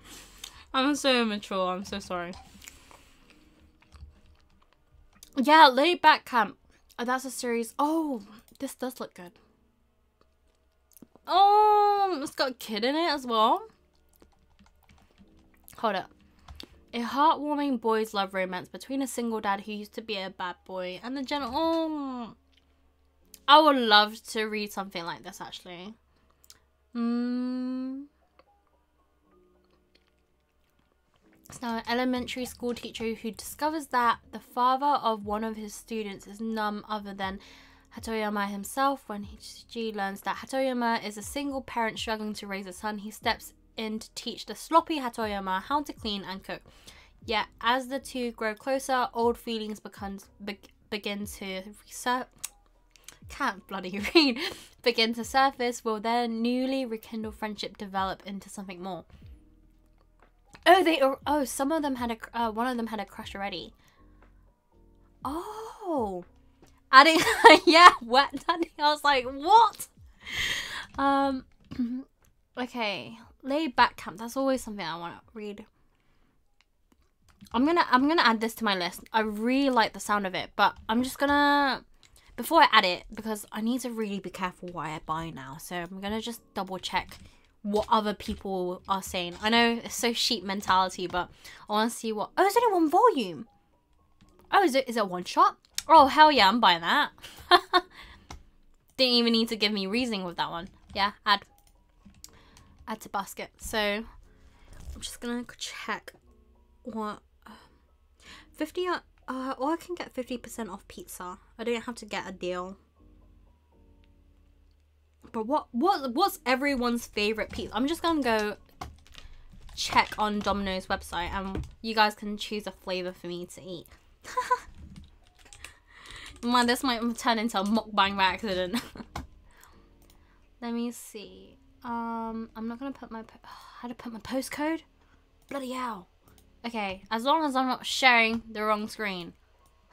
I'm so immature. I'm so sorry. Yeah, laid back camp. Oh, that's a series. Oh, this does look good. Oh, it's got a kid in it as well. Hold up. A heartwarming boys' love romance between a single dad who used to be a bad boy and the general. Oh, I would love to read something like this actually. Hmm. It's now an elementary school teacher who discovers that the father of one of his students is none other than Hatoyama himself. When he, learns that Hatoyama is a single parent struggling to raise a son, he steps in to teach the sloppy Hatoyama how to clean and cook. Yet, as the two grow closer, old feelings becomes, be, begin to resurface can't bloody read begin to surface will their newly rekindled friendship develop into something more? Oh they oh some of them had a uh, one of them had a crush already. Oh. Adding yeah wet daddy i was like what? Um okay laid back camp that's always something i want to read. I'm gonna i'm gonna add this to my list. I really like the sound of it but i'm just gonna before i add it because i need to really be careful what i buy now so i'm gonna just double check what other people are saying. I know it's so sheep mentality but i want to see what oh it's only one volume? Oh is it is it one shot? Oh hell yeah i'm buying that. Didn't even need to give me reasoning with that one. Yeah add add to basket. So I'm just gonna check what 50 uh, uh or I can get 50% off pizza. I don't have to get a deal. But what what what's everyone's favorite pizza? I'm just gonna go check on Domino's website and you guys can choose a flavor for me to eat. Man, this might turn into a mukbang by accident. Let me see. Um, I'm not gonna put my, how to put my postcode? Bloody hell. Okay, as long as I'm not sharing the wrong screen.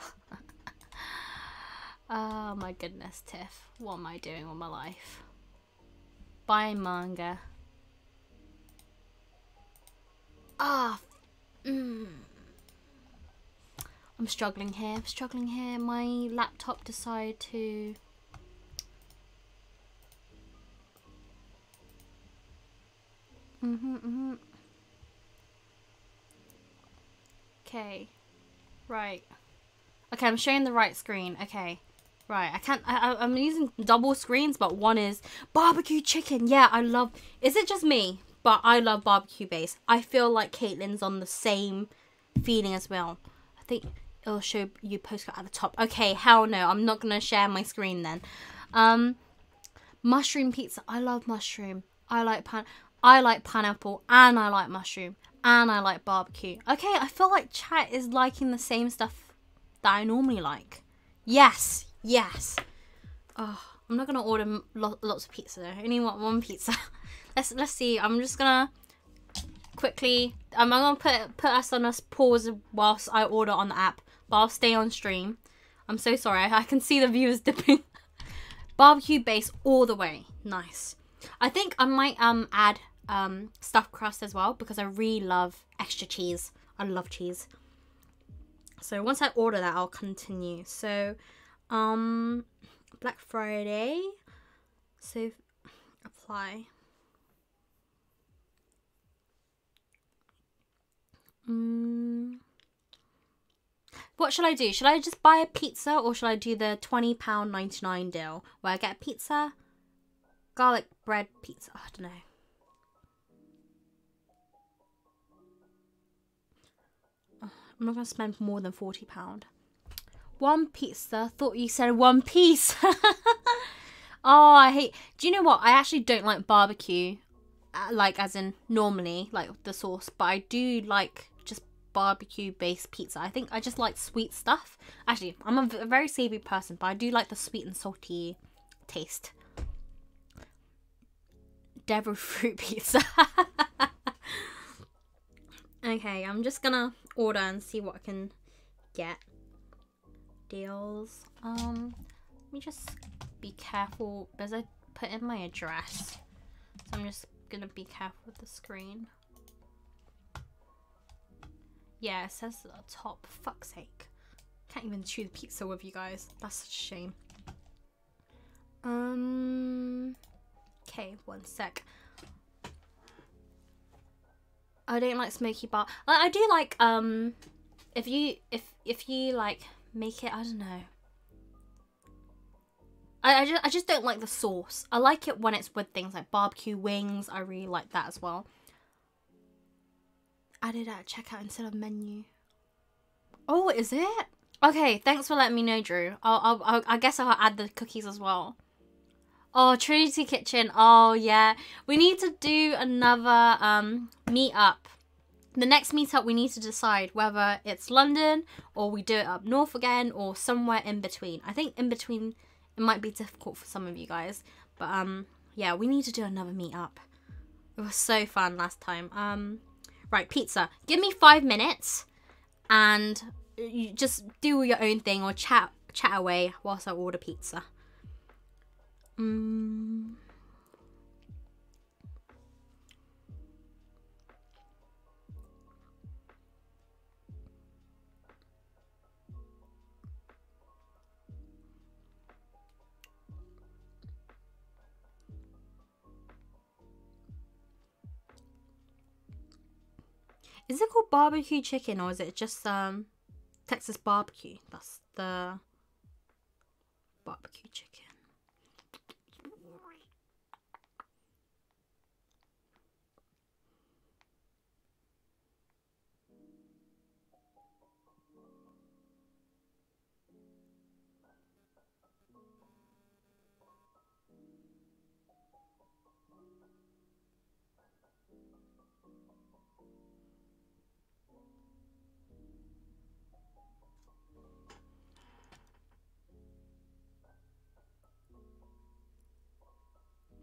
oh my goodness, Tiff. What am I doing with my life? Buying manga. Ah, mm. I'm struggling here, I'm struggling here. My laptop decided to Mm-hmm, mm-hmm. Okay. Right. Okay, I'm showing the right screen. Okay. Right, I can't. I, I'm using double screens, but one is barbecue chicken. Yeah, I love. Is it just me? But I love barbecue base. I feel like Caitlin's on the same feeling as well. I think it'll show you postcard at the top. Okay, hell no, I'm not gonna share my screen then. Um, mushroom pizza. I love mushroom. I like pan. I like pineapple, and I like mushroom, and I like barbecue. Okay, I feel like chat is liking the same stuff that I normally like. Yes, yes. Oh, I'm not gonna order lo lots of pizza. I only want one pizza. let's let's see. I'm just gonna quickly. I'm gonna put put us on a pause whilst I order on the app, but I'll stay on stream. I'm so sorry. I, I can see the viewers dipping. Barbecue base all the way. Nice. I think I might um add um stuffed crust as well because I really love extra cheese. I love cheese. So once I order that, I'll continue. So, um, Black Friday. So apply. Mm. What should I do? Should I just buy a pizza or should I do the £20.99 deal where I get a pizza, garlic bread pizza? Oh, I don't know. I'm not going to spend more than £40. One pizza. Thought you said one piece. oh, I hate... Do you know what? I actually don't like barbecue. Uh, like, as in normally, like the sauce. But I do like just barbecue-based pizza. I think I just like sweet stuff. Actually, I'm a, a very savory person. But I do like the sweet and salty taste. Devil fruit pizza. okay, I'm just gonna order and see what I can get. Deals. Um, let me just be careful because I put in my address. So I'm just gonna be careful with the screen. Yeah, it says at the top. Fuck's sake. Can't even chew the pizza with you guys. That's such a shame. Um. Okay, one sec. I don't like smoky bar. I, I do like um, if you if if you like make it. I don't know. I, I just I just don't like the sauce. I like it when it's with things like barbecue wings. I really like that as well. Added at checkout instead of menu. Oh, is it? Okay, thanks for letting me know, Drew. I'll, I'll, I'll I guess I'll add the cookies as well. Oh, Trinity Kitchen. Oh, yeah. We need to do another um meet up. The next meetup, we need to decide whether it's London or we do it up north again or somewhere in between. I think in between it might be difficult for some of you guys, but um, yeah, we need to do another meetup. It was so fun last time. Um, right, pizza. Give me five minutes, and you just do your own thing or chat chat away whilst I order pizza. Mm. Is it called barbecue chicken or is it just um Texas barbecue? That's the barbecue chicken.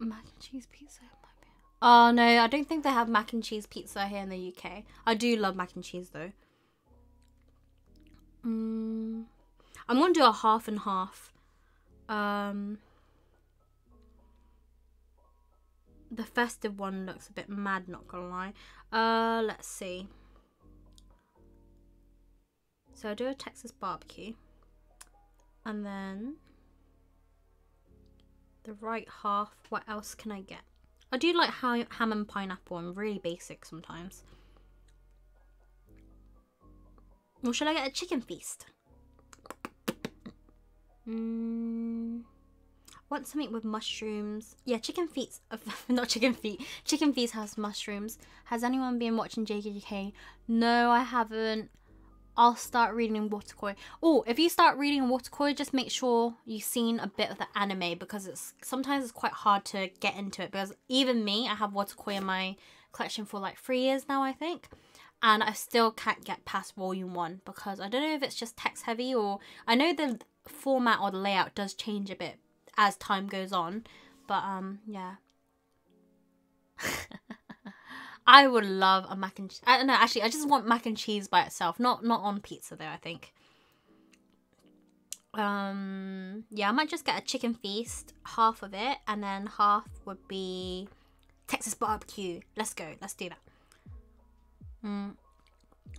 Mac and cheese pizza Oh no, I don't think they have mac and cheese pizza here in the UK. I do love mac and cheese though. Mm, I'm gonna do a half and half. Um, the festive one looks a bit mad, not gonna lie. Uh, let's see. So I do a Texas barbecue, and then the right half. What else can I get? I do like ham and pineapple. I'm really basic sometimes. Or should I get a chicken feast? Mm, want something with mushrooms. Yeah, chicken feet. Not chicken feet. Chicken feet has mushrooms. Has anyone been watching JJK? No, I haven't. I'll start reading Wotakoi. Oh, if you start reading Wotakoi, just make sure you've seen a bit of the anime because it's sometimes it's quite hard to get into it because even me, I have Wotakoi in my collection for like three years now, I think. And I still can't get past volume one because I don't know if it's just text heavy or I know the format or the layout does change a bit as time goes on. But um yeah. I would love a mac and cheese. I don't know, actually I just want mac and cheese by itself. Not not on pizza though, I think. Um yeah, I might just get a chicken feast, half of it, and then half would be Texas barbecue. Let's go. Let's do that. Mm.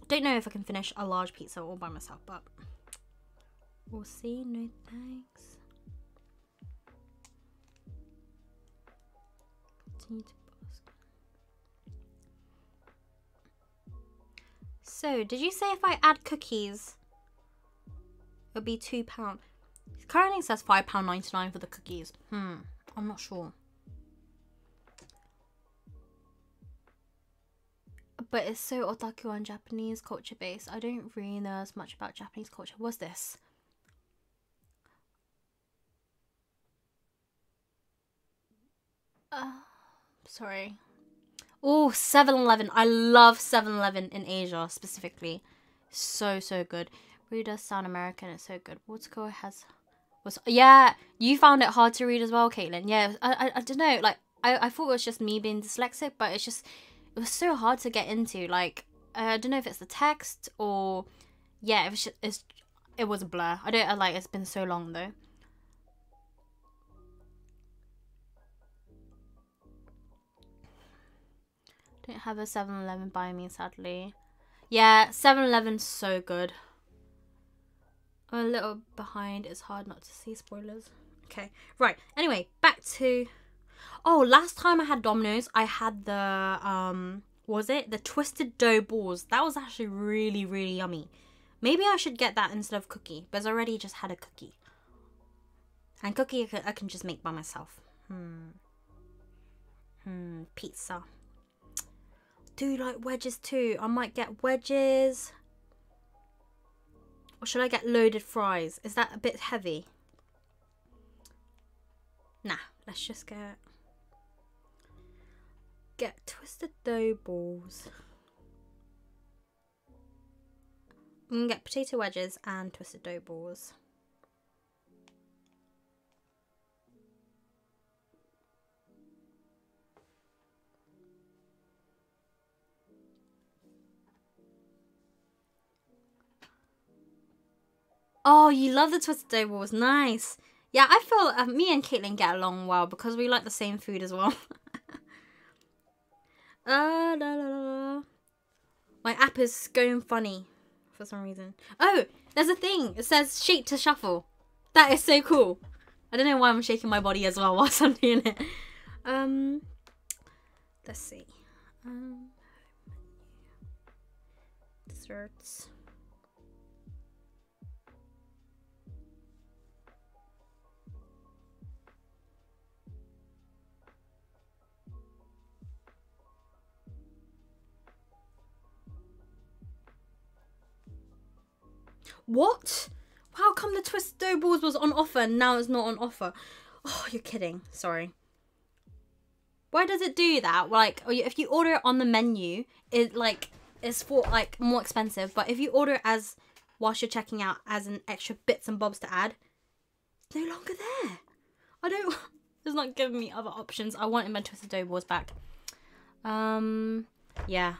Don't know if I can finish a large pizza all by myself, but we'll see. No thanks. Continue to So, did you say if I add cookies, it'll be two pound? Currently says five pound ninety nine for the cookies. Hmm, I'm not sure. But it's so otaku and Japanese culture based. I don't really know as much about Japanese culture. What's this? Uh, sorry. Oh, 7-Eleven. I love 7-Eleven in Asia specifically. So, so good. Really does sound American. It's so good. Wotakoi has... Was, yeah, you found it hard to read as well, Caitlin. Yeah, I, I, I don't know. Like, I, I thought it was just me being dyslexic, but it's just... It was so hard to get into. Like, uh, I don't know if it's the text or... Yeah, it was just... It's, it was a blur. I don't... Like, it's been so long, though. Don't have a 7-Eleven by me, sadly. Yeah, 7-Eleven's so good. I'm a little behind. It's hard not to see spoilers. Okay, right. Anyway, back to... Oh, last time I had Domino's, I had the... um, was it? The Twisted Dough Balls. That was actually really, really yummy. Maybe I should get that instead of cookie, because I already just had a cookie. And cookie I can, just make by myself. Hmm. Hmm, pizza do like wedges too. I might get wedges. Or should I get loaded fries? Is that a bit heavy? Nah, let's just get get twisted dough balls. I'm gonna get potato wedges and twisted dough balls. Oh, you love the twisted dough balls. Nice. Yeah, I feel uh, me and Caitlin get along well because we like the same food as well. uh. My app is going funny for some reason. Oh, there's a thing. It says shake to shuffle. That is so cool. I don't know why I'm shaking my body as well whilst I'm doing it. Um, let's see. Um, desserts. What? How come the Twisted Dough Balls was on offer and now it's not on offer? Oh, you're kidding. Sorry. Why does it do that? Like, if you order it on the menu, it like is for like more expensive. But if you order it as whilst you're checking out as an extra bits and bobs to add, it's no longer there. I don't. It's not giving me other options. I want my Twisted Dough Balls back. Um. Yeah.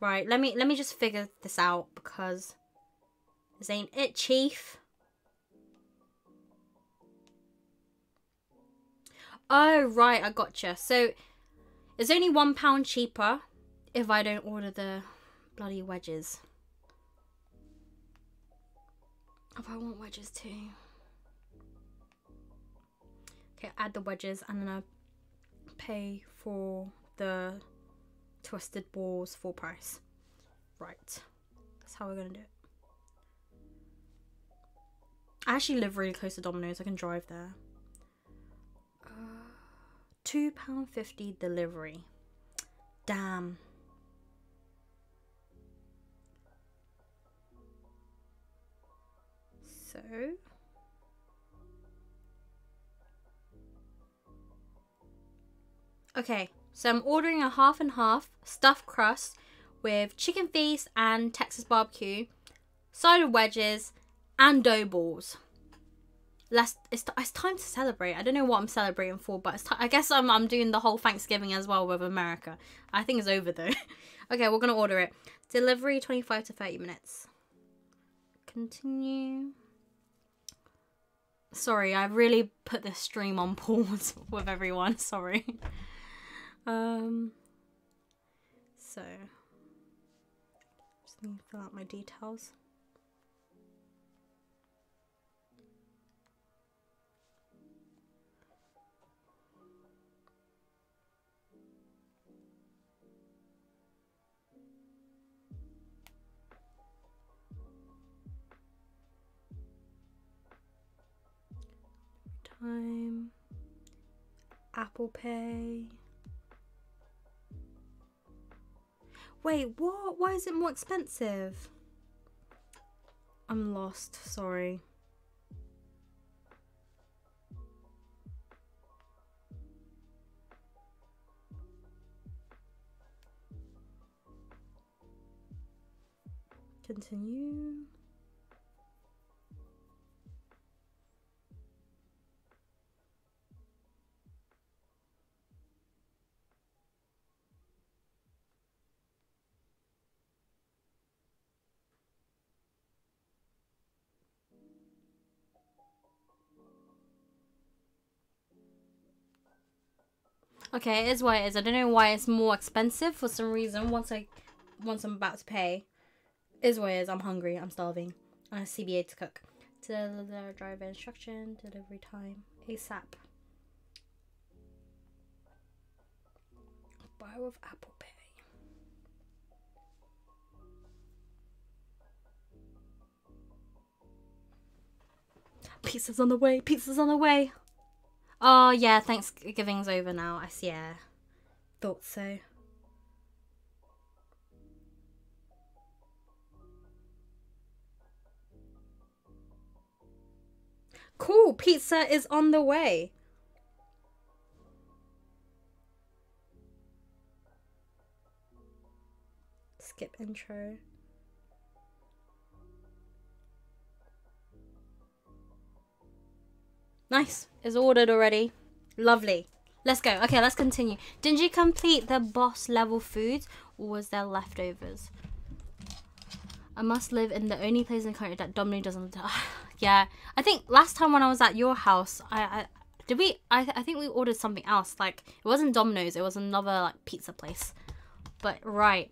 Right. Let me let me just figure this out because this ain't it, Chief. Oh, right, I gotcha. So, it's only one pound cheaper if I don't order the bloody wedges. If I want wedges too. Okay, add the wedges and then I pay for the twisted balls full price. Right. That's how we're to do it. I actually live really close to Domino's. I can drive there. Uh, Two pound fifty delivery. Damn. So. Okay, so I'm ordering a half and half stuffed crust with chicken feast and Texas barbecue, cider wedges, and dough balls. Let's, it's, it's time to celebrate. I don't know what I'm celebrating for, but I guess I'm, I'm doing the whole Thanksgiving as well with America. I think it's over though. okay, we're gonna order it. Delivery 25 to 30 minutes. Continue. Sorry, I really put this stream on pause with everyone. Sorry. Um. So, just need to fill out my details. Time. Apple Pay. Wait, what? Why is it more expensive? I'm lost, sorry. Continue. Okay, it is what it is. I don't know why it's more expensive for some reason. Once I, once I'm about to pay, is what it is. I'm hungry. I'm starving. I have CBA to cook. Deliver driver instruction. Delivery time. ASAP. Buy with Apple Pay. Pizza's on the way. Pizza's on the way. Oh yeah, Thanksgiving's over now. I see. Yeah, thought so. Cool, pizza is on the way. Skip intro. Nice. It's ordered already. Lovely. Let's go. Okay, let's continue. Didn't you complete the boss level foods or was there leftovers? I must live in the only place in the country that Domino doesn't. yeah, I think last time when I was at your house, I, I did we. I I think we ordered something else. Like it wasn't Domino's. It was another like pizza place. But right.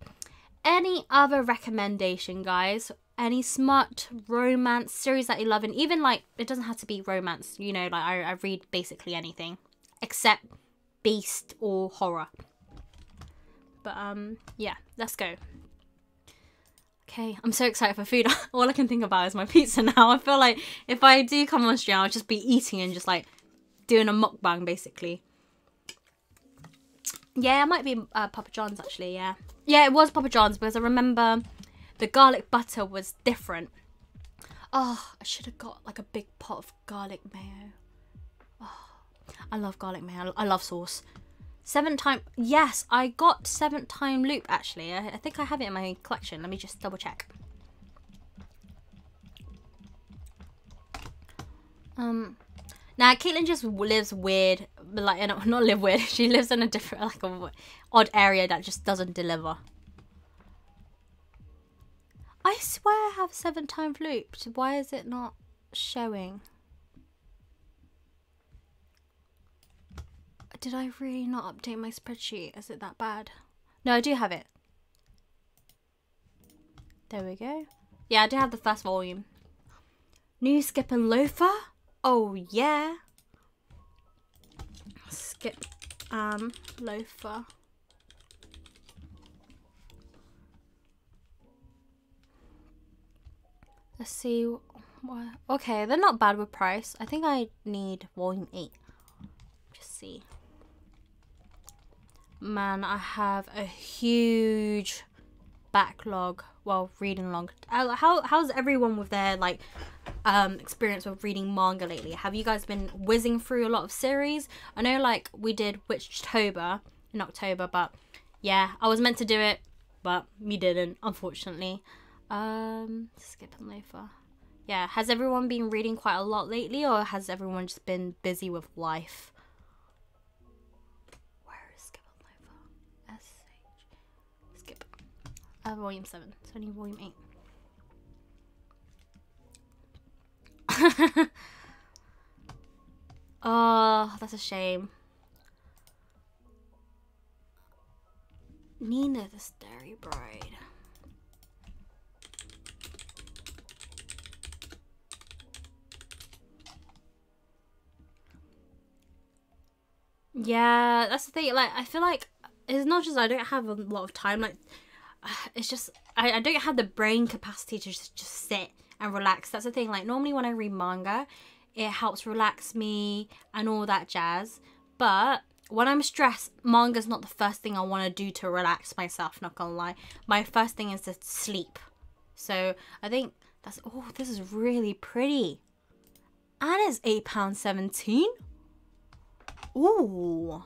Any other recommendation, guys? Any smart romance series that you love, and even like it doesn't have to be romance. You know, like I I read basically anything except beast or horror. But um, yeah, let's go. Okay, I'm so excited for food. All I can think about is my pizza now. I feel like if I do come on stream, I'll just be eating and just like doing a mukbang basically. Yeah, it might be uh, Papa John's actually, yeah. Yeah, it was Papa John's because I remember the garlic butter was different. Oh, I should have got like a big pot of garlic mayo. Oh, I love garlic mayo. I love sauce. Seven time. Yes, I got seven time loop actually. I, I think I have it in my collection. Let me just double check. Um, now Caitlin just lives weird, like not live weird. She lives in a different, like a odd area that just doesn't deliver. I swear I have seven times looped. Why is it not showing? Did I really not update my spreadsheet? Is it that bad? No, I do have it. There we go. Yeah, I do have the first volume. New Skip and Loafer? Oh, yeah. Skip um Loafer. Let's see Okay, they're not bad with price. I think I need volume 8. Just see. Man, I have a huge backlog. Well, reading. Uh, how how's everyone with their like um experience with reading manga lately? Have you guys been whizzing through a lot of series? I know like we did Witchtober in October, but yeah, I was meant to do it, but me didn't, unfortunately. Um, skip and loafer. Yeah, has everyone been reading quite a lot lately, or has everyone just been busy with life? Where is loafer? S H skip. Uh, volume seven. It's only volume eight. oh, that's a shame. Nina the Starry Bride. Yeah, that's the thing. Like, I feel like it's not just I don't have a lot of time. Like, it's just I, I don't have the brain capacity to just, just sit and relax. That's the thing. Like, normally when I read manga, it helps relax me and all that jazz. But when I'm stressed, manga's not the first thing I want to do to relax myself, not gonna lie. My first thing is to sleep. So I think that's oh, this is really pretty. And it's £8.17. Ooh.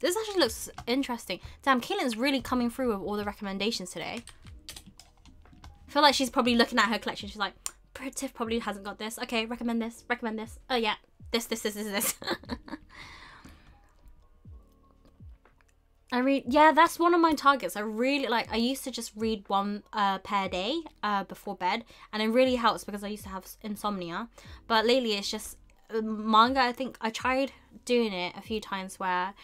This actually looks interesting. Damn, Caitlin's really coming through with all the recommendations today. I feel like she's probably looking at her collection. She's like, Tiff probably hasn't got this. Okay, recommend this, recommend this. Oh yeah, this, this, this, this, this. I read, yeah, that's one of my targets. I really like, I used to just read one uh, per day uh, before bed, and it really helps because I used to have insomnia. But lately, it's just manga. I think I tried doing it a few times where,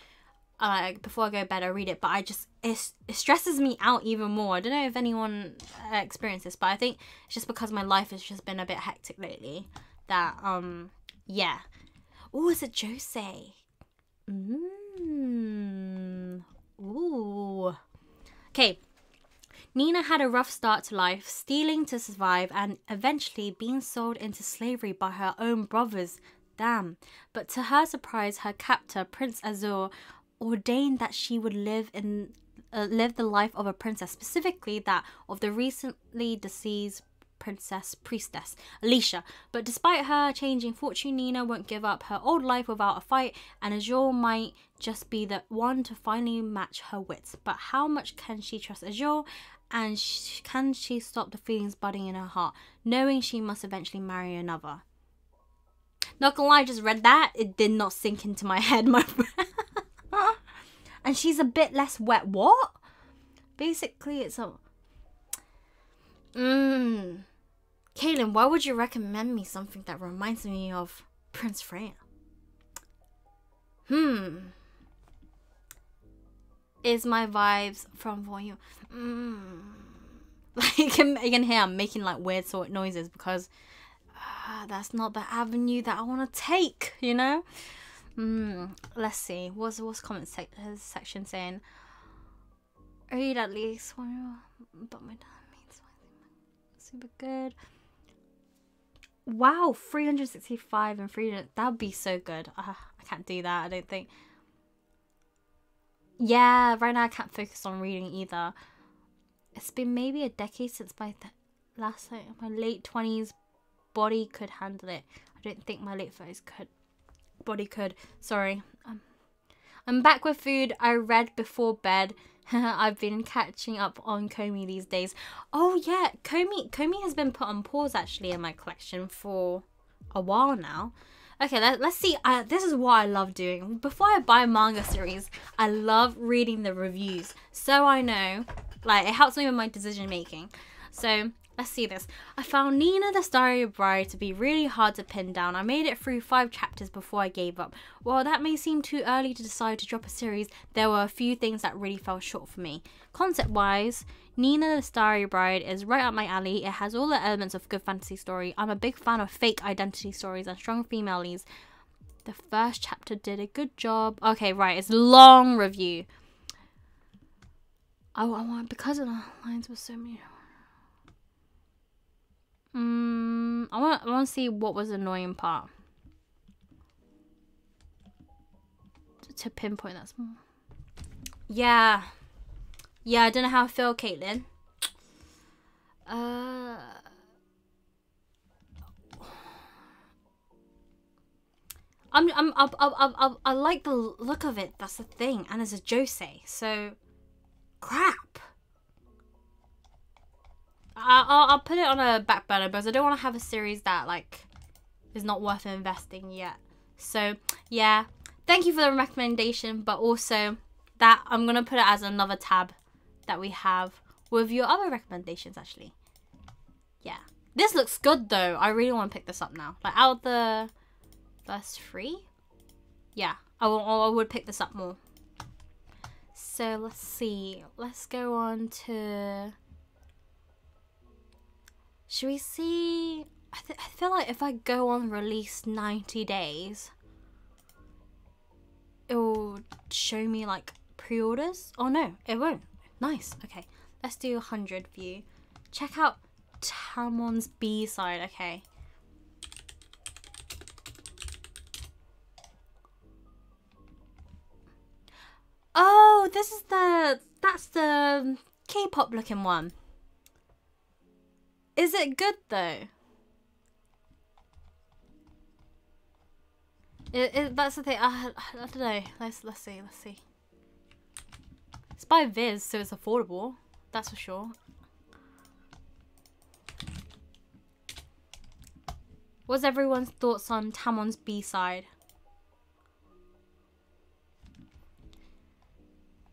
uh, before I go to bed, I read it, but I just, it, it stresses me out even more. I don't know if anyone uh, experienced this, but I think it's just because my life has just been a bit hectic lately that, um, yeah. Oh, is it josei? Mmm. Ooh. Okay. Nina had a rough start to life, stealing to survive and eventually being sold into slavery by her own brothers. Damn. But to her surprise, her captor, Prince Azure, ordained that she would live in uh, live the life of a princess, specifically that of the recently deceased princess priestess, Alicia. But despite her changing fortune, Nina won't give up her old life without a fight, and Azure might just be the one to finally match her wits. But how much can she trust Azure? And sh can she stop the feelings budding in her heart, knowing she must eventually marry another? Not gonna lie, I just read that. It did not sink into my head, my And she's a bit less wet. What? Basically, it's a. Mmm. Caitlin, why would you recommend me something that reminds me of Prince Freya? Hmm. Is my vibes from volume? Hmm. Like you can, you can hear I'm making like weird sort of noises because uh, that's not the avenue that I want to take. You know. Hmm. Let's see. What's what's comment sec section saying? Read at least one, but my dad means super good. Wow, 365 and 300. That would be so good. Uh, I can't do that, I don't think. Yeah, right now I can't focus on reading either. It's been maybe a decade since my last time, my late 20s body could handle it. I don't think my late 30s could. Body could. Sorry. Um, I'm back with food I read before bed. I've been catching up on Komi these days. Oh yeah, Komi Komi has been put on pause actually in my collection for a while now. Okay, let, us see. This is what I love doing. Before I buy a manga series, I love reading the reviews. So I know, like, it helps me with my decision making. So Let's see this. I found Nina the Starry Bride to be really hard to pin down. I made it through five chapters before I gave up. While that may seem too early to decide to drop a series, there were a few things that really fell short for me. Concept wise, Nina the Starry Bride is right up my alley. It has all the elements of good fantasy story. I'm a big fan of fake identity stories and strong female leads. The first chapter did a good job. Okay, right, it's long review. I, I want because of the lines were so many Mm, I want I want to see what was the annoying part. To, pinpoint that small. Yeah. Yeah, I don't know how I feel, Caitlin. Uh I'm, I'm, I, I, I, I like the look of it. That's the thing. And it's a josei, so crap. I'll, I'll put it on a back burner because I don't want to have a series that like is not worth investing yet. So yeah, thank you for the recommendation, but also that I'm gonna put it as another tab that we have with your other recommendations. Actually, yeah, this looks good though. I really want to pick this up now. Like out the first three, yeah, I, will, I would pick this up more. So let's see. Let's go on to should we see? I, I feel like if I go on release 90 days, it will show me like pre-orders. Oh no, it won't. Nice. Okay, let's do 100 view. Check out Tamon's B-side. Okay. Oh, this is the, that's the K-pop looking one. Is it good though? It, it, that's the thing. I, I don't know. Let's let's see. Let's see. It's by Viz, so it's affordable. That's for sure. What's everyone's thoughts on Tamon's B side?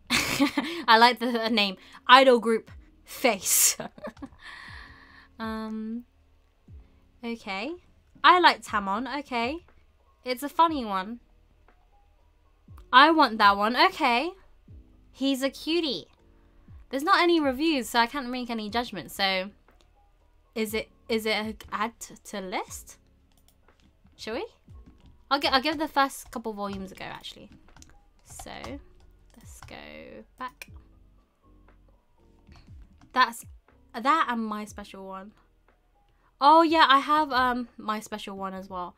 I like the name. Idol group face. Um, okay. I like Tamon. Okay. It's a funny one. I want that one. Okay. He's a cutie. There's not any reviews, so I can't make any judgment. So, is it is it add to list? Shall we? I'll get I'll give the first couple volumes a go actually. So, let's go back. That's that and my special one. Oh yeah, I have um my special one as well.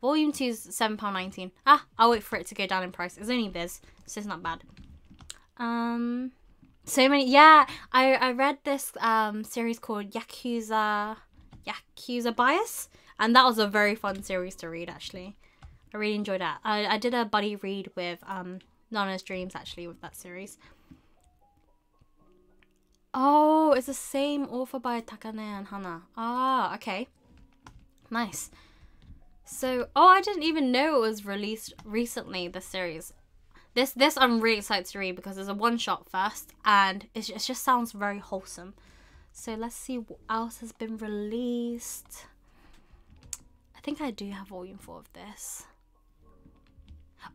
Volume 2 is £7.19. Ah, I'll wait for it to go down in price. It's only this, so it's not bad. Um, so many. Yeah, I, I read this um series called Yakuza Yakuza Bias, and that was a very fun series to read. Actually, I really enjoyed that. I, I did a buddy read with um Nana's Dreams actually with that series. Oh, it's the same author by Takane and Hana. Ah, okay. Nice. So, oh, I didn't even know it was released recently, the series. This this I'm really excited to read because it's a one shot first and it, it just sounds very wholesome. So let's see what else has been released. I think I do have volume 4 of this.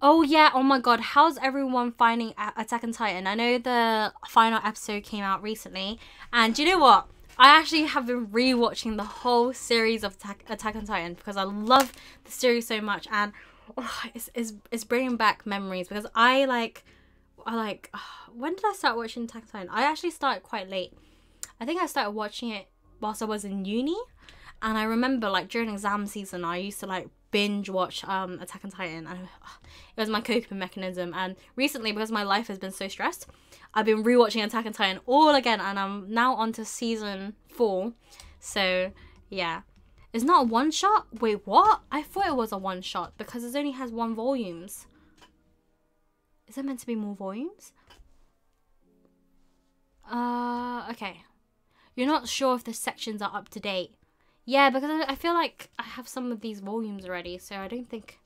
Oh yeah, oh my god, how's everyone finding Attack on Titan? I know the final episode came out recently, and you know what? I actually have been rewatching the whole series of Attack, Attack on Titan because I love the series so much, and oh, it's, it's it's bringing back memories because I like I like when did I start watching Attack on Titan? I actually started quite late. I think I started watching it whilst I was in uni, and I remember like during exam season I used to like binge watch um Attack on Titan and it was my coping mechanism. And recently because my life has been so stressed I've been rewatching Attack on Titan all again and I'm now on to season 4 so yeah. It's not a one shot wait what? I thought it was a one shot because it only has one volumes. Is it meant to be more volumes? Uh okay. You're not sure if the sections are up to date yeah, because I feel like I have some of these volumes already, so I don't think...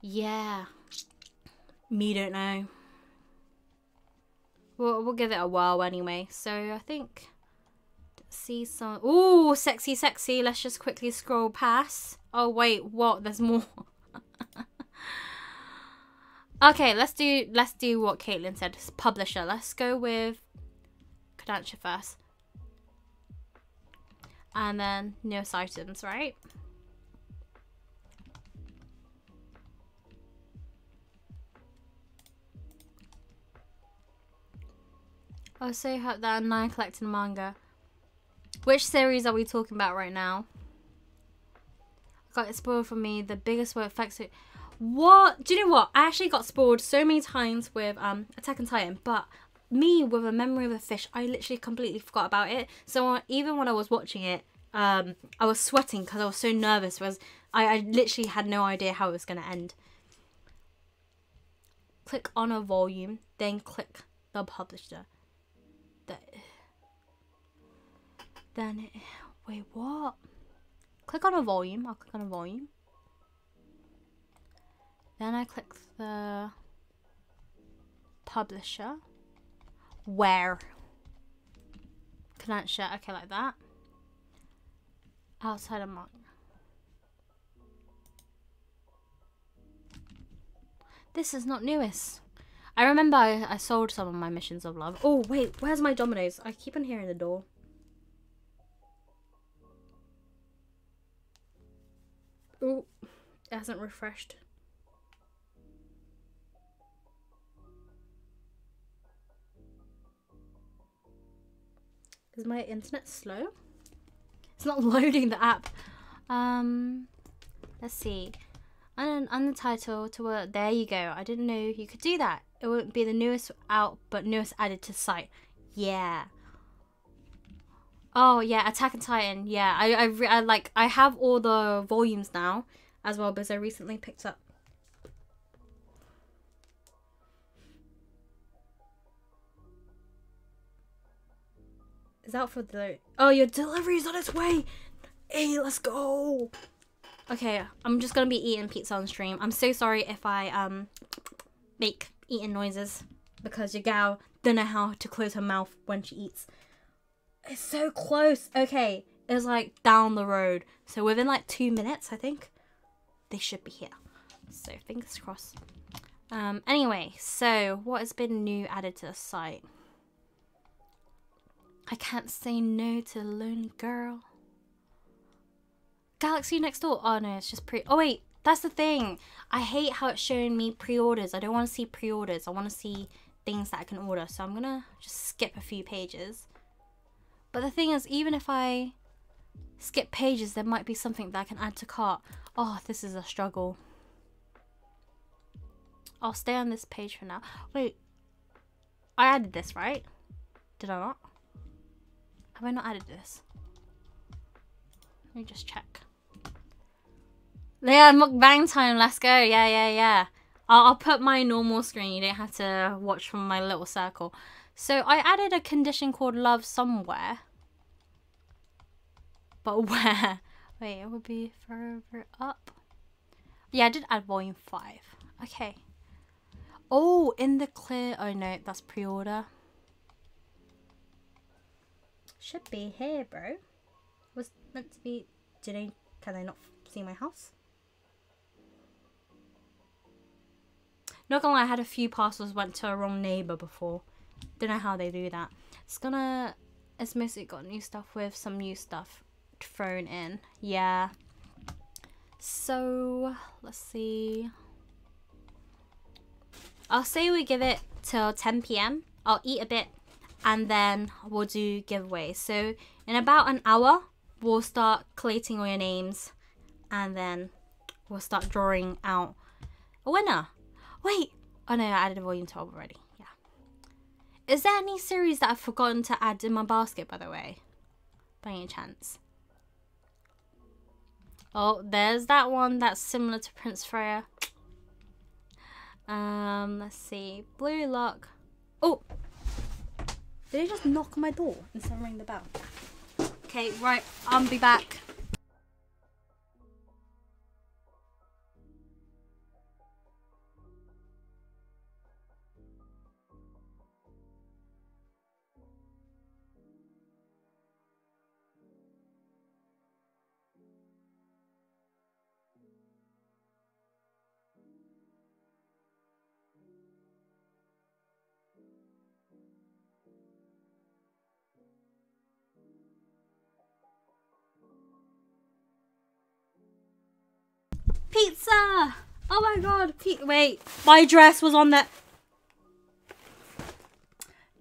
Yeah. Me don't know. We'll, we'll give it a whirl anyway. So I think... See some... Ooh, sexy, sexy. Let's just quickly scroll past. Oh, wait, what? There's more. okay, let's do let's do what Caitlin said. Publisher. Let's go with Kodansha first and then newest items, right? I also hope that I'm collecting manga. Which series are we talking about right now? I Got it spoiled for me. The biggest word affects it. What? Do you know what? I actually got spoiled so many times with um Attack on Titan, but me with a memory of a fish, I literally completely forgot about it. So uh, even when I was watching it, um, I was sweating because I was so nervous. Was I, I literally had no idea how it was going to end. Click on a volume, then click the publisher. The, then it, wait, what? Click on a volume. I'll click on a volume. Then I click the publisher. Where? Kodansha, okay, like that. Outside of manga. This is not newest. I remember I, I sold some of my missions of love. Oh, wait, where's my dominoes? I keep on hearing the door. Oh, it hasn't refreshed. Is my internet slow? It's not loading the app. Um, let's see. And the title to uh, there you go. I didn't know you could do that. It wouldn't be the newest out, but newest added to site. Yeah. Oh yeah, Attack on Titan. Yeah, I I, I like I have all the volumes now as well because I recently picked up. Is out for the Oh, your delivery's on its way. Hey, let's go. Okay, I'm just gonna be eating pizza on stream. I'm so sorry if I um make eating noises because your gal don't know how to close her mouth when she eats. It's so close. Okay, it's like down the road. So within like two minutes, I think, they should be here. So fingers crossed. Um, anyway, so what has been new added to the site? I can't say no to a lonely girl. Galaxy next door. Oh no, it's just pre. Oh wait, that's the thing. I hate how it's showing me pre-orders. I don't want to see pre-orders. I want to see things that I can order. So I'm gonna just skip a few pages. But the thing is, even if I skip pages, there might be something that I can add to cart. Oh, this is a struggle. I'll stay on this page for now. Wait, I added this, right? Did I not? Have I not added this? Let me just check. Yeah, mukbang time. Let's go. Yeah, yeah, yeah. I'll, I'll put my normal screen. You don't have to watch from my little circle. So I added a condition called love somewhere. But where? Wait, it would be further up. Yeah, I did add volume 5. Okay. Oh, in the clear. Oh no, that's pre-order. Should be here, bro. Was meant to be. Did I? Can I not see my house? Not gonna lie, I had a few parcels went to a wrong neighbor before. Don't know how they do that. It's gonna. It's mostly got new stuff with some new stuff thrown in. Yeah. So let's see. I'll say we give it till 10 p.m. I'll eat a bit and then we'll do giveaways. So in about an hour, we'll start collating all your names and then we'll start drawing out a winner. Wait, oh no, I added a volume 12 already. Yeah. Is there any series that I've forgotten to add in my basket, by the way? By any chance? Oh, there's that one that's similar to Prince Freya. Um, let's see. Blue Lock. Oh! Did he just knock on my door instead of ring the bell? Okay, right. I'll be back. Pe wait, my dress was on that.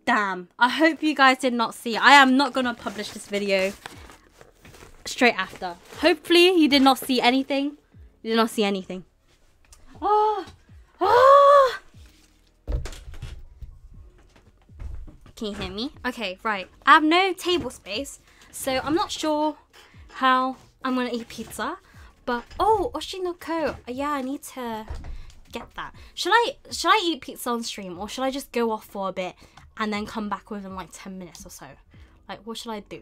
Damn. I hope you guys did not see. I am not going to publish this video straight after. Hopefully you did not see anything. You did not see anything. Oh. Oh. Can you hear me? Okay, right. I have no table space. So I'm not sure how I'm to eat pizza. But, oh, Oshi no Ko. Yeah, I need to get that. Should I should I eat pizza on stream or should I just go off for a bit and then come back within like 10 minutes or so? Like, what should I do?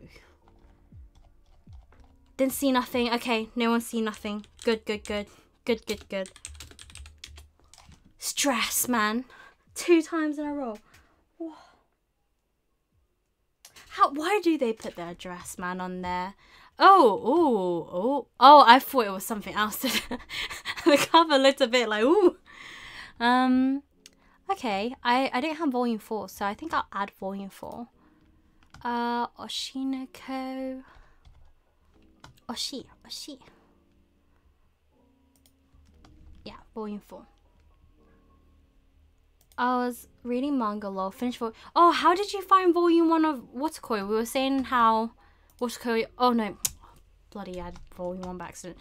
Didn't see nothing. Okay, no one see nothing. Good, good, good. Good, good, good. Stress, man. Two times in a row. How, why do they put their address, man, on there? Oh, oh, oh. Oh, I thought it was something else. the cover looked a bit like, ooh. Um, okay. I, I don't have volume 4, so I think I'll add volume 4. Uh, Oshi no Ko. Oshi, Oshi. Yeah, volume 4. I was reading manga lol, finished for Oh, how did you find volume 1 of Wotakoi? We were saying how Wotakoi Oh no. Bloody had volume 1 by accident.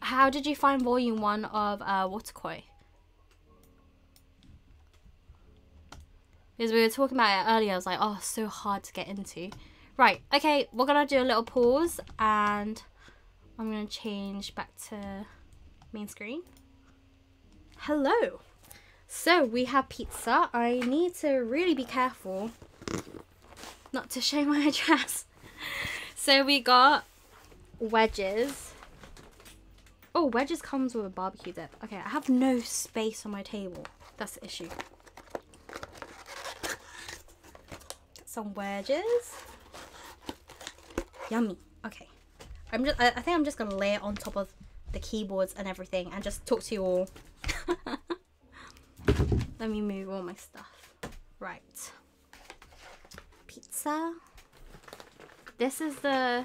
How did you find volume 1 of uh Wotakoi? Because we were talking about it earlier, I was like, oh, so hard to get into. Right, okay, we're gonna do a little pause and I'm gonna change back to main screen. Hello. So we have pizza. I need to really be careful not to show my address. So we got wedges. Oh, wedges comes with a barbecue dip. Okay, I have no space on my table. That's the issue. Got some wedges. Yummy. Okay. I'm just I, I think I'm just gonna lay it on top of the keyboards and everything and just talk to you all. Let me move all my stuff. Right. Pizza. This is the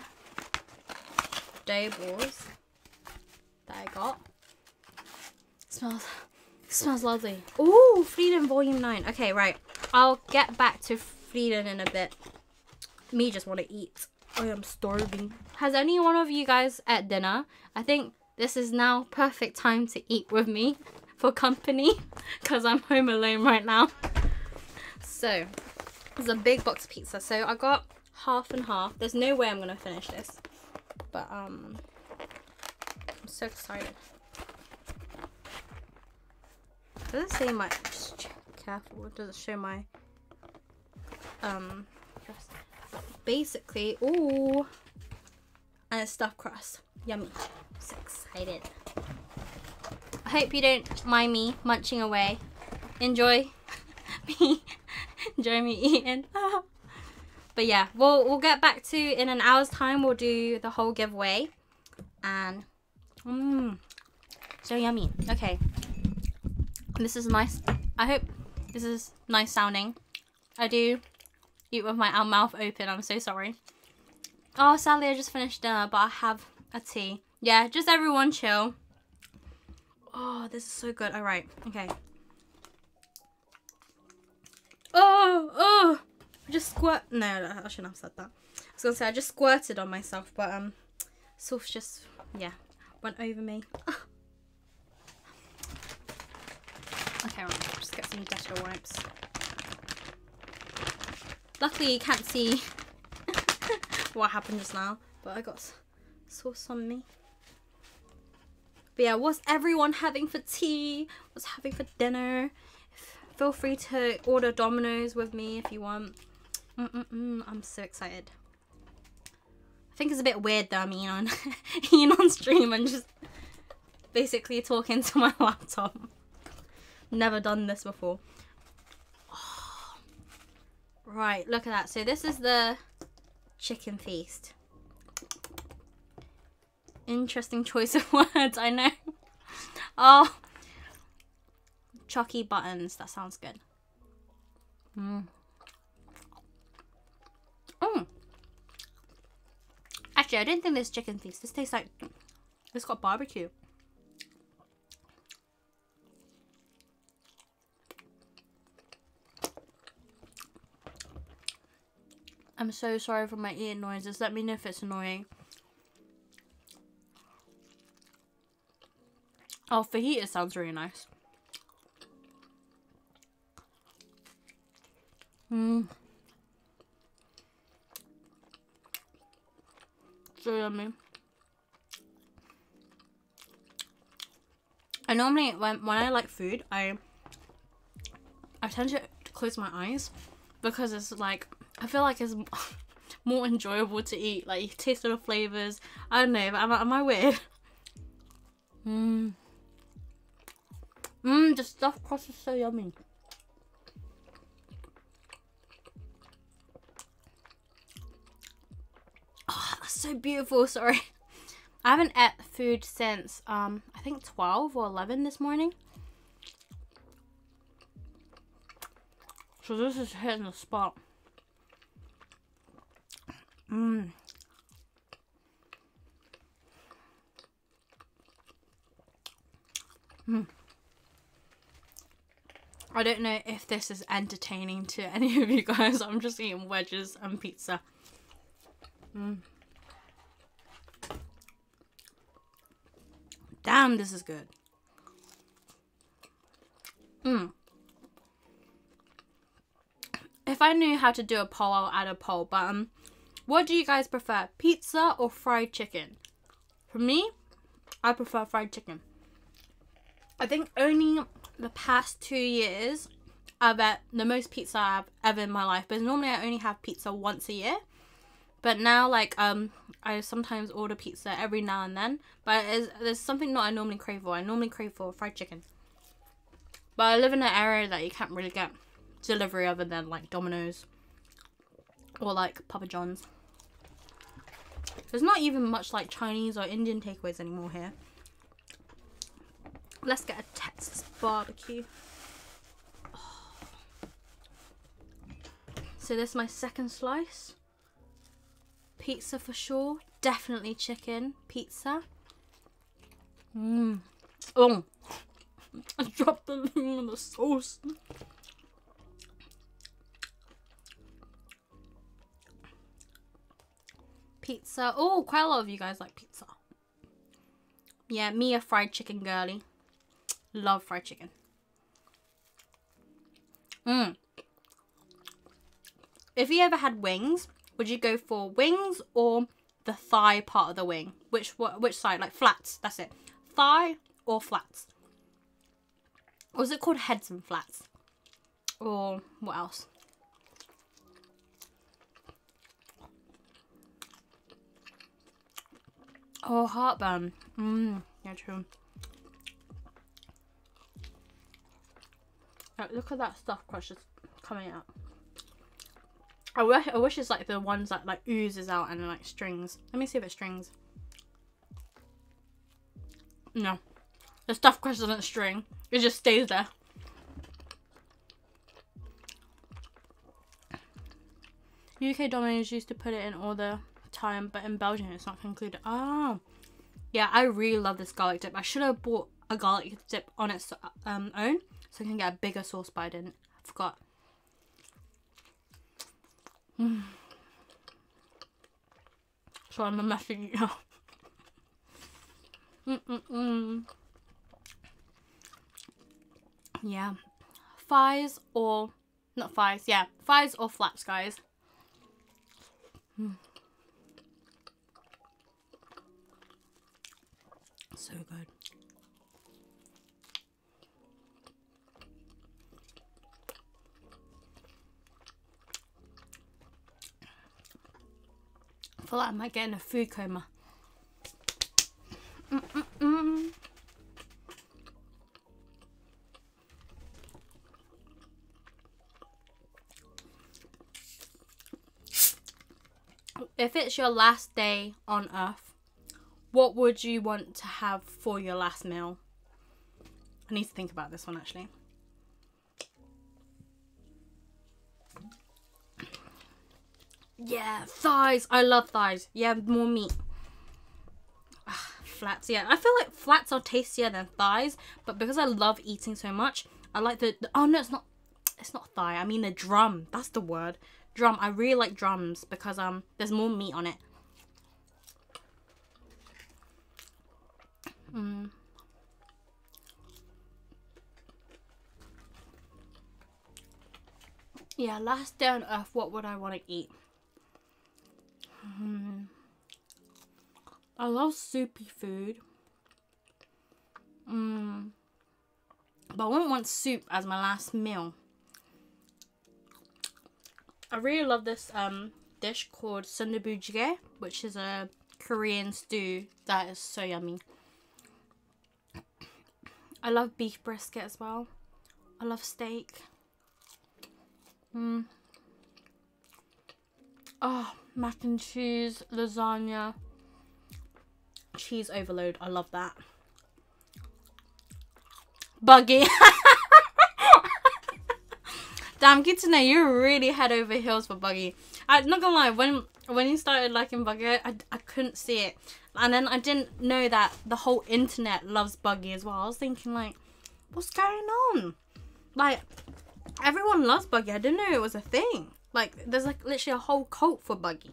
dough balls that I got. smells smells lovely. Ooh, Freedom Volume 9. Okay, right. I'll get back to Freedom in a bit. Me just want to eat. I am starving. Has any one of you guys at dinner? I think this is now perfect time to eat with me for company because I'm home alone right now. So, it's a big box pizza. So I got half and half. There's no way I'm going to finish this. But, um, I'm so excited. Does it say my, just careful, does it show my, um, basically, ooh, and a stuffed crust. Yummy. So excited. I hope you don't mind me munching away. Enjoy me, enjoy me eating. but yeah, we'll we'll get back to in an hour's time. We'll do the whole giveaway, and mmm, so yummy. Okay, this is nice. I hope this is nice sounding. I do eat with my mouth open. I'm so sorry. Oh, sadly I just finished dinner, but I have a tea. Yeah, just everyone chill. Oh, this is so good. All right, okay. Oh, oh, I just squirt. No, I shouldn't have said that. I was gonna say I just squirted on myself, but um, sauce just yeah went over me. okay, right, just get some Dettol wipes. Luckily you can't see what happened just now, but I got sauce on me. But yeah, what's everyone having for tea? What's having for dinner? Feel free to order Domino's with me if you want. Mm -mm -mm, I'm so excited. I think it's a bit weird though, I mean, on, being on stream and just basically talking to my laptop. Never done this before. Right, look at that. So this is the chicken feast. Interesting choice of words, I know. Oh, chalky buttons. That sounds good. Mm. Mm. Actually, I didn't think this chicken feast. This tastes like it's got barbecue. I'm so sorry for my ear noises. Let me know if it's annoying. Oh, fajita sounds really nice. Mmm. So yummy. I normally when when I like food, I I tend to close my eyes because it's like I feel like it's more enjoyable to eat. Like you taste the flavors. I don't know, but am am I weird? Mmm. Mmm, the stuffed crust is so yummy. So beautiful. Sorry. I haven't ate food since, um, I think 12 or 11 this morning. So this is hitting the spot. Mmm. Mmm. I don't know if this is entertaining to any of you guys. I'm just eating wedges and pizza. Mm. Damn, this is good. Mm. If I knew how to do a poll, I'll add a poll. But um, what do you guys prefer, pizza or fried chicken? For me, I prefer fried chicken. I think only the past two years I've had the most pizza I've ever in my life. But normally I only have pizza once a year. But now, like, um, I sometimes order pizza every now and then. But there's something not I normally crave for. I normally crave for fried chicken. But I live in an area that you can't really get delivery other than, like, Domino's. Or, like, Papa John's. There's not even much, like, Chinese or Indian takeaways anymore here. Let's get a Texas barbecue. So this is my second slice. Pizza for sure. Definitely chicken pizza. Mmm. Oh. I dropped the in the sauce. Pizza. Oh, quite a lot of you guys like pizza. Yeah, me a fried chicken girly. Love fried chicken. Mmm. If you ever had wings, would you go for wings or the thigh part of the wing? Which which side? Like flats. That's it. Thigh or flats? Or is it called heads and flats? Or what else? Oh, heartburn. Mmm. Yeah, true. look at that stuff crush just coming out. I wish, I wish it's like the ones that like oozes out and like strings. Let me see if it strings. No. The stuff crush doesn't string. It just stays there. UK Domino's used to put it in all the time, but in Belgium it's not concluded. Oh. Yeah, I really love this garlic dip. I should have bought a garlic dip on its um, own so I can get a bigger sauce, but I didn't. I forgot. So I'm messing it up. Mm -mm -mm. Yeah. Thighs or... Not thighs, yeah. Thighs or flaps, guys. Mm. So good. Feel like I might get in a food coma. Mm -mm -mm. If it's your last day on earth, what would you want to have for your last meal? I need to think about this one actually. Yeah, thighs. I love thighs. Yeah, more meat. Ugh, flats, yeah. I feel like flats are tastier than thighs, but because I love eating so much, I like the, the oh no, it's not, it's not thigh. I mean the drum. That's the word. drum. I really like drums because um there's more meat on it. Mm. Yeah, last day on earth, what would I want to eat? Hmm. I love soupy food. Mm. But I wouldn't want soup as my last meal. I really love this um dish called sundubu jjigae, which is a Korean stew that is so yummy. I love beef brisket as well. I love steak. Mm. Oh, mac and cheese, lasagna, cheese overload. I love that. Buggy. Damn, good to know you're really head over heels for Buggy. I'm not gonna lie, when when you started liking Buggy, I, I couldn't see it. And then I didn't know that the whole internet loves Buggy as well. I was thinking like, what's going on? Like, Everyone loves Buggy. I didn't know it was a thing. Like, there's like literally a whole cult for Buggy.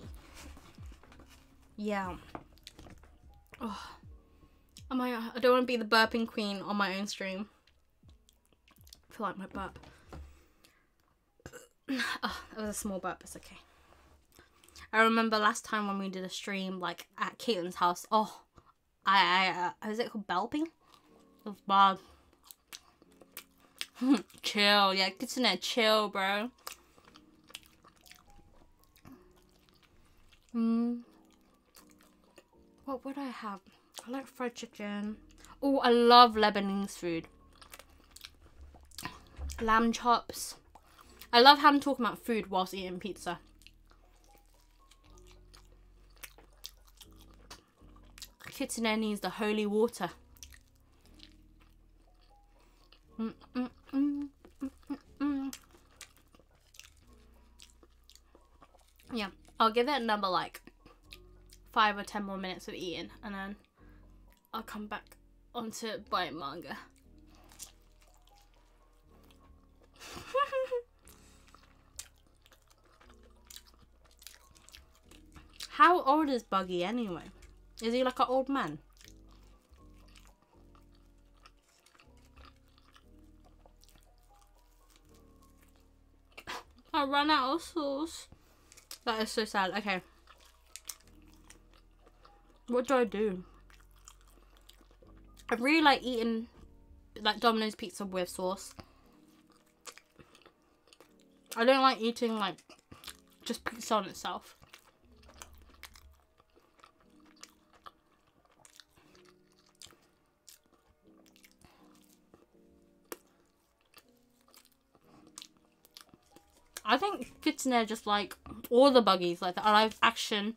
Yeah. Oh. Am I, I don't want to be the burping queen on my own stream. I feel like my burp. oh, it was a small burp. It's okay. I remember last time when we did a stream, like, at Caitlin's house. Oh, I, I, uh, is it called belping? It was bad. chill. Yeah, get to that chill, bro. Hmm. What would I have? I like fried chicken. Oh, I love Lebanese food. Lamb chops. I love how I'm talking about food whilst eating pizza. Kitsune needs the holy water. Mm -mm -mm yeah, I'll give it another like five or ten more minutes of eating and then I'll come back onto buying manga. How old is Buggy anyway? Is he like an old man? I ran out of sauce. That is so sad. Okay. What do I do? I really like eating like Domino's pizza with sauce. I don't like eating like just pizza on itself. I think Kitsune just like all the buggies, like the live action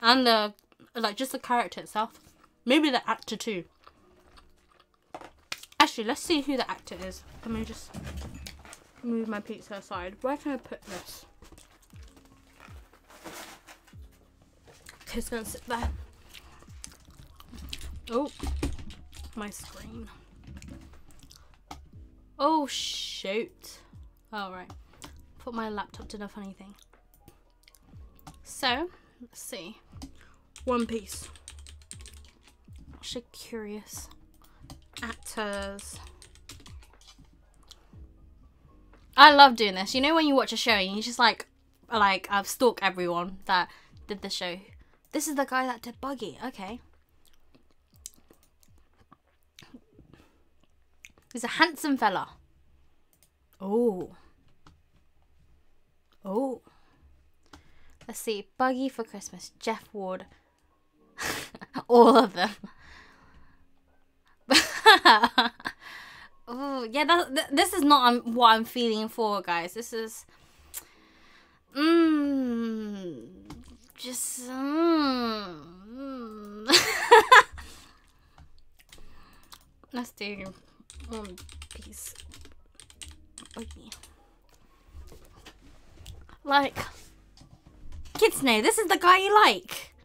and the like just the character itself. Maybe the actor too. Actually, let's see who the actor is. Let me just move my pizza aside. Where can I put this? Okay, it's gonna sit there. Oh, my screen. Oh, shoot. Alright. Put my laptop did a funny thing. So, let's see. One Piece. Actually curious. Actors. I love doing this. You know when you watch a show and you just like, like, I've stalked everyone that did the show. This is the guy that did Buggy. Okay. He's a handsome fella. Oh. Oh. Let's see. Buggy for Christmas. Jeff Ward. All of them. oh, yeah, that, th this is not um, what I'm feeling for, guys. This is... Mmm... Just... Mm, Let's do one piece. Like, Kitsune, this is the guy you like.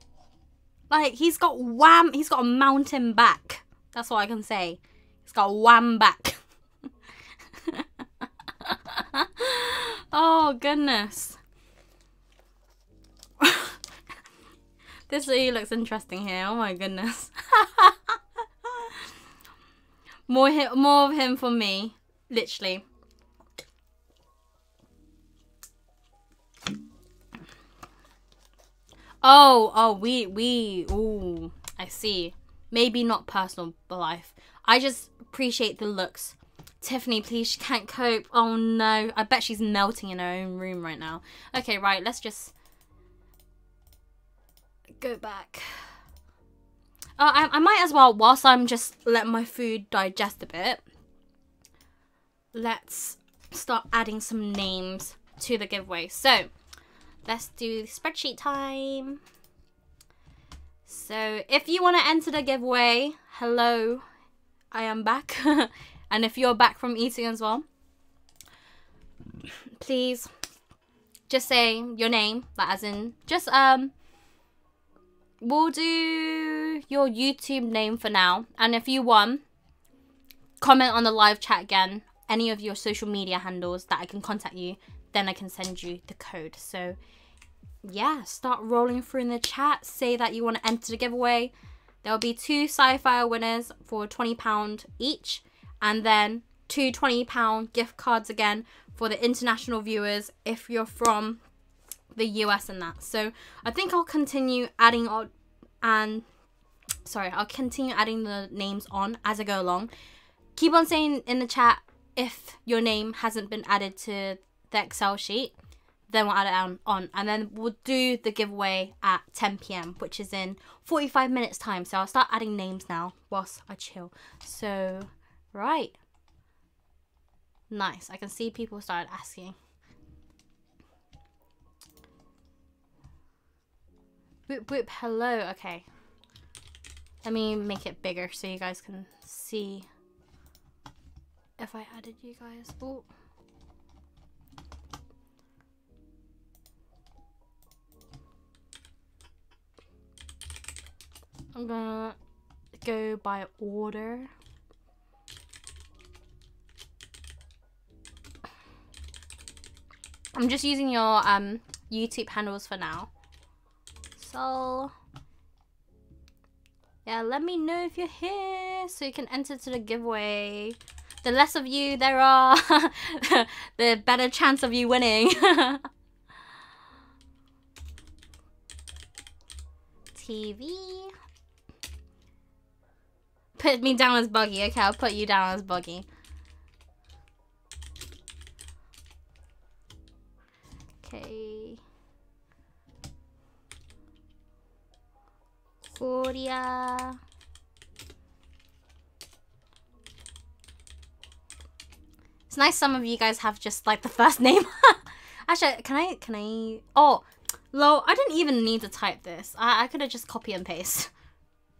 Like he's got wham, he's got a mountain back. That's what I can say. He's got wham back. oh goodness. this he looks interesting here. Oh my goodness. more more of him for me, literally. Oh, oh, we, we, ooh, I see. Maybe not personal life. I just appreciate the looks. Tiffany, please, she can't cope. Oh no, I bet she's melting in her own room right now. Okay, right, let's just go back. Uh, I, I might as well, whilst I'm just letting my food digest a bit, let's start adding some names to the giveaway. So, let's do spreadsheet time. So, if you want to enter the giveaway, hello, I am back. and if you're back from eating as well, please just say your name, like as in, just um, we'll do your YouTube name for now. And if you want, comment on the live chat again, any of your social media handles that I can contact you, then I can send you the code. So yeah, start rolling through in the chat. Say that you want to enter the giveaway. There will be two Scifier winners for £20 each. And then two £20 gift cards again for the international viewers if you're from the US and that. So I think I'll continue adding on and sorry, I'll continue adding the names on as I go along. Keep on saying in the chat if your name hasn't been added to the Excel sheet, then we'll add it on, on and then we'll do the giveaway at 10 p.m. which is in 45 minutes time. So I'll start adding names now whilst I chill. So right. Nice. I can see people started asking. Boop boop, hello. Okay. Let me make it bigger so you guys can see if I added you guys. Oh. I'm gonna go by order. I'm just using your um YouTube handles for now. So, yeah, let me know if you're here so you can enter to the giveaway. The less of you there are, the better chance of you winning. TV. Put me down as Buggy. Okay, I'll put you down as Buggy. Okay. Korea. It's nice some of you guys have just like the first name. Actually, can I, can I, oh, Lo, I didn't even need to type this. I, I could have just copy and paste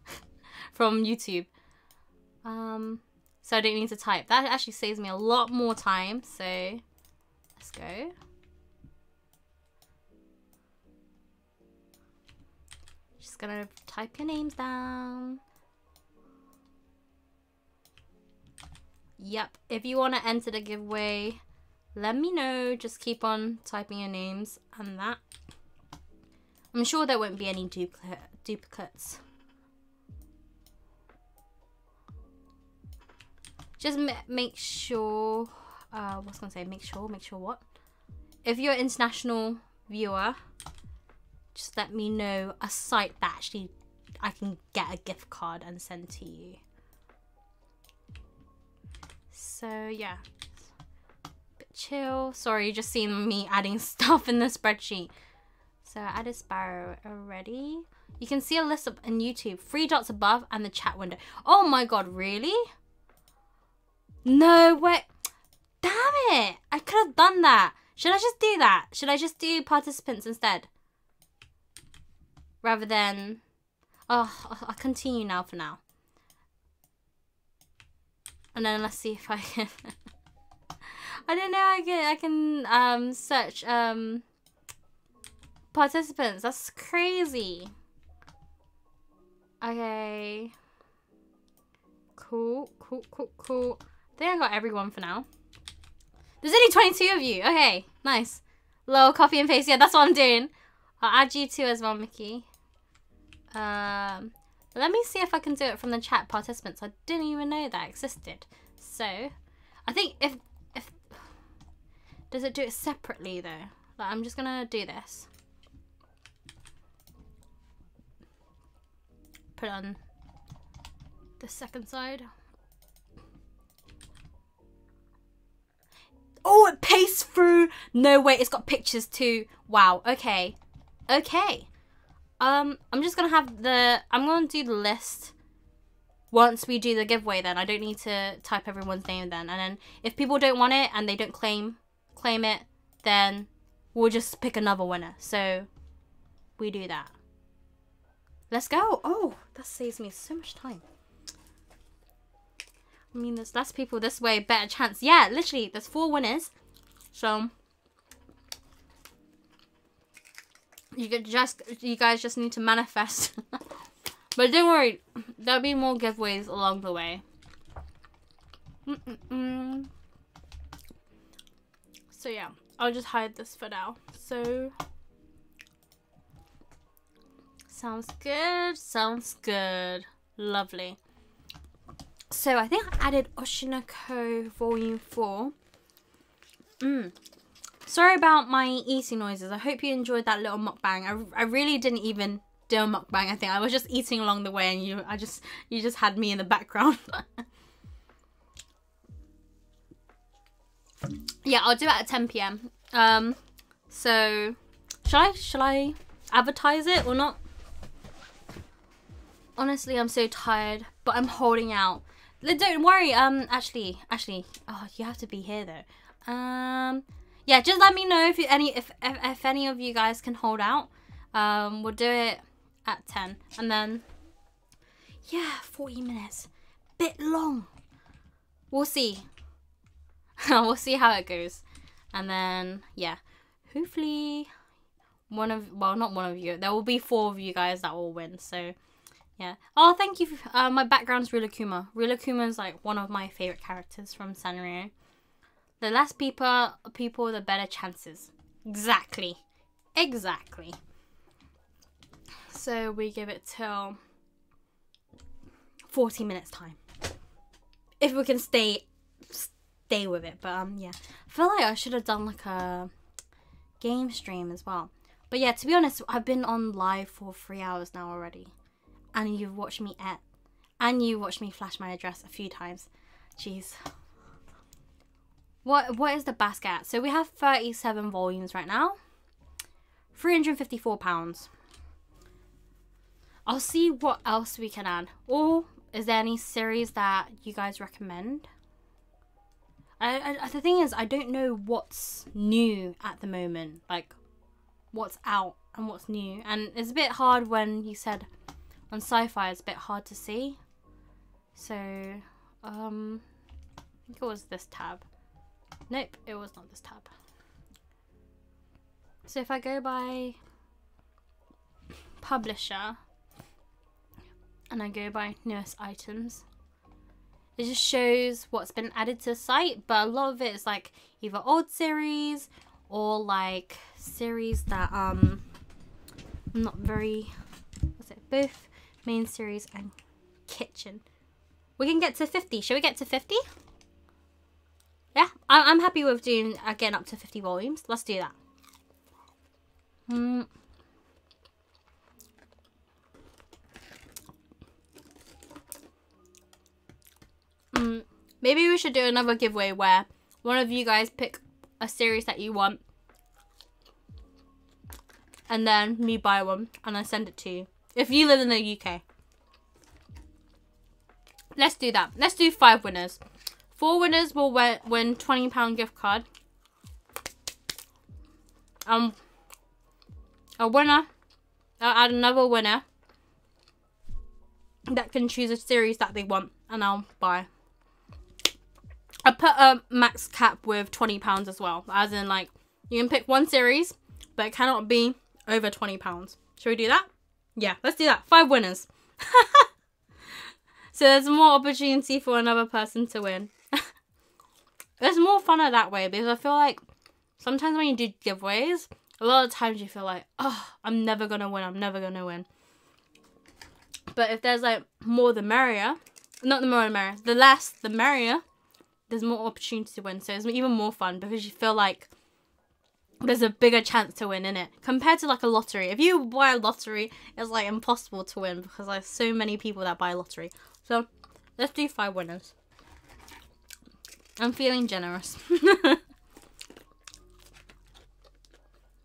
from YouTube. Um, so I don't need to type. That actually saves me a lot more time. So let's go. Just gonna type your names down. Yep, if you want to enter the giveaway, let me know. Just keep on typing your names and that. I'm sure there won't be any duplicate duplicates. Just make sure, uh, what's gonna say, make sure, make sure what? If you're an international viewer, just let me know a site that actually I can get a gift card and send to you. So yeah, chill. Sorry, you just seen me adding stuff in the spreadsheet. So I added Sparrow already. You can see a list up on YouTube. Three dots above and the chat window. Oh my god, really? No way. Damn it. I could have done that. Should I just do that? Should I just do participants instead? rather than oh I'll continue now for now and then let's see if I can I don't know I can I can um search um participants that's crazy okay cool cool cool cool think I got everyone for now there's only 22 of you okay nice low copy and paste yeah that's what I'm doing I'll add you too as well Mickey Um, let me see if I can do it from the chat participants. I didn't even know that existed. So, I think if if does it do it separately though? Like I'm just gonna do this. Put on the second side. Oh, it pastes through. No way, it's got pictures too. Wow. Okay. Okay. Um, I'm just gonna have the. I'm gonna do the list once we do the giveaway. Then I don't need to type everyone's name then. And then if people don't want it and they don't claim claim it, then we'll just pick another winner. So we do that. Let's go. Oh, that saves me so much time. I mean, there's less people this way, better chance. Yeah, literally, there's four winners. So, you just, you guys just need to manifest. but don't worry, there'll be more giveaways along the way. Mm -mm -mm. So yeah, I'll just hide this for now. So, sounds good, sounds good. Lovely. So I think I added Oshi no Ko Volume 4. Mm. Sorry about my eating noises. I hope you enjoyed that little mukbang. I, I really didn't even do a mukbang, I think. I was just eating along the way and you I just you just had me in the background. yeah, I'll do it at 10 p.m. Um so shall I shall I advertise it or not? Honestly, I'm so tired, but I'm holding out. Don't worry. Um, actually, actually, oh, you have to be here though. Um, yeah, just let me know if you, any if, if if any of you guys can hold out. Um, we'll do it at ten, and then yeah, forty minutes, bit long. We'll see. we'll see how it goes, and then yeah, hopefully one of well not one of you. There will be four of you guys that will win. So. Yeah. Oh, thank you. Uh, my background's Rilakkuma. Rilakkuma is like one of my favorite characters from Sanrio. The less people, people, the better chances. Exactly. Exactly. So we give it till 40 minutes time. If we can stay stay with it. But um yeah. I feel like I should have done like a game stream as well. But yeah, to be honest, I've been on live for three hours now already and you've watched me at and you watched me flash my address a few times. Jeez. What what is the basket at? So we have 37 volumes right now. 354 pounds. I'll see what else we can add. Or is there any series that you guys recommend? I, I, the thing is, I don't know what's new at the moment. Like, what's out and what's new. And it's a bit hard when you said on Scifier it's a bit hard to see. So, um, I think it was this tab. Nope, it was not this tab. So if I go by publisher and I go by newest items, it just shows what's been added to the site, but a lot of it is like either old series or like series that um I'm not very what's it both main series and kitchen. We can get to 50. Shall we get to 50? Yeah, I'm happy with doing again up to 50 volumes. Let's do that. Hmm. Mm, maybe we should do another giveaway where one of you guys pick a series that you want and then me buy one and I send it to you. If you live in the UK. Let's do that. Let's do five winners. Four winners will win £20 gift card. Um, a winner. I'll add another winner that can choose a series that they want and I'll buy. I put a max cap with £20 as well. As in like, you can pick one series, but it cannot be over £20. Should we do that? Yeah, let's do that. Five winners. so there's more opportunity for another person to win. it's more funner that way because I feel like sometimes when you do giveaways, a lot of times you feel like, oh, I'm never going to win. I'm never going to win. But if there's like more the merrier, not the more the merrier, the less the merrier, there's more opportunity to win. So it's even more fun because you feel like there's a bigger chance to win in it compared to like a lottery. If you buy a lottery, it's like impossible to win because there's so many people that buy a lottery. So let's do five winners. I'm feeling generous.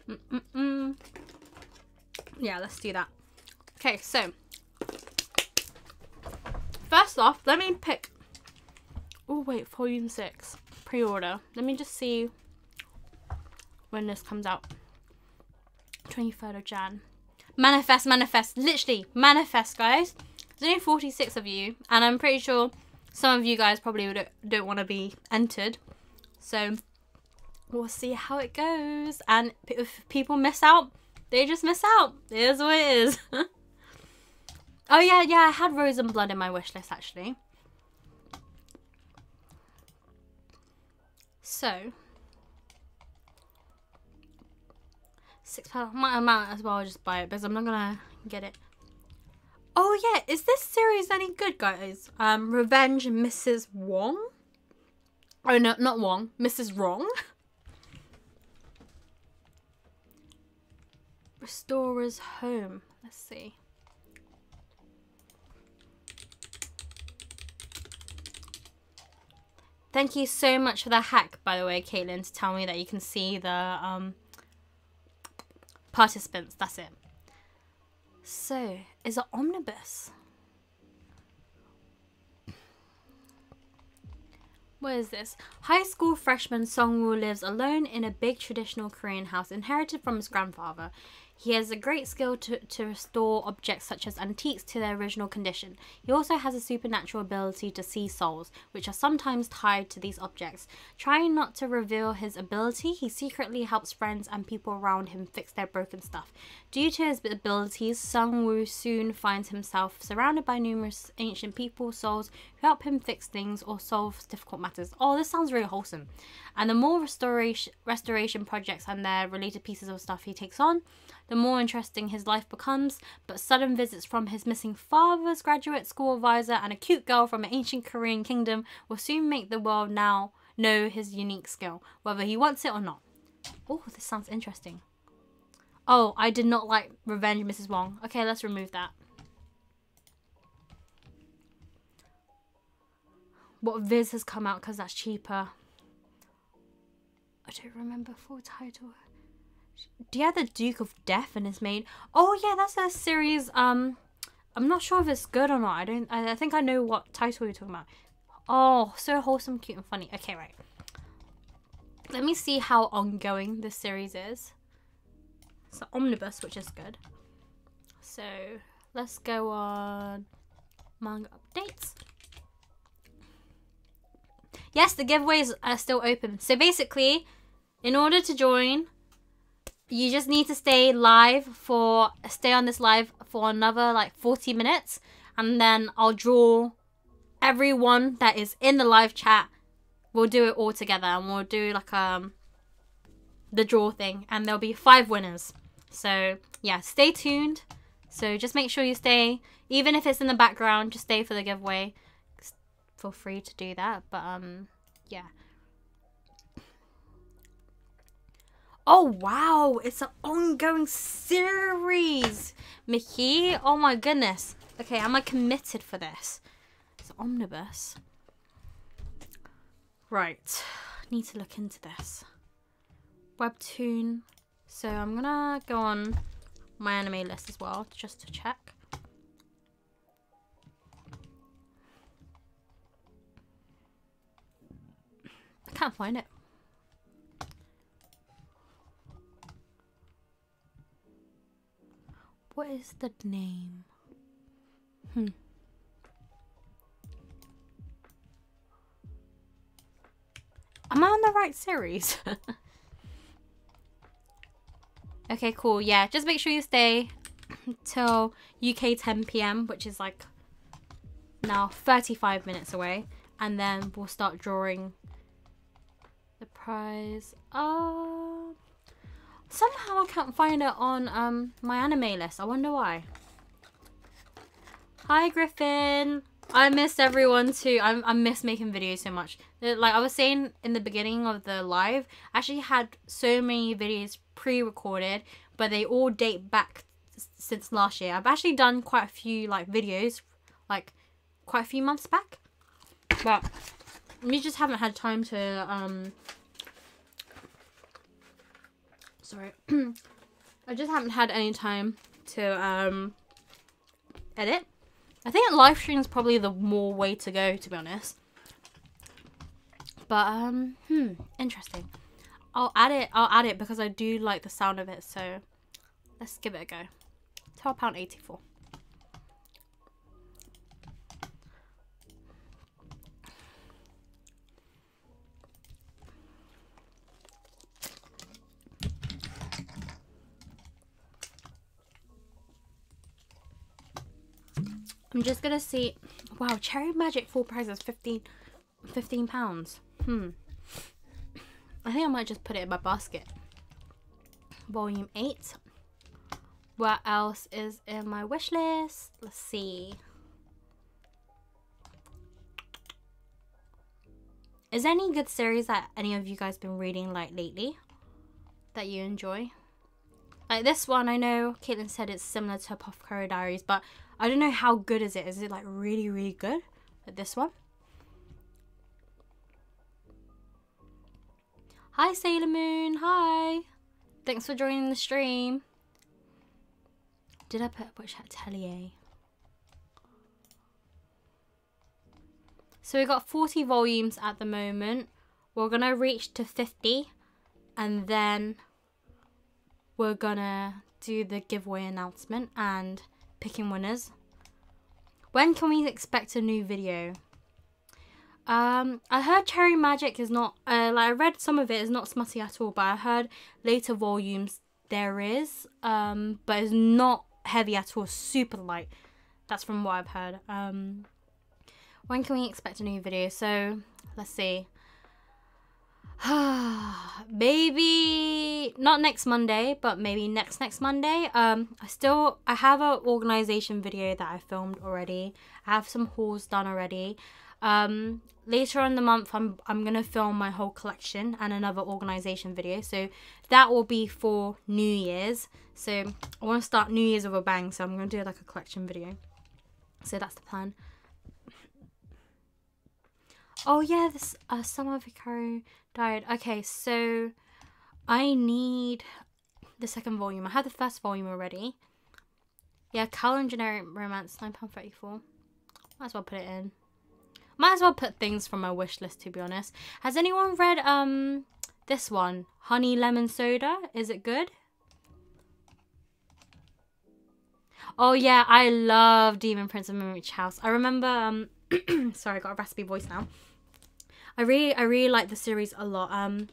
mm -mm -mm. Yeah, let's do that. Okay, so first off, let me pick. Oh wait, volume six pre-order. Let me just see when this comes out. 23rd of Jan. Manifest, manifest, literally manifest, guys. There's only 46 of you, and I'm pretty sure some of you guys probably don't, don't want to be entered. So we'll see how it goes. And if people miss out, they just miss out. It is what it is. oh yeah, yeah, I had Rose and Blood in my wish list actually. So six pound might amount as well just buy it because I'm not gonna get it. Oh yeah, is this series any good guys? Um Revenge Mrs. Wong? Oh no, not Wong, Mrs. Wrong. Restorer's Home. Let's see. Thank you so much for the hack, by the way, Caitlin, to tell me that you can see the um, participants. That's it. So, is it omnibus? What is this? High school freshman Songwoo lives alone in a big traditional Korean house inherited from his grandfather. He has a great skill to, to restore objects such as antiques to their original condition. He also has a supernatural ability to see souls, which are sometimes tied to these objects. Trying not to reveal his ability, he secretly helps friends and people around him fix their broken stuff. Due to his abilities, Sung Woo soon finds himself surrounded by numerous ancient people, souls, who help him fix things or solve difficult matters. Oh, this sounds really wholesome. And the more restoration restoration projects and their related pieces of stuff he takes on, the more interesting his life becomes. But sudden visits from his missing father's graduate school advisor and a cute girl from an ancient Korean kingdom will soon make the world now know his unique skill, whether he wants it or not. Oh, this sounds interesting. Oh, I did not like Revenge Mrs. Wong. Okay, let's remove that. What Viz has come out because that's cheaper. I don't remember full title. Do you have the Duke of Death and his maid? Oh yeah, that's a series. Um, I'm not sure if it's good or not. I don't. I, I think I know what title you're talking about. Oh, so wholesome, cute, and funny. Okay, right. Let me see how ongoing this series is. It's an omnibus, which is good. So let's go on manga updates. Yes, the giveaways are still open. So basically, in order to join, you just need to stay live for stay on this live for another like 40 minutes and then I'll draw everyone that is in the live chat. We'll do it all together and we'll do like um the draw thing and there'll be five winners. So yeah, stay tuned. So just make sure you stay even if it's in the background, just stay for the giveaway. Feel free to do that, but um yeah. Oh, wow. It's an ongoing series. Mickey. Oh, my goodness. Okay, am I committed for this? It's omnibus. Right. Need to look into this. Webtoon. So I'm going to go on MyAnimeList as well, just to check. I can't find it. What is the name? Hmm. Am I on the right series? okay, cool. Yeah, just make sure you stay till UK 10 p.m., which is like now 35 minutes away. And then we'll start drawing the prize. Uh, Somehow I can't find it on um, MyAnimeList. I wonder why. Hi, Griffin. I miss everyone too. I, I miss making videos so much. Like I was saying in the beginning of the live, I actually had so many videos pre-recorded, but they all date back since last year. I've actually done quite a few like videos, like quite a few months back, but we just haven't had time to um. Sorry, I just haven't had any time to um edit. I think live stream is probably the more way to go, to be honest. But um, hmm, interesting. I'll add it. I'll add it because I do like the sound of it. So let's give it a go. Twelve pound eighty I'm just gonna see. Wow, Cherry Magic full price is 15, 15 pounds. Hmm. I think I might just put it in my basket. Volume 8. What else is in my wish list? Let's see. Is there any good series that any of you guys been reading like lately that you enjoy? Like this one, I know Caitlin said it's similar to Apothecary Diaries, but I don't know how good is it. Is it like really, really good? Like this one? Hi, Sailor Moon. Hi. Thanks for joining the stream. Did I put a Witch Hat Atelier? So we've got 40 volumes at the moment. We're going to reach to 50 and then we're going to do the giveaway announcement and picking winners. When can we expect a new video? Um, I heard Cherry Magic is not, uh, like I read some of it is not smutty at all, but I heard later volumes there is, um, but it's not heavy at all, super light. That's from what I've heard. Um, when can we expect a new video? So, let's see. maybe not next Monday, but maybe next next Monday. Um, I still I have an organization video that I filmed already. I have some hauls done already. Um, later on the month, I'm I'm gonna film my whole collection and another organization video. So that will be for New Year's. So I want to start New Year's with a bang. So I'm gonna do like a collection video. So that's the plan. Oh yeah, this uh, Summer Hikari died. Okay, so I need the second volume. I have the first volume already. Yeah, Kowloon Generic Romance, £9.34. Might as well put it in. Might as well put things from my wish list, to be honest. Has anyone read um this one? Honey Lemon Soda? Is it good? Oh yeah, I love Demon Prince of Momochi House. I remember um sorry, I got a raspy voice now. I really I really like the series a lot. Um,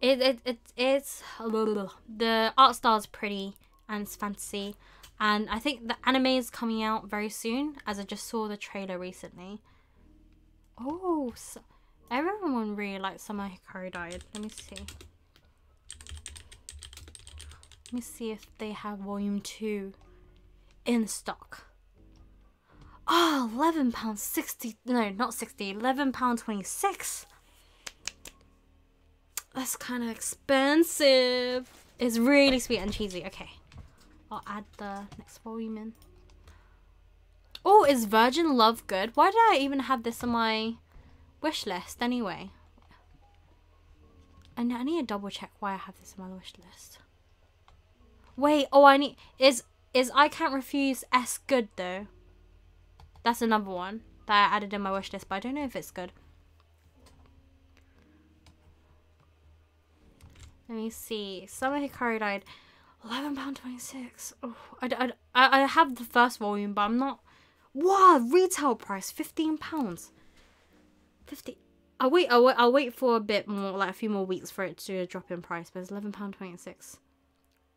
it it, it it's the art style is pretty and it's fantasy, and I think the anime is coming out very soon. As I just saw the trailer recently. Oh, so, everyone really likes Summer Hikari died. Let me see. Let me see if they have volume two in stock. Oh, 11 pounds 60. No, not 60. 11 pound 26. That's kind of expensive. It's really sweet and cheesy. Okay. I'll add the next volume in. Oh, is Virgin Love good? Why did I even have this on my wish list anyway? I need to double check why I have this on my wish list. Wait, oh, I need... Is, is I Can't Refuse S good though? That's another one that I added in my wish list, but I don't know if it's good. Let me see. Summer Hikari died. £11.26. Oh, I, I, I have the first volume, but I'm not... Wow, retail price, £15. 50 I'll wait, I'll wait, I'll wait for a bit more, like a few more weeks for it to drop in price, but it's £11.26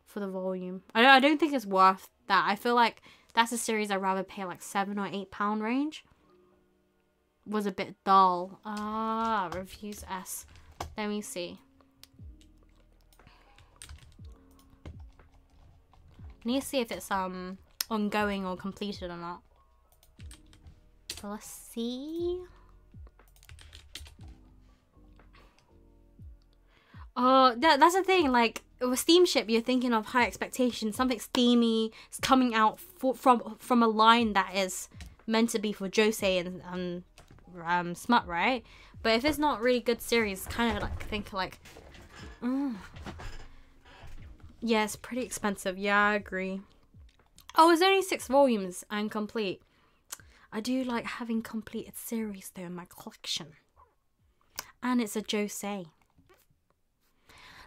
for the volume. I don't, I don't think it's worth that. I feel like that's a series I'd rather pay like seven or eight pound range. Was a bit dull. Ah, reviews S. Let me see. Need to see if it's um ongoing or completed or not. So let's see. Oh, that, that's the thing. Like with steamship, you're thinking of high expectations. Something steamy is coming out for, from from a line that is meant to be for josei and um, um Smut, right? But if it's not really good series, kind of like think like, mm. yeah, it's pretty expensive. Yeah, I agree. Oh, it's only six volumes and complete. I do like having completed series though in my collection. And it's a Josei.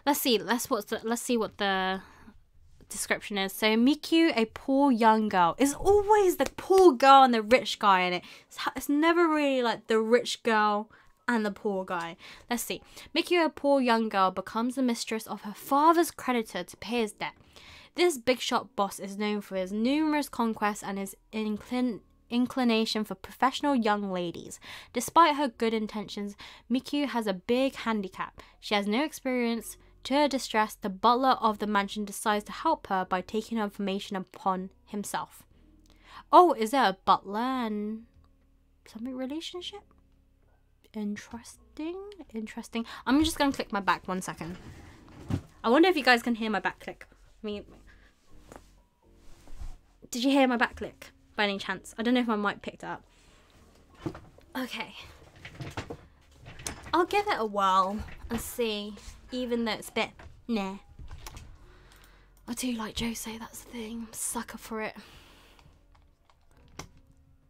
Let's see. Let's what's the, let's see what the description is. So Mikyu, a poor young girl, is always the poor girl and the rich guy in it. It's, it's never really like the rich girl and the poor guy. Let's see. Mikyu, a poor young girl, becomes the mistress of her father's creditor to pay his debt. This big shot boss is known for his numerous conquests and his inclin inclination for professional young ladies. Despite her good intentions, Mikyu has a big handicap. She has no experience, to her distress, the butler of the mansion decides to help her by taking her information upon himself. Oh, is there a butler and something relationship? Interesting. Interesting. I'm just gonna click my back one second. I wonder if you guys can hear my back click. I mean, did you hear my back click by any chance? I don't know if my mic picked up. Okay. I'll give it a whirl and see even though it's a bit nah. I do like Josei, that's the thing. Sucker for it.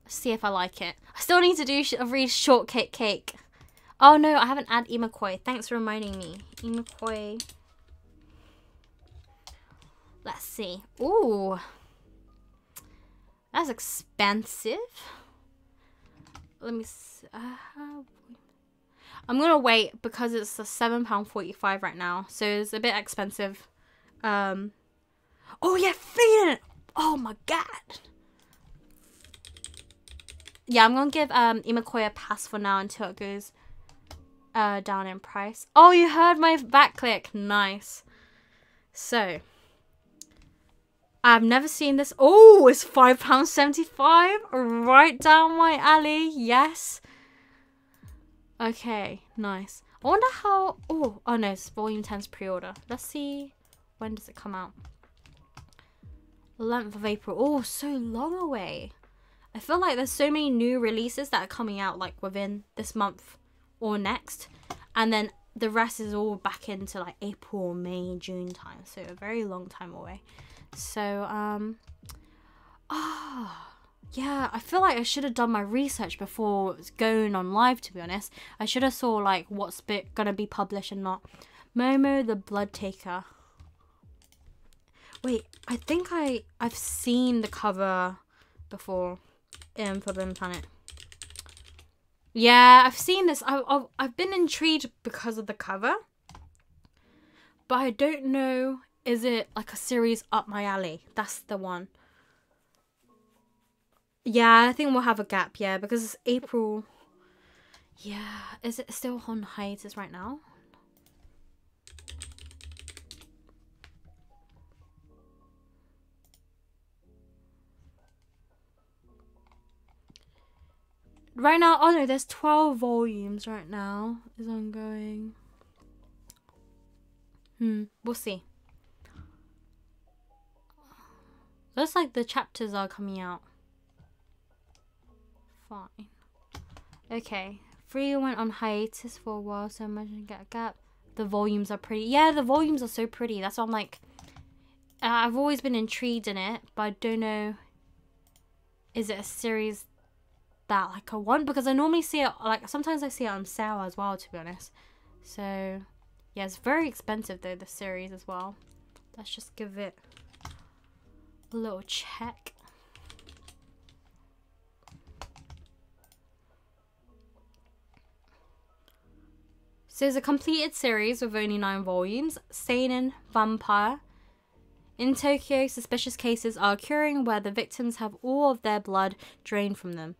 see if I like it. I still need to do a read Shortcake Cake. Oh no, I haven't added Imakoi. Thanks for reminding me. Imakoi. Let's see. Ooh. That's expensive. Let me see. Uh, I'm gonna wait because it's a seven pound forty five right now, so it's a bit expensive. Um, oh yeah, feeding Oh my god. Yeah, I'm gonna give um Imakoi a pass for now until it goes uh down in price. Oh, you heard my back click. Nice. So. I've never seen this. Oh, it's £5.75. Right down my alley. Yes. Okay, nice. I wonder how... Oh, oh no, it's Volume 10's pre-order. Let's see. When does it come out? 11th of April. Oh, so long away. I feel like there's so many new releases that are coming out like within this month or next. And then the rest is all back into like April, May, June time. So a very long time away. So, um... Oh yeah, I feel like I should have done my research before going on live, to be honest. I should have saw, like, what's bit gonna be published and not. Momo the Blood Taker. Wait, I think I, I've seen the cover before um, in Forbidden Planet. Yeah, I've seen this. I, I've, I've been intrigued because of the cover. But I don't know, is it like a series up my alley? That's the one. Yeah, I think we'll have a gap, yeah, because it's April. Yeah, is it still on hiatus right now? Right now, oh no, there's 12 volumes right now. Is ongoing. Hmm, we'll see. Looks like the chapters are coming out fine. Okay, Free went on hiatus for a while, so imagine get a gap. The volumes are pretty. Yeah, the volumes are so pretty. That's why I'm like, uh, I've always been intrigued in it, but I don't know. Is it a series that like I want? Because I normally see it like sometimes I see it on sale as well. To be honest, so yeah, it's very expensive though. The series as well. Let's just give it a little check. So it's a completed series with only nine volumes, Seinen Vampire. In Tokyo, suspicious cases are occurring where the victims have all of their blood drained from them.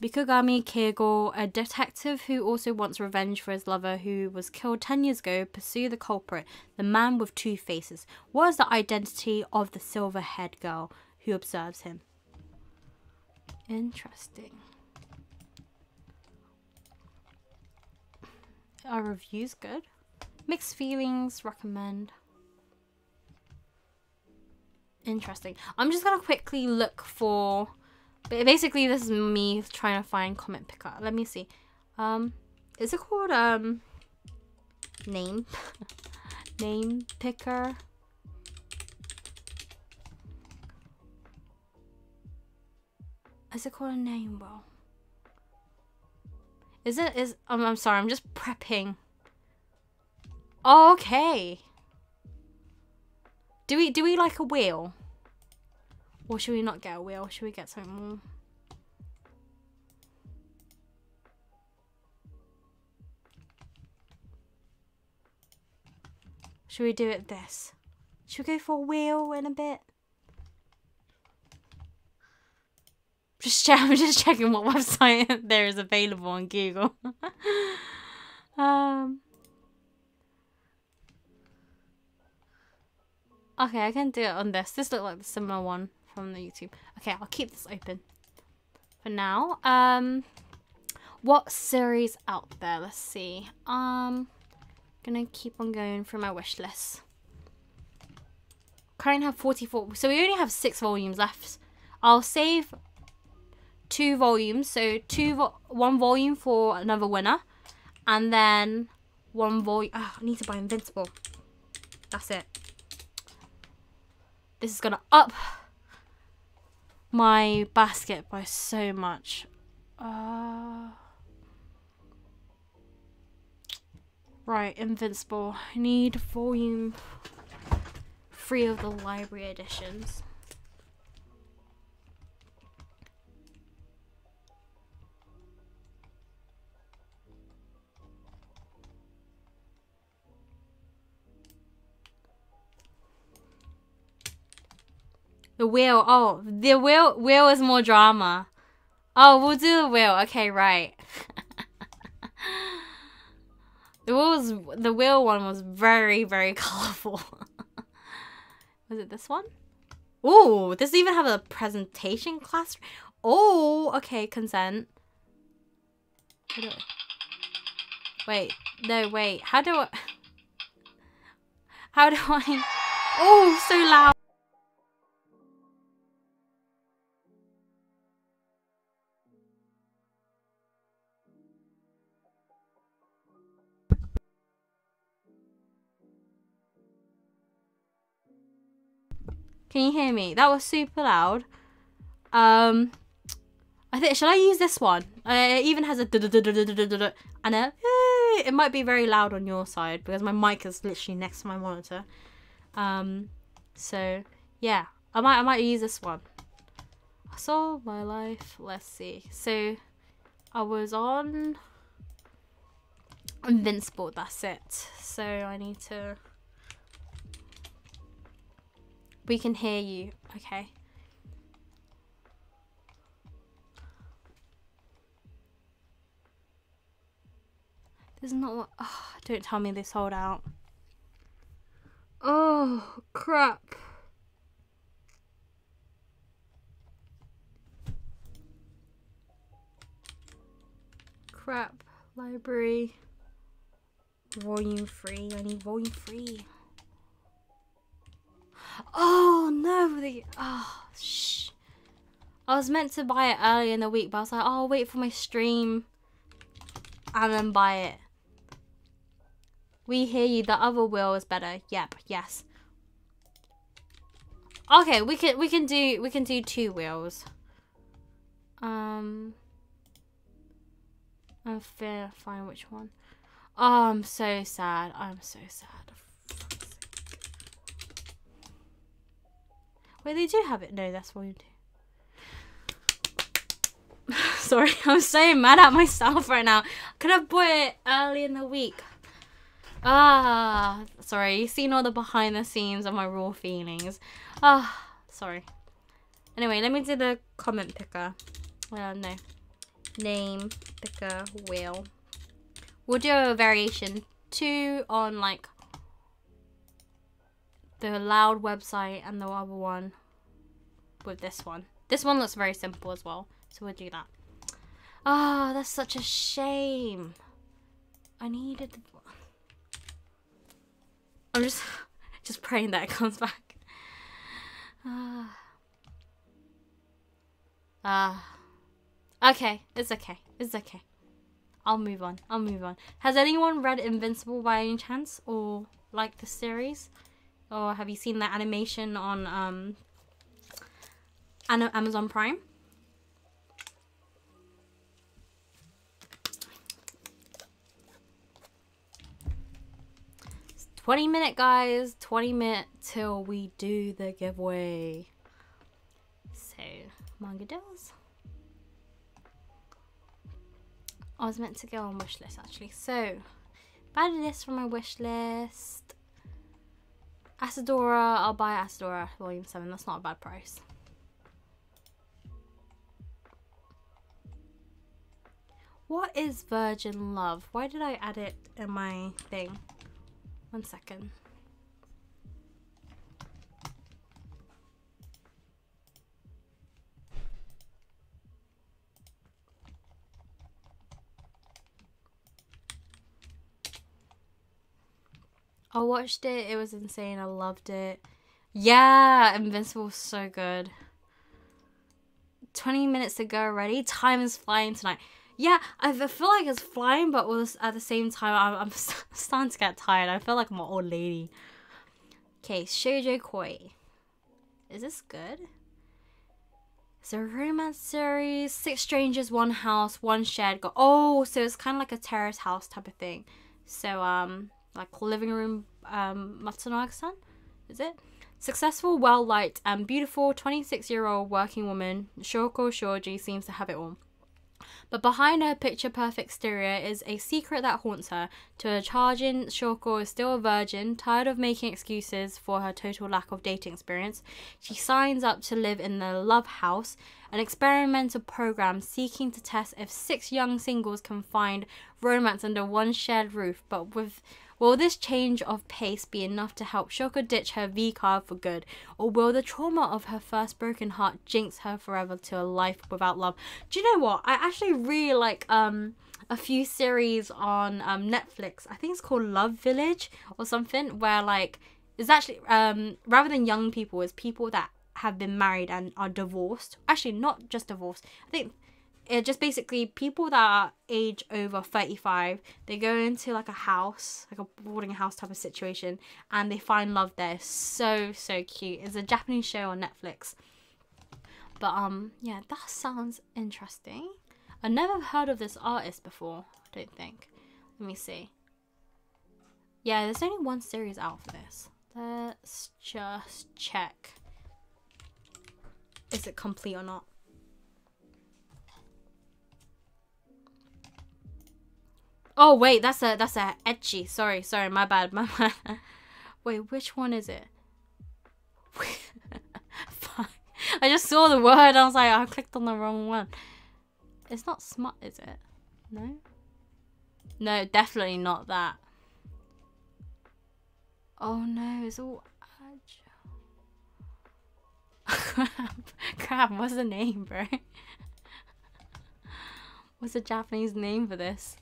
Bikugami Keigo, a detective who also wants revenge for his lover who was killed 10 years ago, pursue the culprit, the man with two faces. What is the identity of the silver haired girl who observes him? Interesting. Are reviews good? Mixed feelings, recommend. Interesting. I'm just gonna quickly look for. Basically, this is me trying to find comment picker. Let me see. Um, is it called um name name picker? Is it called a name bro? Is it is um, I'm sorry, I'm just prepping. Okay. Do we do we like a wheel? Or should we not get a wheel? Should we get something more? Should we do it this? Should we go for a wheel in a bit? Just check, I'm just checking what website there is available on Google. um Okay, I can do it on this. This looks like the similar one from the YouTube. Okay, I'll keep this open for now. Um, what series out there? Let's see. Um, gonna keep on going through my wish list. Currently have 44. So we only have six volumes left. I'll save two volumes. So two, vo one volume for another winner, and then one volume. Oh, I need to buy Invincible. That's it. This is gonna up my basket by so much. Uh, right, Invincible. I need volume three of the library editions. The wheel. Oh, the wheel. Wheel is more drama. Oh, we'll do the wheel. Okay, right. the wheel was the wheel one was very very colorful. was it this one? Oh, does even have a presentation class? Oh, okay, consent. Wait, no, wait. How do I? How do I? Oh, so loud. Can you hear me? That was super loud. Um, I think should I use this one? Uh, it even has a and a. It might be very loud on your side because my mic is literally next to my monitor. Um, so yeah, I might I might use this one. I saw my life. Let's see. So I was on Invincible. That's it. So I need to. We can hear you. Okay. This is not what. Oh, don't tell me they sold out. Oh, crap. Crap. Library. Volume 3. I need volume 3. Oh no, the oh shh. I was meant to buy it early in the week, but I was like, oh, I'll wait for my stream and then buy it. We hear you. The other wheel is better. Yep. Yes. Okay, we can we can do we can do two wheels. Um. I'm fair. Find which one. Oh, I'm so sad. I'm so sad. Wait, they do have it. No, that's what we do. Sorry, I'm so mad at myself right now. Could have bought it early in the week. Ah, sorry. You've seen all the behind the scenes of my raw feelings. Ah, sorry. Anyway, let me do the comment picker. Uh, no. Name picker wheel. We'll do a variation. Two on like the loud website and the other one with this one. This one looks very simple as well, so we'll do that. Ah, oh, that's such a shame. I needed the... I'm just just praying that it comes back. Ah. Uh, uh, okay, it's okay. It's okay. I'll move on. I'll move on. Has anyone read Invincible by any chance or like the series? Or have you seen that animation on um Amazon Prime? 20 minute guys. 20 minute till we do the giveaway. So manga deals. I was meant to go on wish list actually. So added this from my wish list. Asadora I'll buy Asadora volume 7 that's not a bad price What is Virgin Love? Why did I add it in my thing? One second. I watched it. It was insane. I loved it. Yeah, Invincible was so good. 20 minutes to go already. Time is flying tonight yeah, I feel like it's flying, but at the same time, I'm, I'm starting to get tired. I feel like I'm an old lady. Okay, Shoujo Koi. Is this good? It's a romance series. Six strangers, one house, one shared. Go- oh, so it's kind of like a terrace house type of thing. So, um, like living room, um, Matsunaga-san? Is it? Successful, well-liked, and beautiful 26-year-old working woman, Shoko Shoji seems to have it all. But behind her picture perfect exterior is a secret that haunts her. To her charging, Shoko is still a virgin, tired of making excuses for her total lack of dating experience. She signs up to live in the Love House, an experimental program seeking to test if six young singles can find romance under one shared roof, but with Will this change of pace be enough to help Shoko ditch her V card for good? Or will the trauma of her first broken heart jinx her forever to a life without love? Do you know what? I actually really like um a few series on um Netflix. I think it's called Love Village or something where like it's actually um rather than young people, it's people that have been married and are divorced. Actually, not just divorced. I think it just basically people that are age over 35 they go into like a house like a boarding house type of situation and they find love there. So so cute. It's a japanese show on netflix. But um yeah that sounds interesting. I never heard of this artist before i don't think. Let me see. Yeah there's only one series out for this. Let's just check. Is it complete or not Oh wait, that's a that's a ecchi. Sorry, sorry, my bad, my bad. wait, which one is it? I just saw the word. I was like, I clicked on the wrong one. It's not smut, is it? No. No, definitely not that. Oh no, it's all crap. crap, what's the name, bro? what's the Japanese name for this?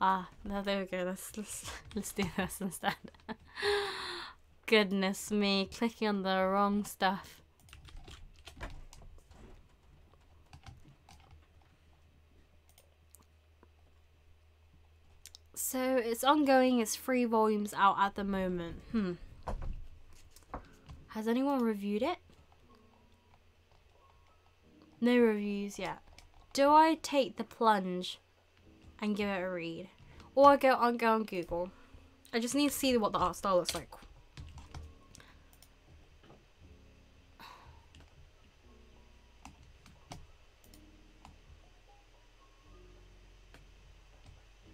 Ah, no, there we go. Let's let's let's do this instead. Goodness me, clicking on the wrong stuff. So it's ongoing, it's three volumes out at the moment. Hmm. Has anyone reviewed it? No reviews yet. Do I take the plunge and give it a read. Or go on go on Google. I just need to see what the art style looks like.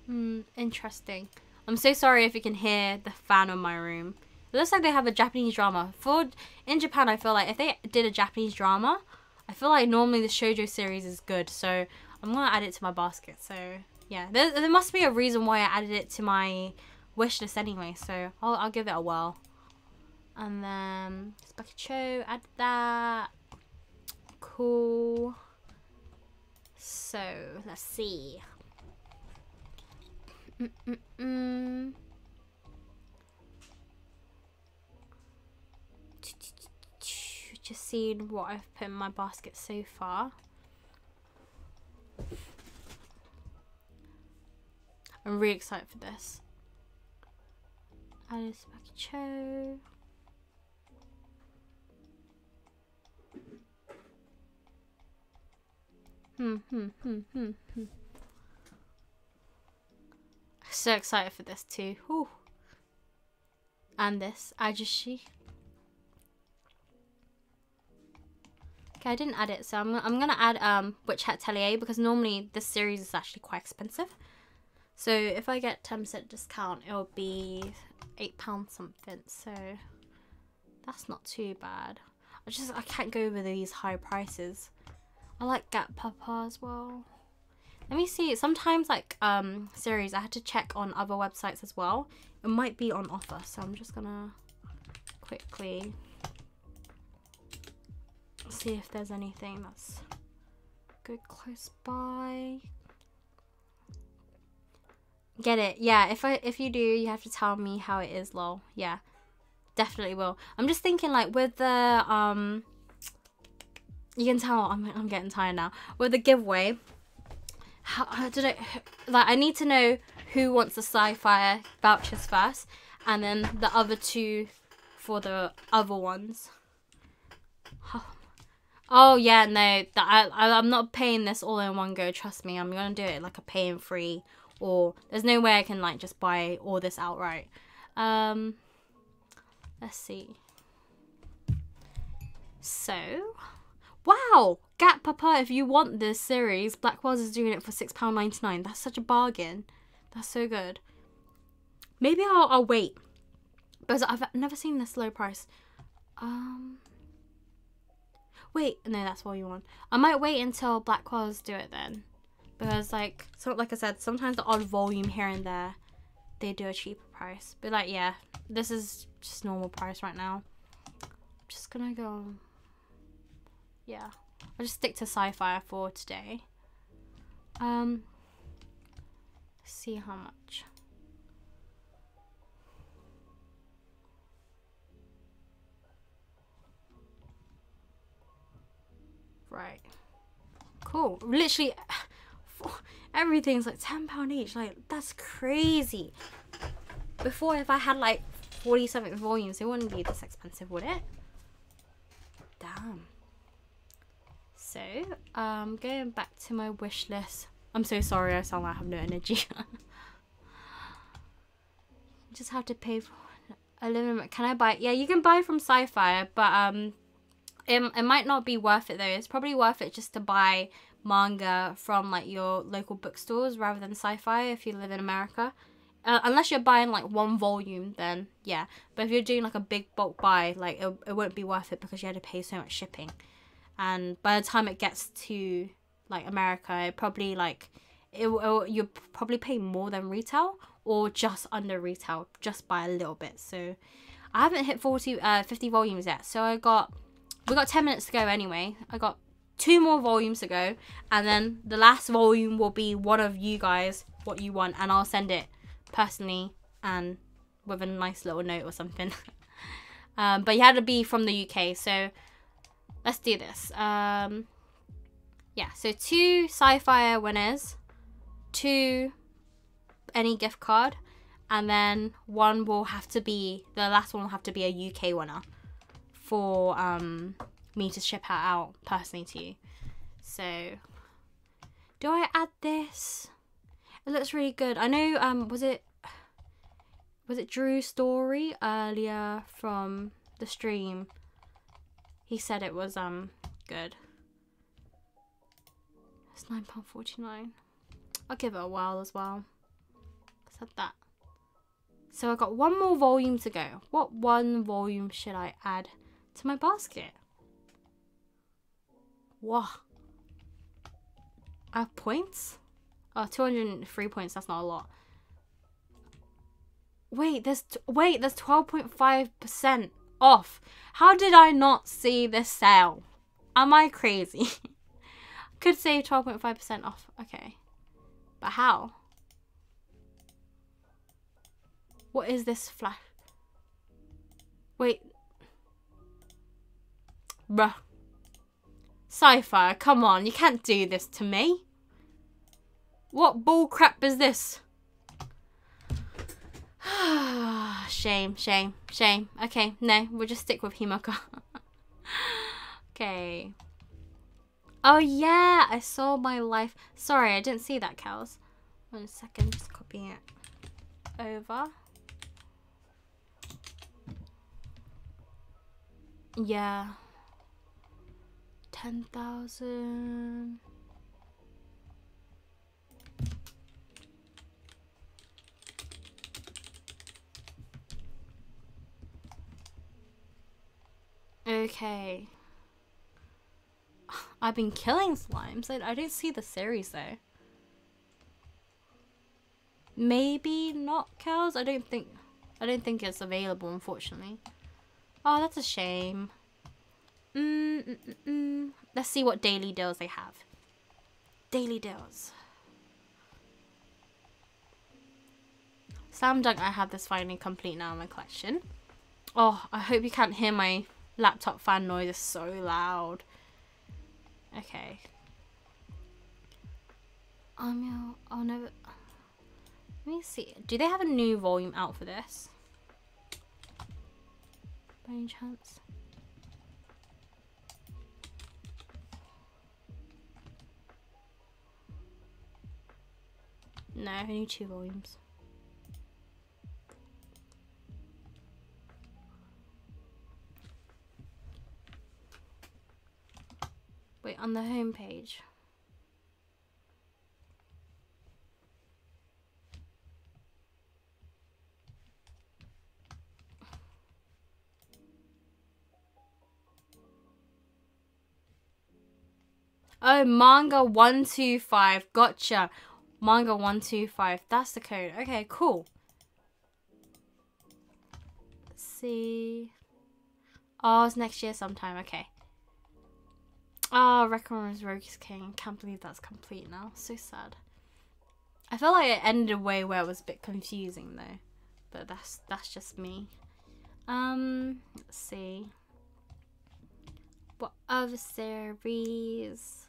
Hmm, interesting. I'm so sorry if you can hear the fan in my room. It looks like they have a Japanese drama. For in Japan, I feel like if they did a Japanese drama, I feel like normally the shoujo series is good. So I'm gonna add it to my basket. So yeah, there, there must be a reason why I added it to my wish list anyway, so I'll, I'll give it a whirl. And then Cho, add that. Cool. So, let's see. Mm -mm -mm. Just seeing what I've put in my basket so far. I'm really excited for this. Alice Cho. Hmm, hmm, hmm, hmm, hmm. So excited for this too. Ooh. And this, Ajishi. Okay, I didn't add it, so I'm, I'm gonna add um Witch Hat Atelier because normally this series is actually quite expensive. So if I get 10% discount, it'll be £8 something. So that's not too bad. I just, I can't go over these high prices. I like Gap Papa as well. Let me see. Sometimes like um series, I had to check on other websites as well. It might be on offer. So I'm just gonna quickly see if there's anything that's good close by. Get it? Yeah. If I if you do, you have to tell me how it is, lol. Yeah, definitely will. I'm just thinking like with the um. You can tell I'm I'm getting tired now. With the giveaway, how, how did I like? I need to know who wants the Scifier vouchers first, and then the other two for the other ones. Oh yeah, no, that I, I I'm not paying this all in one go. Trust me, I'm gonna do it like a pay and free or there's no way I can like just buy all this outright. Um, let's see. So, wow, Gap Papa, if you want this series, Blackwell's is doing it for £6.99. That's such a bargain. That's so good. Maybe I'll, I'll wait because I've never seen this low price. Um, wait, no, that's what you want. I might wait until Blackwell's do it then because like so like I said sometimes the odd volume here and there they do a cheaper price. But like yeah this is just normal price right now. I'm just gonna go yeah I'll just stick to Scifier for today. Um see how much. Right. Cool. Literally everything's like £10 each. Like, that's crazy. Before, if I had like 47 volumes, it wouldn't be this expensive, would it? Damn. So, um, going back to my wish list. I'm so sorry, I sound like I have no energy. Just have to pay for a limit. Can I buy? Yeah, you can buy from Scifier, but um, it, it might not be worth it though. It's probably worth it just to buy manga from like your local bookstores rather than Scifier if you live in America. Uh, unless you're buying like one volume, then yeah. But if you're doing like a big bulk buy, like it, it won't be worth it because you had to pay so much shipping. And by the time it gets to like America, it probably like it, it you probably pay more than retail or just under retail, just by a little bit. So I haven't hit 40, uh, 50 volumes yet. So I got, we got 10 minutes to go anyway. I got two more volumes to go and then the last volume will be one of you guys what you want and I'll send it personally and with a nice little note or something. Um, but you had to be from the UK so let's do this. Um, yeah so two Scifier winners two any gift card and then one will have to be the last one will have to be a UK winner for um me to ship her out personally to you. So, do I add this? It looks really good. I know, um, was it, was it Drew's Story earlier from the stream? He said it was, um, good. It's £9.49. I'll give it a while as well. Said that. So I've got one more volume to go. What one volume should I add to my basket? Wow. I have points? Oh, 203 points. That's not a lot. Wait, there's wait, there's 12.5% off. How did I not see this sale? Am I crazy? Could save 12.5% off. Okay. But how? What is this flash? Wait. Bruh. Scifier, come on, you can't do this to me. What bull crap is this? shame, shame, shame. Okay, no, we'll just stick with Himeka. okay. Oh yeah, I saw my life. Sorry, I didn't see that, cows. One second, just copying it over. Yeah. 10,000. Okay. I've been killing slimes. I, I don't see the series though. Maybe not cows. I don't think I don't think it's available unfortunately. Oh, that's a shame. Mm, mm, mm, mm. Let's see what daily deals they have. Daily deals. Slam Dunk, I have this finally complete now in my collection. Oh, I hope you can't hear my laptop fan noise. It's so loud. Okay. Um, I'll never... Let me see. Do they have a new volume out for this? By any chance? No, only two volumes. Wait, on the home page. Oh, manga 125. Gotcha. Manga 125. That's the code. Okay, cool. Let's see. Oh, it's next year sometime. Okay. Oh, Requiem Rogue's King. Can't believe that's complete now. So sad. I felt like it ended a way where it was a bit confusing though. But that's that's just me. Um, let's see. What other series?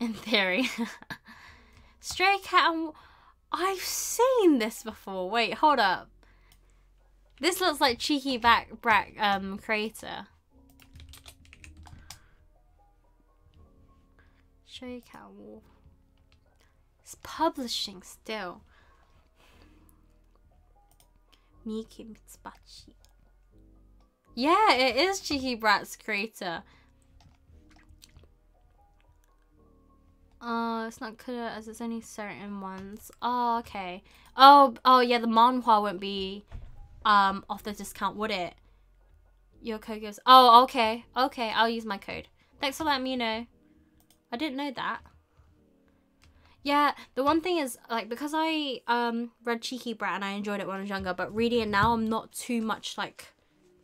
In theory. Stray Cat and... I've seen this before. Wait, hold up. This looks like Cheeky Back Brat um, creator. Stray Cat Wolf. It's publishing still. Miki Mitsubaki. Yeah, it is Cheeky Brat's creator. Uh, it's not clear as it's only certain ones. Oh, okay. Oh, oh yeah, the manhwa won't be um off the discount, would it? Your code goes. Oh, okay, okay. I'll use my code. Thanks for letting me know. I didn't know that. Yeah, the one thing is like because I um read Cheeky Brat and I enjoyed it when I was younger, but reading it now I'm not too much like,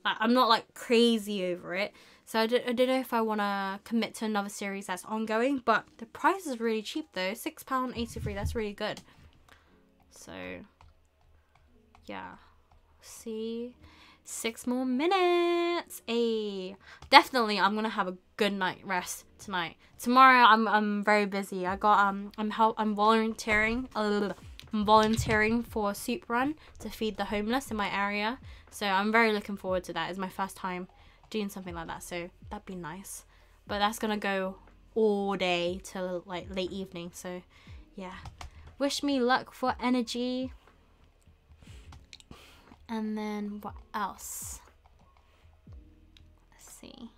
like I'm not like crazy over it. So I, don't know if I want to commit to another series that's ongoing, but the price is really cheap though. £6.83, that's really good. So, yeah. See, six more minutes. Hey, definitely I'm going to have a good night rest tonight. Tomorrow I'm, I'm very busy. I got, um, I'm help, I'm volunteering, uh, I'm volunteering for a soup run to feed the homeless in my area. So I'm very looking forward to that. It's my first time doing something like that so that'd be nice. But that's gonna go all day till like late evening so yeah. Wish me luck for energy. And then what else? Let's see.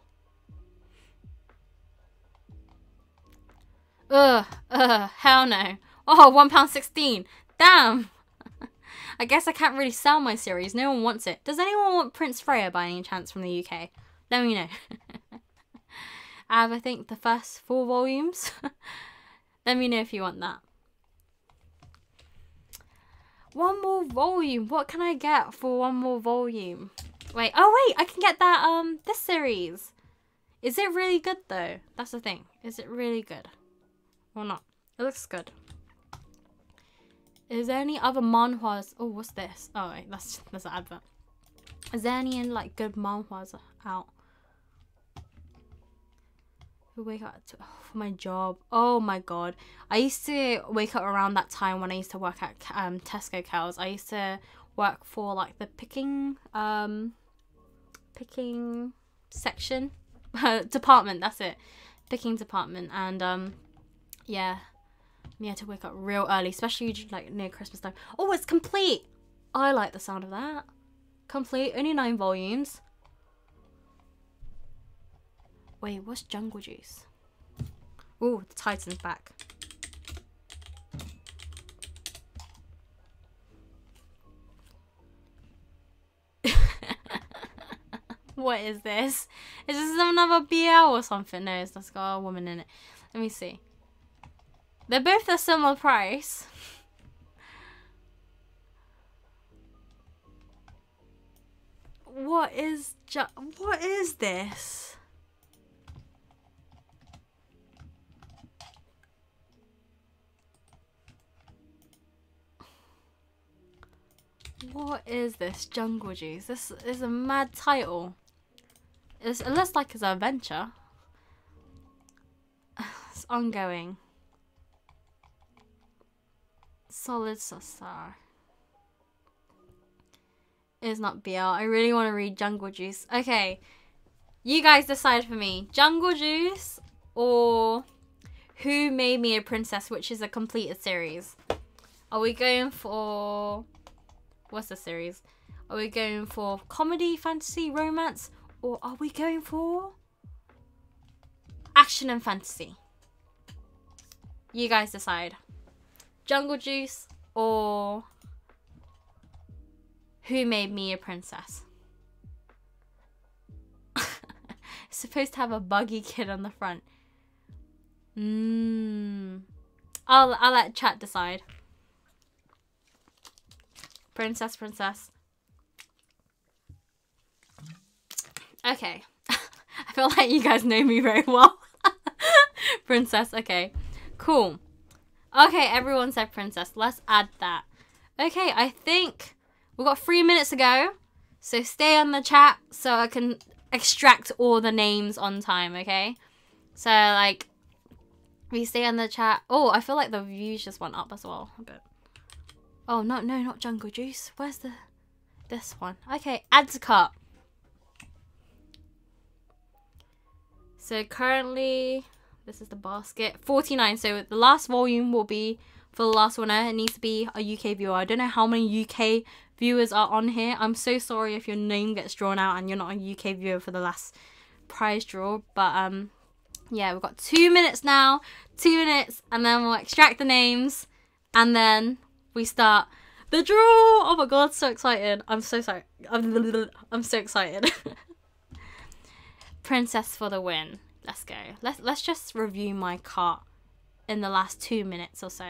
Ugh ugh hell no. Oh one pound 16 damn. I guess I can't really sell my series. No one wants it. Does anyone want Prince Freya by any chance from the UK? Let me know. I have, I think, the first four volumes. Let me know if you want that. One more volume. What can I get for one more volume? Wait. Oh, wait. I can get that, um, this series. Is it really good, though? That's the thing. Is it really good? Or not? It looks good. Is there any other manhwas? Oh, what's this? Oh, wait, that's that's an advert. Is there any like good manhwas out? Who wake up to, oh, for my job? Oh my god! I used to wake up around that time when I used to work at um, Tesco Cows. I used to work for like the picking um picking section department. That's it, picking department, and um yeah, we had to wake up real early, especially like near Christmas time. Oh, it's complete. I like the sound of that. Complete, only nine volumes. Wait, what's Jungle Juice? Ooh, the Titan's back. what is this? Is this another BL or something? No, it's just got a woman in it. Let me see. They're both a similar price. What is ju what is this? What is this? Jungle Juice. This is a mad title. It's, it looks like it's an adventure. It's ongoing. Solid Star. It's not BL. I really want to read Jungle Juice. Okay. You guys decide for me. Jungle Juice or Who Made Me a Princess, which is a completed series. Are we going for... What's the series? Are we going for comedy, fantasy, romance? Or are we going for action and fantasy? You guys decide. Jungle Juice or Who Made Me a Princess? supposed to have a buggy kid on the front. Mmm. I'll, I'll let chat decide. Princess, princess. Okay. I feel like you guys know me very well. princess, okay. Cool. Okay, everyone said princess. Let's add that. Okay, I think we've got three minutes to go. So stay on the chat so I can extract all the names on time, okay? So, like, we stay on the chat. Oh, I feel like the views just went up as well a bit. Oh, no, no, not Jungle Juice. Where's the... This one. Okay, add to cart. So currently, this is the basket. 49. So the last volume will be for the last winner. It needs to be a UK viewer. I don't know how many UK viewers are on here. I'm so sorry if your name gets drawn out and you're not a UK viewer for the last prize draw. But um, yeah, we've got two minutes now. Two minutes and then we'll extract the names and then we start the draw. Oh my god, so excited. I'm so sorry. I'm, I'm so excited. Princess for the win let's go. Let's let's just review my cart in the last two minutes or so.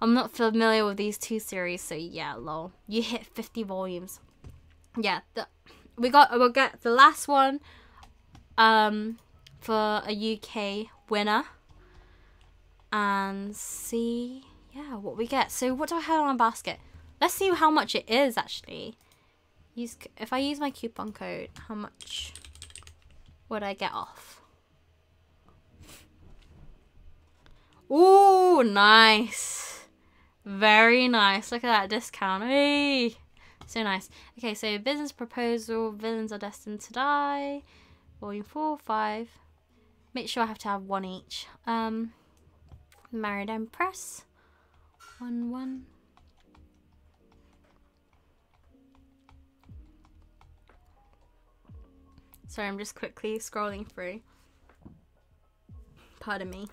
I'm not familiar with these two series, so yeah, lol. You hit 50 volumes. Yeah, the, we got we'll get the last one um for a UK winner and see yeah what we get. So what do I have on my basket? Let's see how much it is actually. Use if I use my coupon code, how much would I get off? Ooh, nice. Very nice. Look at that discount. Hey. So nice. Okay, so business proposal. Villains are destined to die. Volume 4, 5. Make sure I have to have one each. Um, Married Empress. 1, 1. Sorry, I'm just quickly scrolling through. Pardon me.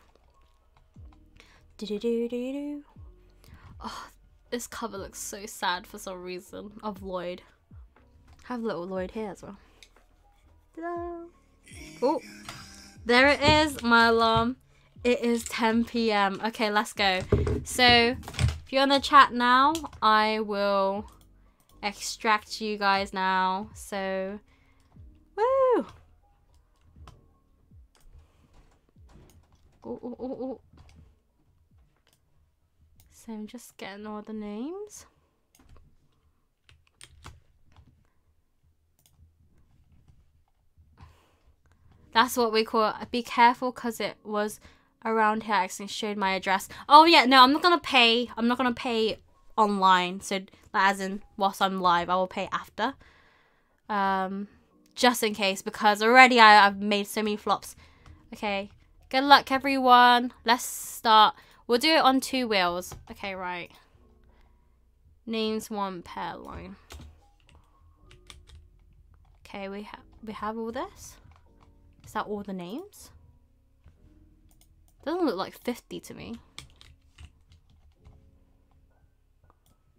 Do do do do do. Oh, this cover looks so sad for some reason of Lloyd. I have little Lloyd here as well. Oh, there it is, my alarm. It is 10 p.m. Okay, let's go. So, if you're on the chat now, I will extract you guys now. So, Woo! Ooh, ooh, ooh. So I'm just getting all the names. That's what we call it. Be careful because it was around here. I actually showed my address. Oh yeah, no, I'm not gonna pay. I'm not gonna pay online. So as in whilst I'm live, I will pay after. Um, just in case because already I, I've made so many flops. Okay, good luck everyone. Let's start. We'll do it on two wheels. Okay, right. Names one pair line. Okay, we have we have all this. Is that all the names? Doesn't look like 50 to me.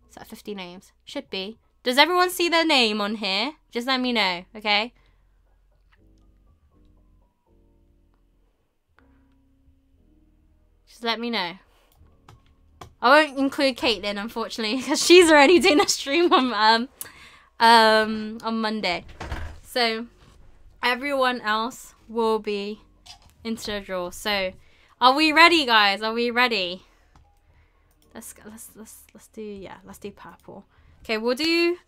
Is that 50 names? Should be. Does everyone see their name on here? Just let me know, okay? Just let me know. I won't include Caitlin, unfortunately, because she's already doing a stream on um um on Monday. So everyone else will be into the draw. So are we ready, guys? Are we ready? Let's let's let's let's do yeah. Let's do purple. Okay, we'll do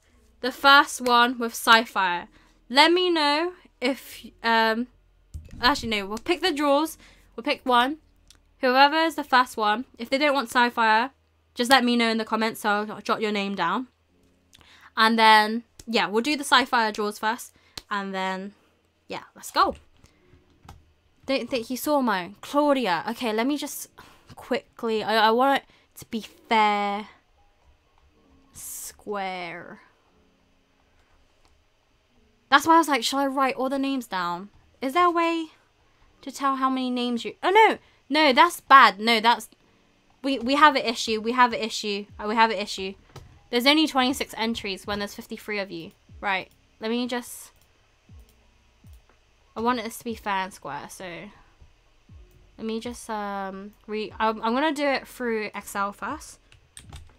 the first one with Scifier. Let me know if um. Actually, no. We'll pick the draws. We'll pick one. Whoever is the first one, if they don't want Scifier, just let me know in the comments. So I'll jot your name down. And then yeah, we'll do the Scifier draws first, and then yeah, let's go. Don't think you saw mine. Claudia. Okay, let me just quickly. I, I want it to be fair. Square. That's why I was like, should I write all the names down? Is there a way to tell how many names you... Oh, no. No, that's bad. No, that's... We, we have an issue. We have an issue. Oh, we have an issue. There's only 26 entries when there's 53 of you. Right. Let me just... I want this to be fair and square, so let me just um re I'm, I'm gonna do it through Excel first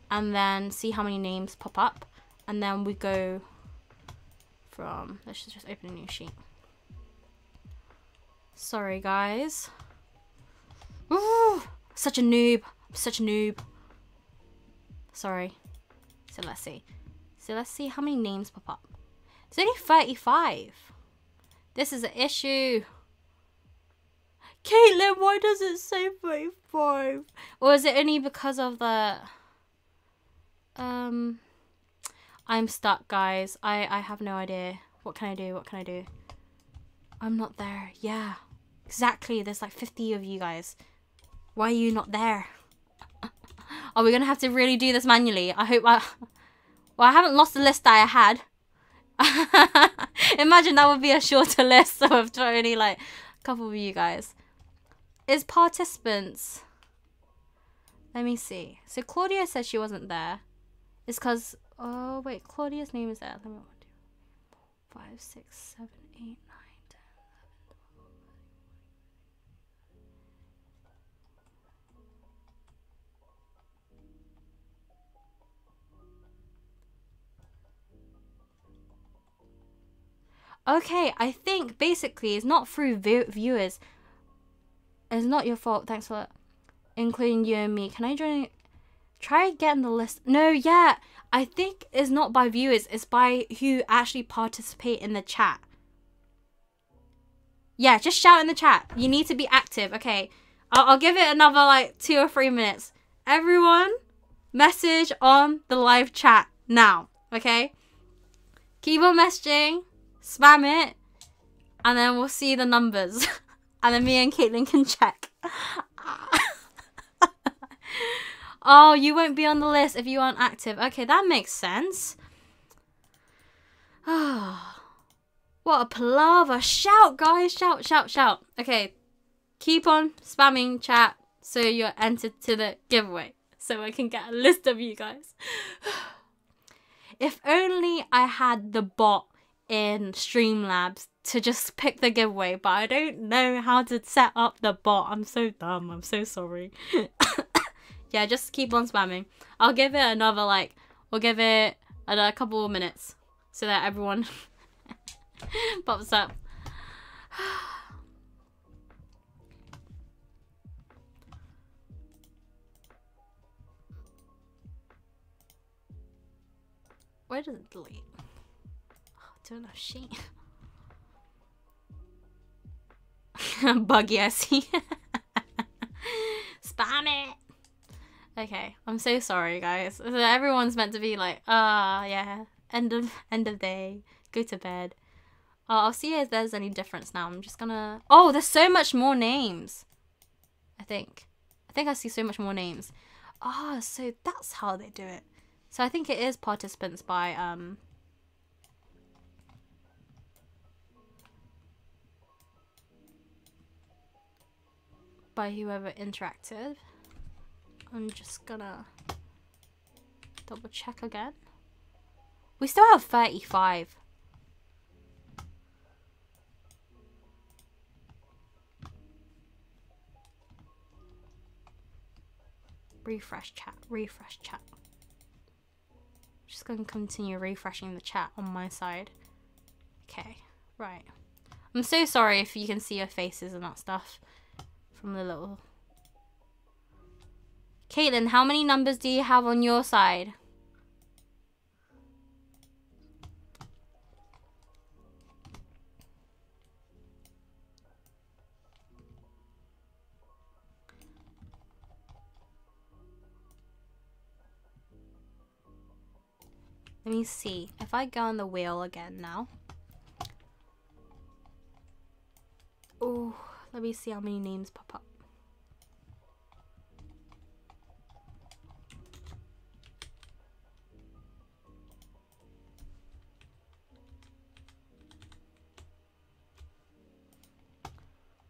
and then see how many names pop up and then we go from let's just open a new sheet. Sorry guys. Ooh, such a noob such a noob. Sorry. So let's see. So let's see how many names pop up. It's only 35 this is an issue. Caitlin, why does it say 35? Or is it only because of the... Um... I'm stuck, guys. I, I have no idea. What can I do? What can I do? I'm not there. Yeah. Exactly. There's like 50 of you guys. Why are you not there? Are we going to have to really do this manually? I hope I... Well, I haven't lost the list that I had. Imagine that would be a shorter list so I've only like a couple of you guys. Is participants. Let me see. So Claudia said she wasn't there. It's because oh wait, Claudia's name is there. Let me five, six, seven, Okay, I think basically it's not through view viewers. It's not your fault. Thanks for including you and me. Can I join? Try getting the list. No, yeah. I think it's not by viewers. It's by who actually participate in the chat. Yeah, just shout in the chat. You need to be active. Okay. I'll, I'll give it another like two or three minutes. Everyone, message on the live chat now. Okay. Keep on messaging spam it, and then we'll see the numbers. and then me and Caitlin can check. oh, you won't be on the list if you aren't active. Okay, that makes sense. Oh, what a palaver. Shout, guys. Shout, shout, shout. Okay, keep on spamming chat so you're entered to the giveaway. So I can get a list of you guys. if only I had the bot in Streamlabs to just pick the giveaway, but I don't know how to set up the bot. I'm so dumb. I'm so sorry. yeah, just keep on spamming. I'll give it another, like, we'll give it another couple of minutes so that everyone pops up. Why does it delete? Oh, don't know she. Buggy, I see. Spam it. Okay, I'm so sorry, guys. Everyone's meant to be like, ah, uh, yeah, end of end of day, go to bed. Uh, I'll see if there's any difference now. I'm just gonna. Oh, there's so much more names. I think. I think I see so much more names. Ah, oh, so that's how they do it. So I think it is participants by um. By whoever interacted. I'm just gonna double check again. We still have 35. Refresh chat, refresh chat. Just gonna continue refreshing the chat on my side. Okay, right. I'm so sorry if you can see your faces and that stuff from the little Caitlin, how many numbers do you have on your side? Let me see. If I go on the wheel again now. Oh, let me see how many names pop up.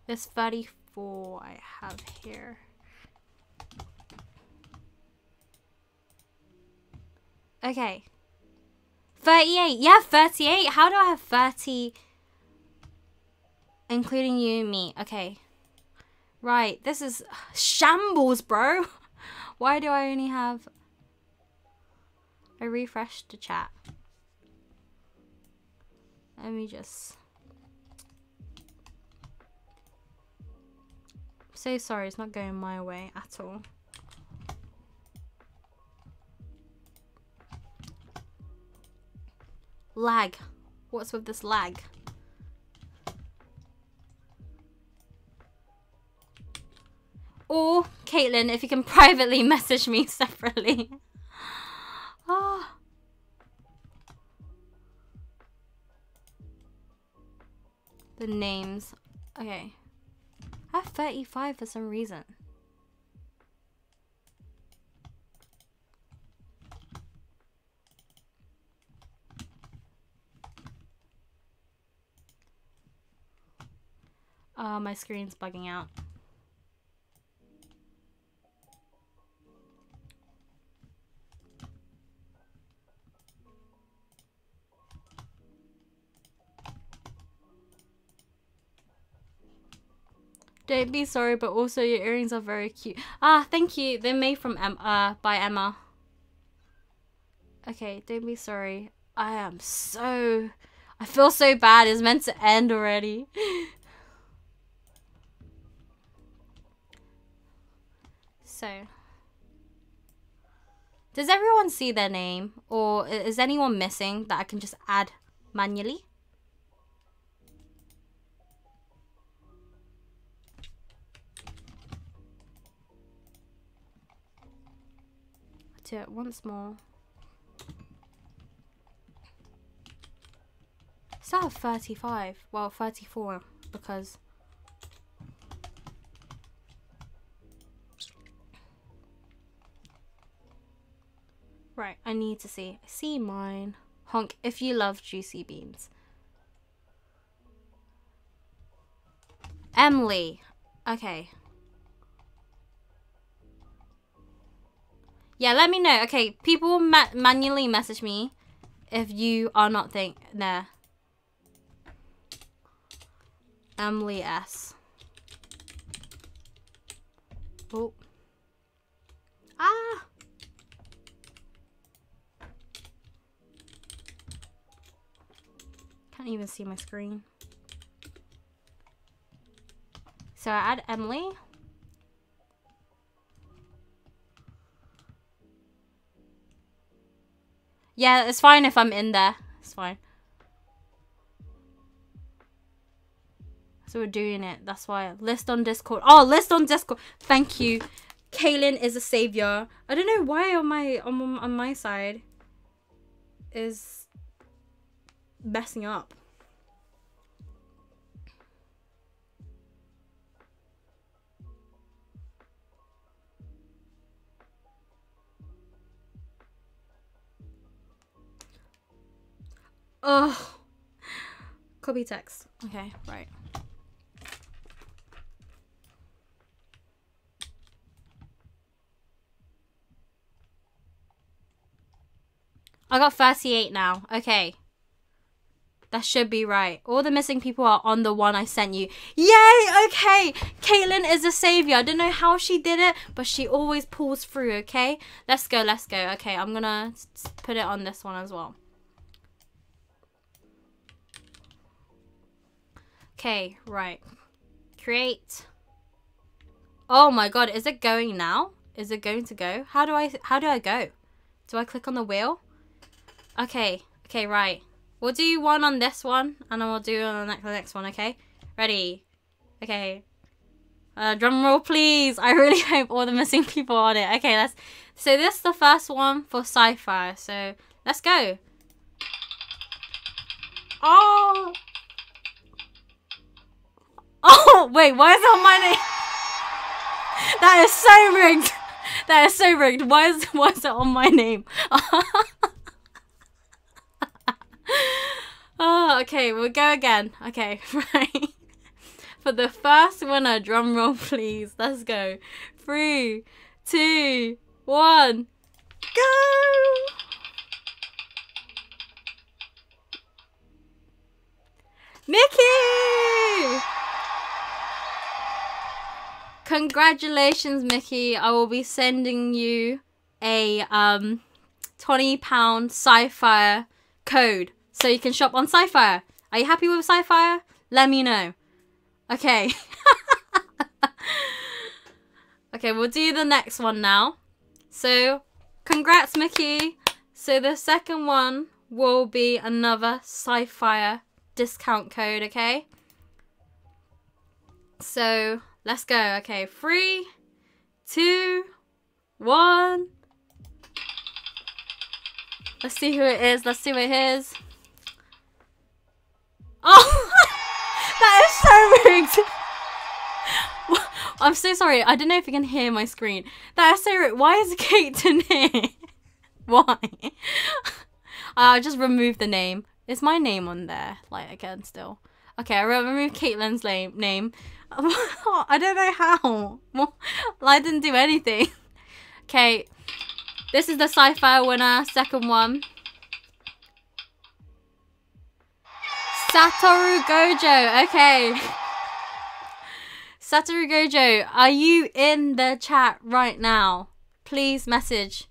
This 34 I have here. Okay. 38. Yeah, 38. How do I have 30? Including you and me. Okay. Right. This is shambles, bro. Why do I only have... I refreshed the chat. Let me just... so sorry, it's not going my way at all. Lag. What's with this lag? Or, Caitlin, if you can privately message me separately. Ah. The names. Okay. I have 35 for some reason. Oh, my screen's bugging out. Don't be sorry, but also your earrings are very cute. Ah, thank you. They're made from Em uh, by Emma. Okay, don't be sorry. I am so... I feel so bad. It's meant to end already. so... Does everyone see their name? Or is anyone missing that I can just add manually? It once more. Still have 35. Well, 34 because... Right, I need to see. See mine. Honk if you love juicy beans. Emily. Okay. Yeah, let me know. Okay, people ma manually message me if you are not think there. Emily S. Oh. Ah. Can't even see my screen. So I add Emily. Yeah, it's fine if I'm in there. It's fine. So we're doing it. That's why. List on Discord. Oh, list on Discord. Thank you. Caitlin is a savior. I don't know why on my on, on my side is messing up. Oh. Copy text. Okay, right. I got 38 now. Okay. That should be right. All the missing people are on the one I sent you. Yay! Okay. Caitlin is a savior. I don't know how she did it, but she always pulls through, okay? Let's go, let's go. Okay, I'm gonna put it on this one as well. Okay, right. Create. Oh my god, is it going now? Is it going to go? How do I how do I go? Do I click on the wheel? Okay, okay, right. We'll do one on this one, and then we'll do on the next, one, okay? Ready? Okay. Uh, drum roll, please. I really hope all the missing people are on it. Okay, let's... So this is the first one for sci-fi, so let's go. Oh! Oh, wait, why is on my name? That is so rigged. That is so rigged. Why is, why is it on my name? oh, okay, we'll go again. Okay, right. For the first winner, drum roll please. Let's go. Three, two, one, go! Mickey! Congratulations, Mickey. I will be sending you a um, £20 Sci-Fi code so you can shop on Sci-Fi. Are you happy with Sci-Fi? Let me know. Okay. okay, we'll do the next one now. So, congrats, Mickey. So the second one will be another Sci-Fi discount code, okay? So, Let's go. Okay, three, two, one. Let's see who it is. Let's see who it is. Oh, that is so rigged. I'm so sorry. I don't know if you can hear my screen. That is so rigged. Why is Kate in here? Why? I just removed the name. Is my name on there? Like again, still. Okay, I removed Caitlin's name. I don't know how. Well, I didn't do anything. Okay, this is the sci-fi winner, second one. Satoru Gojo, okay. Satoru Gojo, are you in the chat right now? Please message.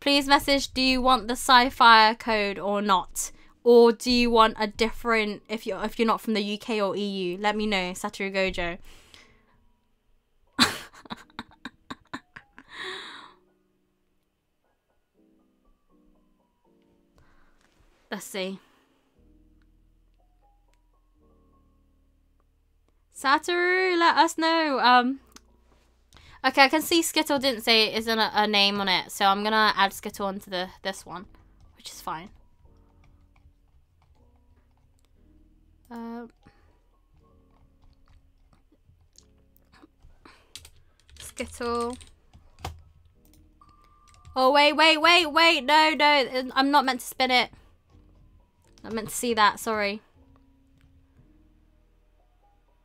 Please message, do you want the sci-fi code or not? Or do you want a different if you're if you're not from the UK or EU? Let me know, Satoru Gojo. Let's see. Satoru, let us know. Um, okay, I can see Skittle didn't say it isn't a, a name on it, so I'm gonna add Skittle onto the this one, which is fine. Uh, Skittle. Oh, wait, wait, wait, wait. No, no. I'm not meant to spin it. Not meant to see that. Sorry.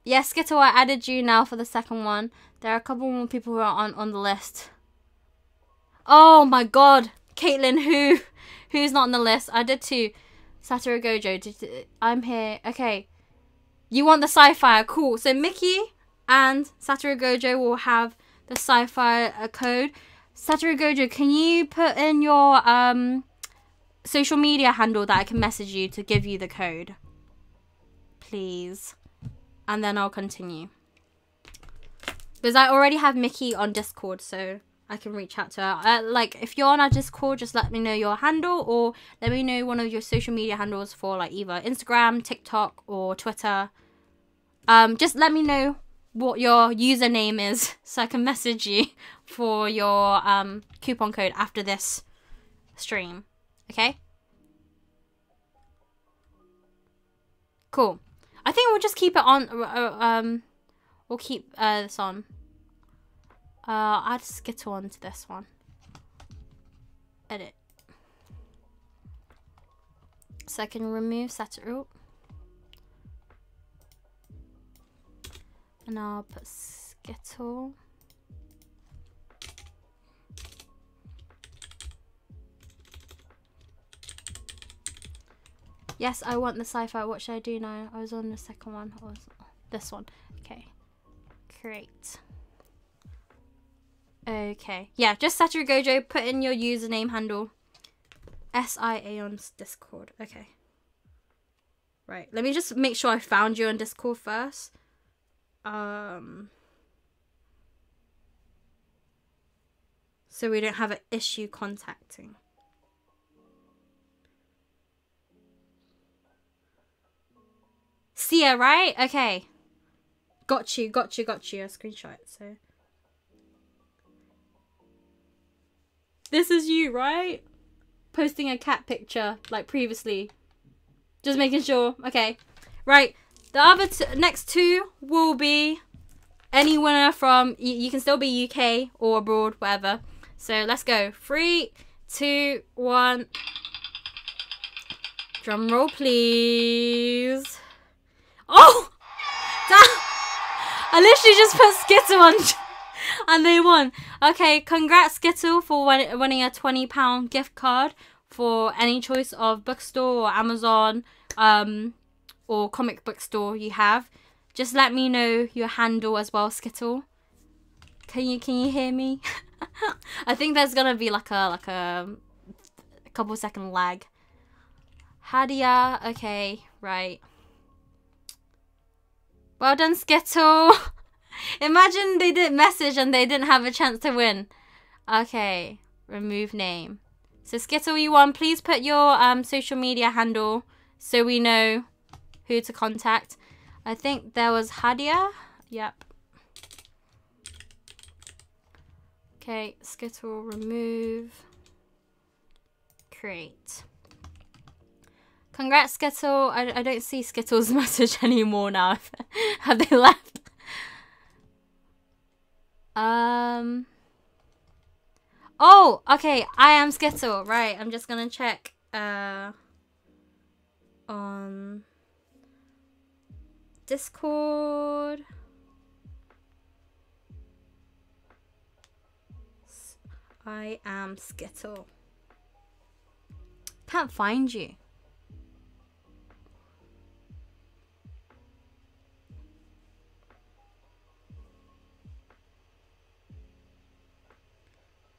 Yes, Skittle, I added you now for the second one. There are a couple more people who are on, on the list. Oh, my God. Caitlin, who? Who's not on the list? I did two. Satoru Gojo. I'm here. Okay. You want the sci-fi. Cool. So Mickey and Satoru Gojo will have the sci-fi uh, code. Satoru Gojo, can you put in your um social media handle that I can message you to give you the code? Please. And then I'll continue. Because I already have Mickey on Discord, so I can reach out to her. Uh, like if you're on our Discord, just let me know your handle or let me know one of your social media handles for like either Instagram, TikTok, or Twitter. Um, just let me know what your username is so I can message you for your um coupon code after this stream. Okay? Cool. I think we'll just keep it on. Uh, um, we'll keep uh, this on. Uh, add Skittle onto this one. Edit. So I can remove Satoru. And I'll put Skittle. Yes, I want the sci-fi. What should I do now? I was on the second one. Or this one. Okay. Create. Okay. Yeah, just Satoru Gojo. Put in your username handle. S-I-A on Discord. Okay. Right. Let me just make sure I found you on Discord first. Um... So we don't have an issue contacting. Sia, right? Okay. Got you, got you, got you. A screenshot, so. This is you, right? Posting a cat picture, like previously. Just making sure. Okay. Right. The other next two will be any winner from... You can still be UK or abroad, whatever. So let's go. Three, two, one. Drum roll, please. Oh! I literally just put Skittle on and they won. Okay, congrats Skittle for winning a £20 gift card for any choice of bookstore or Amazon um, or comic book store you have. Just let me know your handle as well, Skittle. Can you can you hear me? I think there's gonna be like a like a, a couple second lag. Hadia, okay, right. Well done, Skittle. Imagine they didn't message and they didn't have a chance to win. Okay, remove name. So Skittle, you won. Please put your um, social media handle so we know who to contact. I think there was Hadia. Yep. Okay, Skittle, remove. Create. Congrats, Skittle. I, I don't see Skittle's message anymore now. Have they left? Um. Oh, okay. I am Skittle. Right. I'm just gonna check. Uh. On. Discord. I am Skittle. Can't find you.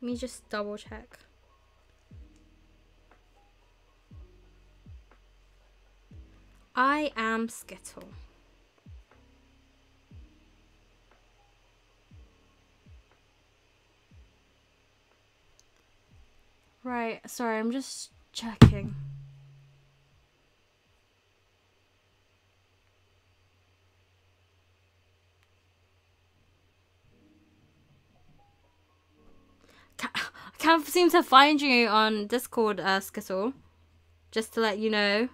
Let me just double check. I am Skittle. Right, sorry, I'm just checking. Can't seem to find you on Discord, uh, Skittle. Just to let you know.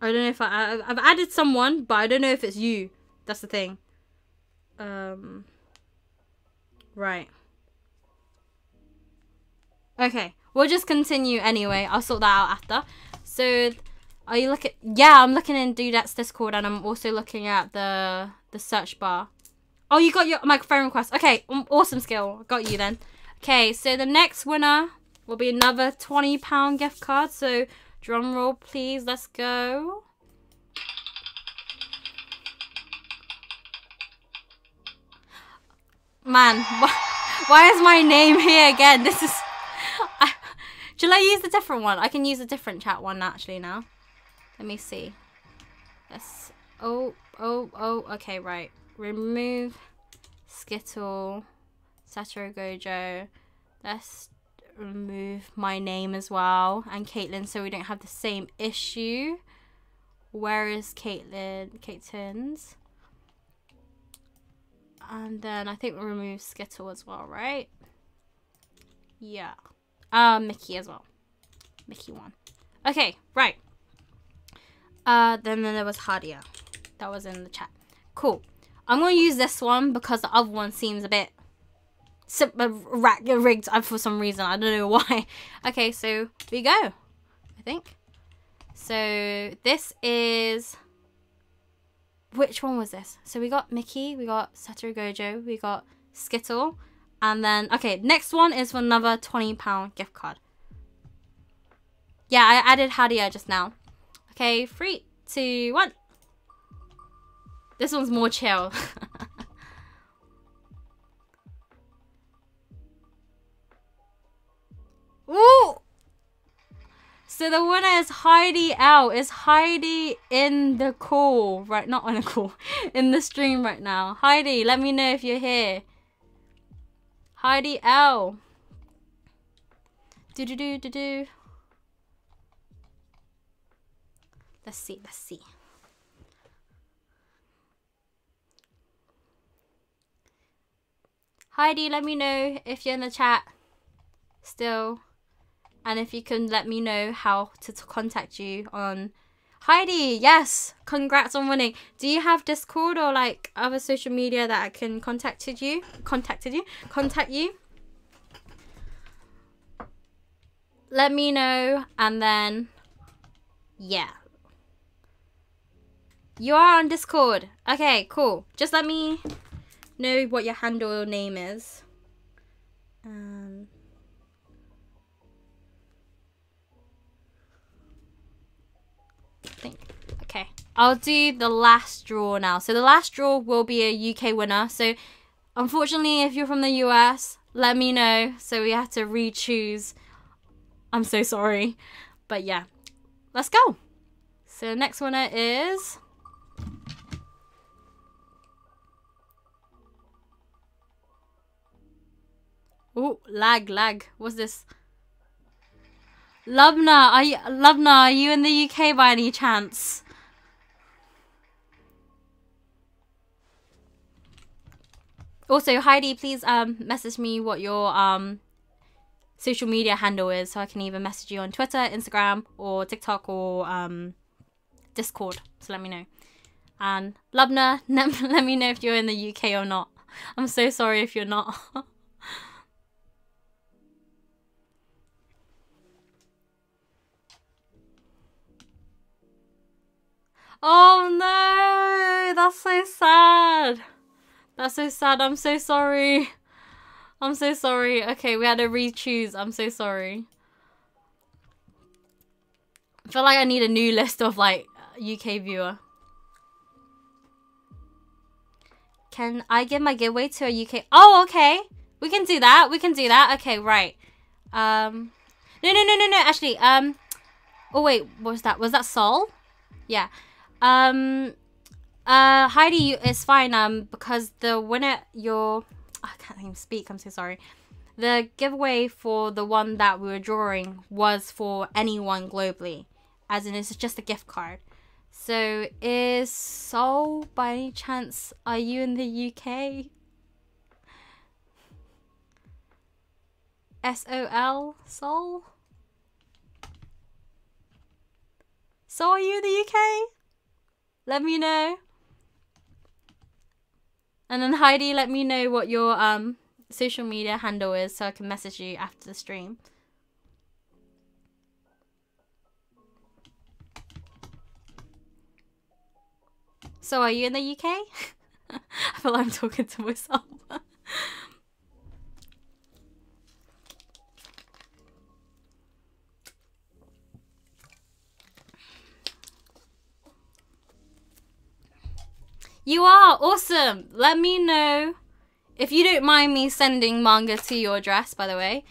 I don't know if I, I've added someone, but I don't know if it's you. That's the thing. Um, right. Okay, we'll just continue anyway. I'll sort that out after. So are you looking? Yeah, I'm looking in Dudette's Discord, and I'm also looking at the the search bar. Oh, you got your microphone request. Okay, um, awesome skill. Got you then. Okay, so the next winner will be another twenty pound gift card. So drum roll, please. Let's go. Man, why, why is my name here again? This is. I, shall I use a different one? I can use a different chat one actually now. Let me see. Yes. Oh, oh, oh. Okay, right. Remove Skittle, Satoru Gojo. Let's remove my name as well and Caitlin so we don't have the same issue. Where is Caitlin? Caitlin's. And then I think we'll remove Skittle as well, right? Yeah. Uh, Mickey as well. Mickey one. Okay, right. Uh, then, then there was Hadia. That was in the chat. Cool. I'm going to use this one because the other one seems a bit uh, rigged uh, for some reason. I don't know why. Okay, so we go. I think. So this is... Which one was this? So we got Mickey, we got Satoru Gojo, we got Skittle, and then... Okay, next one is for another £20 gift card. Yeah, I added Hadia just now. Okay, three, two, one. This one's more chill. Ooh! So the winner is Heidi L. Is Heidi in the call? Right, not on the call. In the stream right now. Heidi, let me know if you're here. Heidi L. Do do do do do. Let's see, let's see. Heidi, let me know if you're in the chat still. And if you can let me know how to, contact you on Heidi, yes, congrats on winning. Do you have Discord or like other social media that I can contacted you? Contacted you? Contact you? Let me know and then yeah. You are on Discord. Okay, cool. Just let me know what your handle name is. Um think. Okay, I'll do the last draw now. So the last draw will be a UK winner. So unfortunately, if you're from the US, let me know. So we have to re-choose. I'm so sorry. But yeah, let's go. So the next winner is... Oh, lag, lag. What's this? Lubna, are you, Lubna, are you in the UK by any chance? Also, Heidi, please um message me what your um social media handle is so I can either message you on Twitter, Instagram, or TikTok or um Discord. So let me know. And Lubna, let me know if you're in the UK or not. I'm so sorry if you're not. Oh no! That's so sad. That's so sad. I'm so sorry. I'm so sorry. Okay, we had to re-choose. I'm so sorry. I feel like I need a new list of like UK viewer. Can I give my giveaway to a UK? Oh, okay. We can do that. We can do that. Okay, right. Um, no, no, no, no, no. Actually, um, oh wait, what was that? Was that Sol? Yeah. Um, uh, Heidi is fine. Um, because the winner, your, I can't even speak. I'm so sorry. The giveaway for the one that we were drawing was for anyone globally, as in it's just a gift card. So is Sol by any chance? Are you in the UK? S O L Sol. So are you in the UK? Let me know. And then Heidi, let me know what your um social media handle is so I can message you after the stream. So are you in the UK? I feel like I'm talking to myself. You are awesome. Let me know if you don't mind me sending manga to your address, by the way.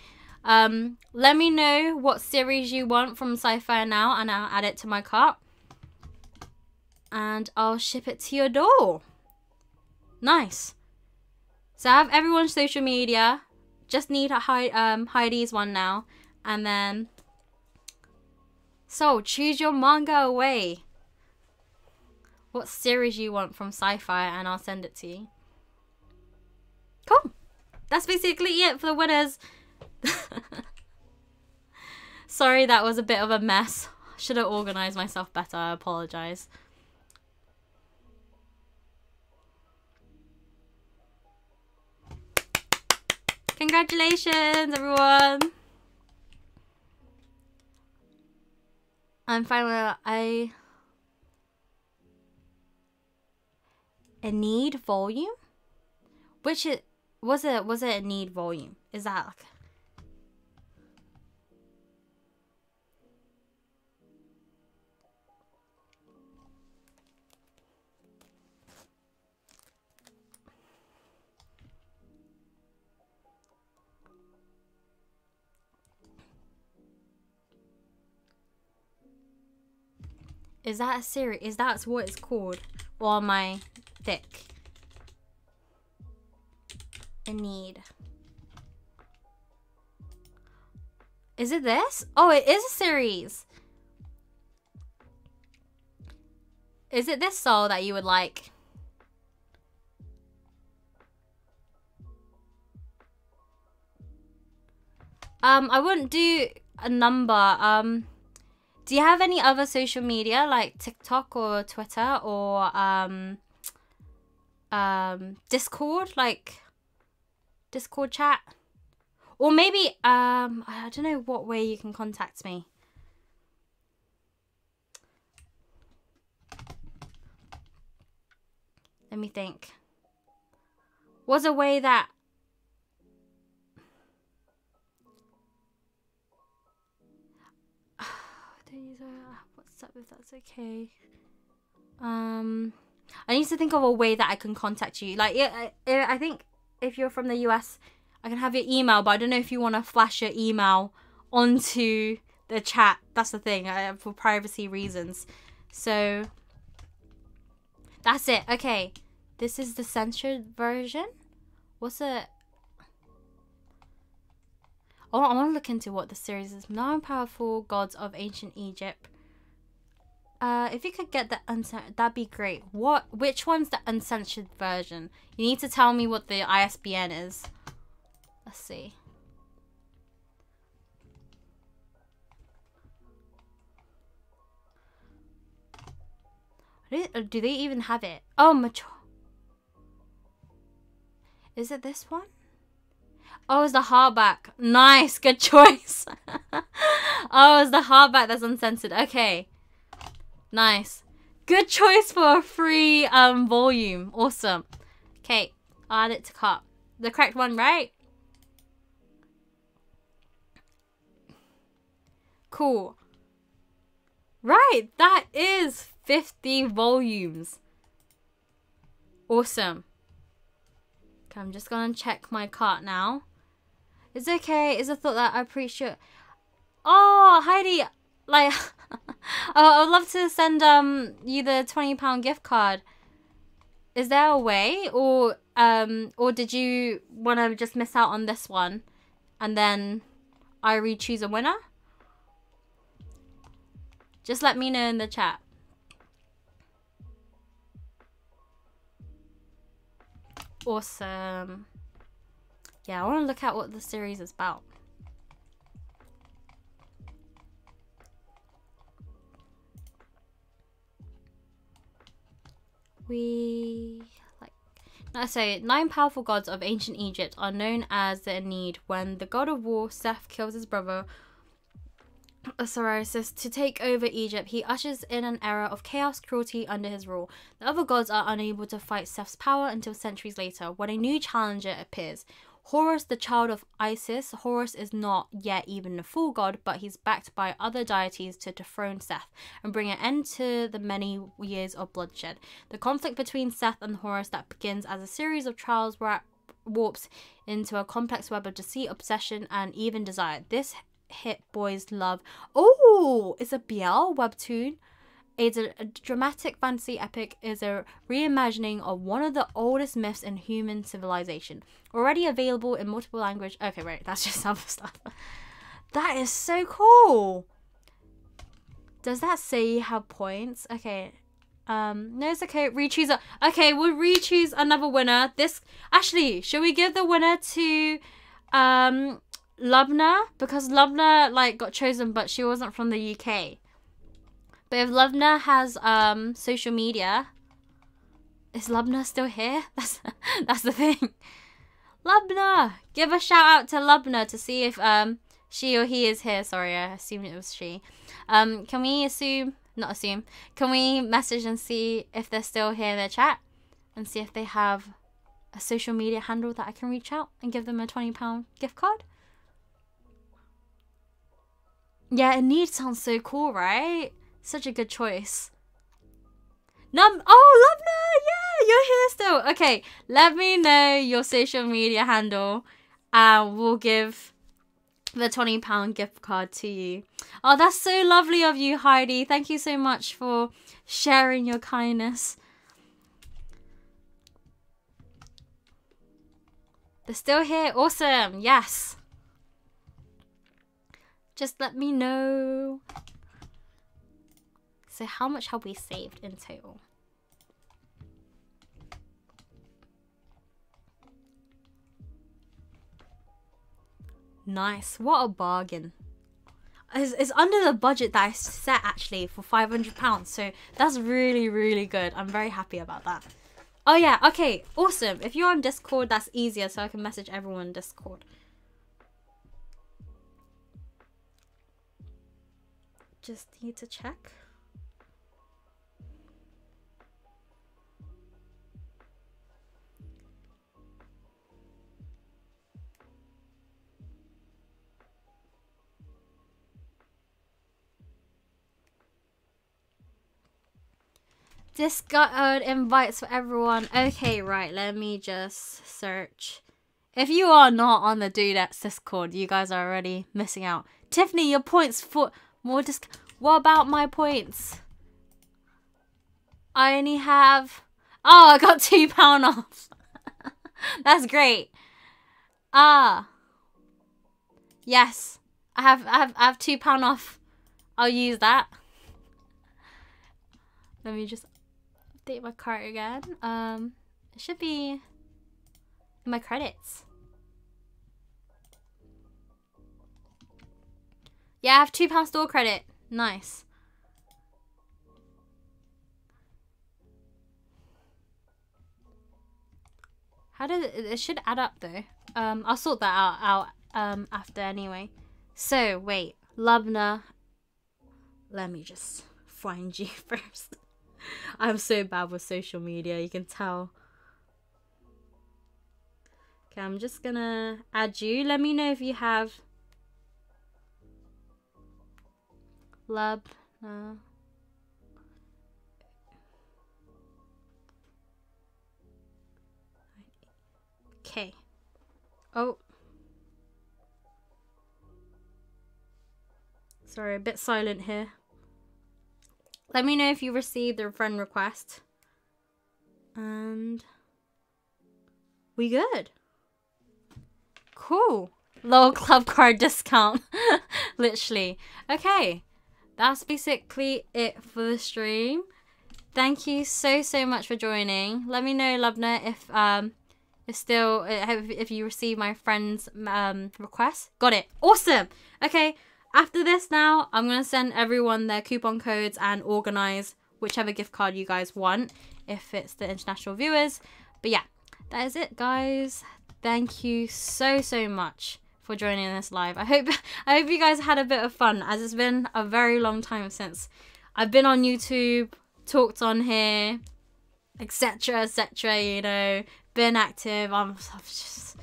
Um, let me know what series you want from Sci-Fi Now, and I'll add it to my cart. and I'll ship it to your door. Nice. So I have everyone's social media. Just need um, Heidi's one now. And then... So, choose your manga away. What series you want from sci-fi and I'll send it to you. Cool. That's basically it for the winners. Sorry, that was a bit of a mess. Should have organised myself better. I apologise. Congratulations, everyone! I'm finally I Ennead volume, which it was it was it Ennead volume? Is that like Is that a series? Is that what it's called? Or am I thick? Ennead. Is it this? Oh, it is a series. Is it this soul that you would like? Um, I wouldn't do a number. Um, do you have any other social media like TikTok or Twitter or um, um, Discord, like Discord chat? Or maybe, um, I don't know what way you can contact me. Let me think. Was a way that WhatsApp if that's okay. Um, I need to think of a way that I can contact you. Like, yeah, I, I think if you're from the US, I can have your email, but I don't know if you want to flash your email onto the chat. That's the thing, uh, for privacy reasons. So, that's it. Okay, this is the censored version. What's it? Oh, I want to look into what the series is. Nine powerful gods of ancient Egypt. Uh, if you could get the uncensored, that'd be great. What? Which one's the uncensored version? You need to tell me what the ISBN is. Let's see. Do they even have it? Oh, mature. Is it this one? Oh, it's the hardback. Nice, good choice. oh, it's the hardback that's uncensored. Okay. Nice. Good choice for a free um volume. Awesome. Okay, add it to cart. The correct one, right? Cool. Right, that is 50 volumes. Awesome. Okay, I'm just gonna check my cart now. It's okay. It's a thought that I appreciate. Oh, Heidi, like, I would love to send um you the twenty pound gift card. Is there a way, or um, or did you want to just miss out on this one, and then I re choose a winner? Just let me know in the chat. Awesome. Yeah, I want to look at what the series is about. We like I say nine powerful gods of ancient Egypt are known as the Ennead. When the god of war Seth kills his brother uh, Osiris to take over Egypt, he ushers in an era of chaos, cruelty under his rule. The other gods are unable to fight Seth's power until centuries later, when a new challenger appears. Horus, the child of Isis, Horus is not yet even a full god, but he's backed by other deities to dethrone Seth and bring an end to the many years of bloodshed. The conflict between Seth and Horus that begins as a series of trials warps into a complex web of deceit, obsession, and even desire. This hit boys love. Oh, it's a BL webtoon. It's a, a dramatic fantasy epic is a reimagining of one of the oldest myths in human civilization, already available in multiple language. Okay, wait, that's just some stuff. that is so cool. Does that say you have points? Okay. Um, no, it's okay. Re-choose. A- okay, we'll re-choose another winner. This actually, should we give the winner to um Lubna because Lubna like got chosen, but she wasn't from the UK. But if Lubna has um social media, is Lubna still here? That's that's the thing. Lubna, give a shout out to Lubna to see if um she or he is here. Sorry, I assumed it was she. Um, can we assume? Not assume. Can we message and see if they're still here in their chat, and see if they have a social media handle that I can reach out and give them a twenty pound gift card? Yeah, Need sounds so cool, right? Such a good choice. Num oh Lubna, yeah, you're here still. Okay, let me know your social media handle and we'll give the twenty pound gift card to you. Oh, that's so lovely of you, Heidi. Thank you so much for sharing your kindness. They're still here. Awesome. Yes. Just let me know. So how much have we saved in total? Nice. What a bargain. It's, it's under the budget that I set actually for £500. So that's really, really good. I'm very happy about that. Oh yeah, okay, awesome. If you're on Discord, that's easier so I can message everyone in Discord. Just need to check. Discord invites for everyone. Okay, right. Let me just search. If you are not on the dude Dudettes Discord, you guys are already missing out. Tiffany, your points for more disc. What about my points? I only have. Oh, I got two pound off. That's great. Ah. Yes. I have I have I have two pound off. I'll use that. Let me just update my cart again. Um, it should be my credits. Yeah, I have two pound store credit. Nice. How did it, it should add up though. Um, I'll sort that out, out um after anyway. So wait, Lubna. Let me just find you first. I'm so bad with social media, you can tell. Okay, I'm just gonna add you. Let me know if you have lab. No. Okay. Oh. Sorry, a bit silent here. Let me know if you received the friend request. And we good. Cool. Low club card discount. Literally. Okay. That's basically it for the stream. Thank you so, so much for joining. Let me know, Lubna, if um if still if you receive my friend's um request. Got it. Awesome. Okay. After this now, I'm going to send everyone their coupon codes and organize whichever gift card you guys want if it's the international viewers. But yeah, that is it guys. Thank you so, so much for joining this live. I hope I hope you guys had a bit of fun as it's been a very long time since I've been on YouTube, talked on here, etc, etc, you know, been active. I'm, I'm just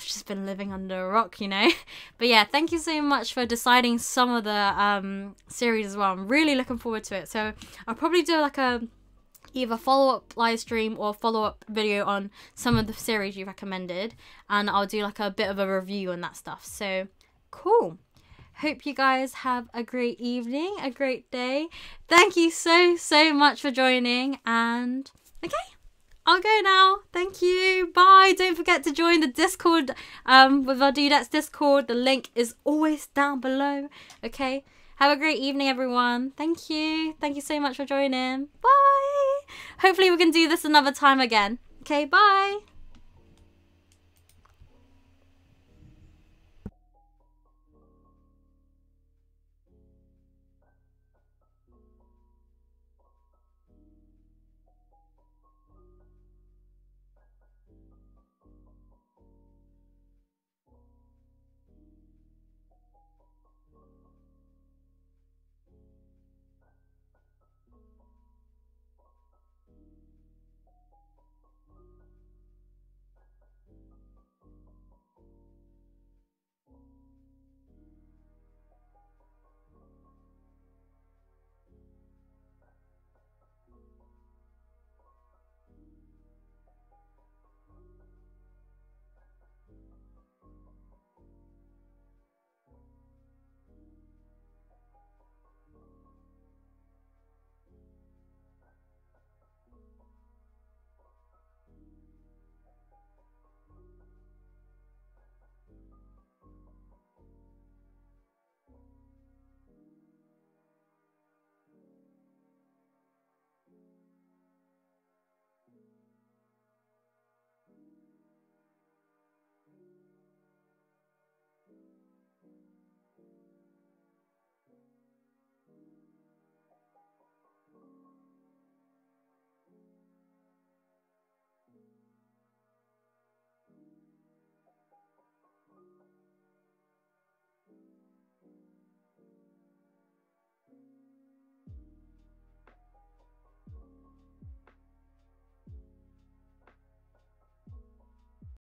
I've just been living under a rock, you know. But yeah, thank you so much for deciding some of the um, series as well. I'm really looking forward to it. So I'll probably do like a either follow up live stream or follow up video on some of the series you recommended, and I'll do like a bit of a review on that stuff. So cool. hope you guys have a great evening, a great day. Thank you so, so much for joining. And okay, I'll go now. Thank you. Bye. Don't forget to join the Discord um, with our Dudettes Discord. The link is always down below. Okay. Have a great evening, everyone. Thank you. Thank you so much for joining. Bye. Hopefully, we can do this another time again. Okay, bye.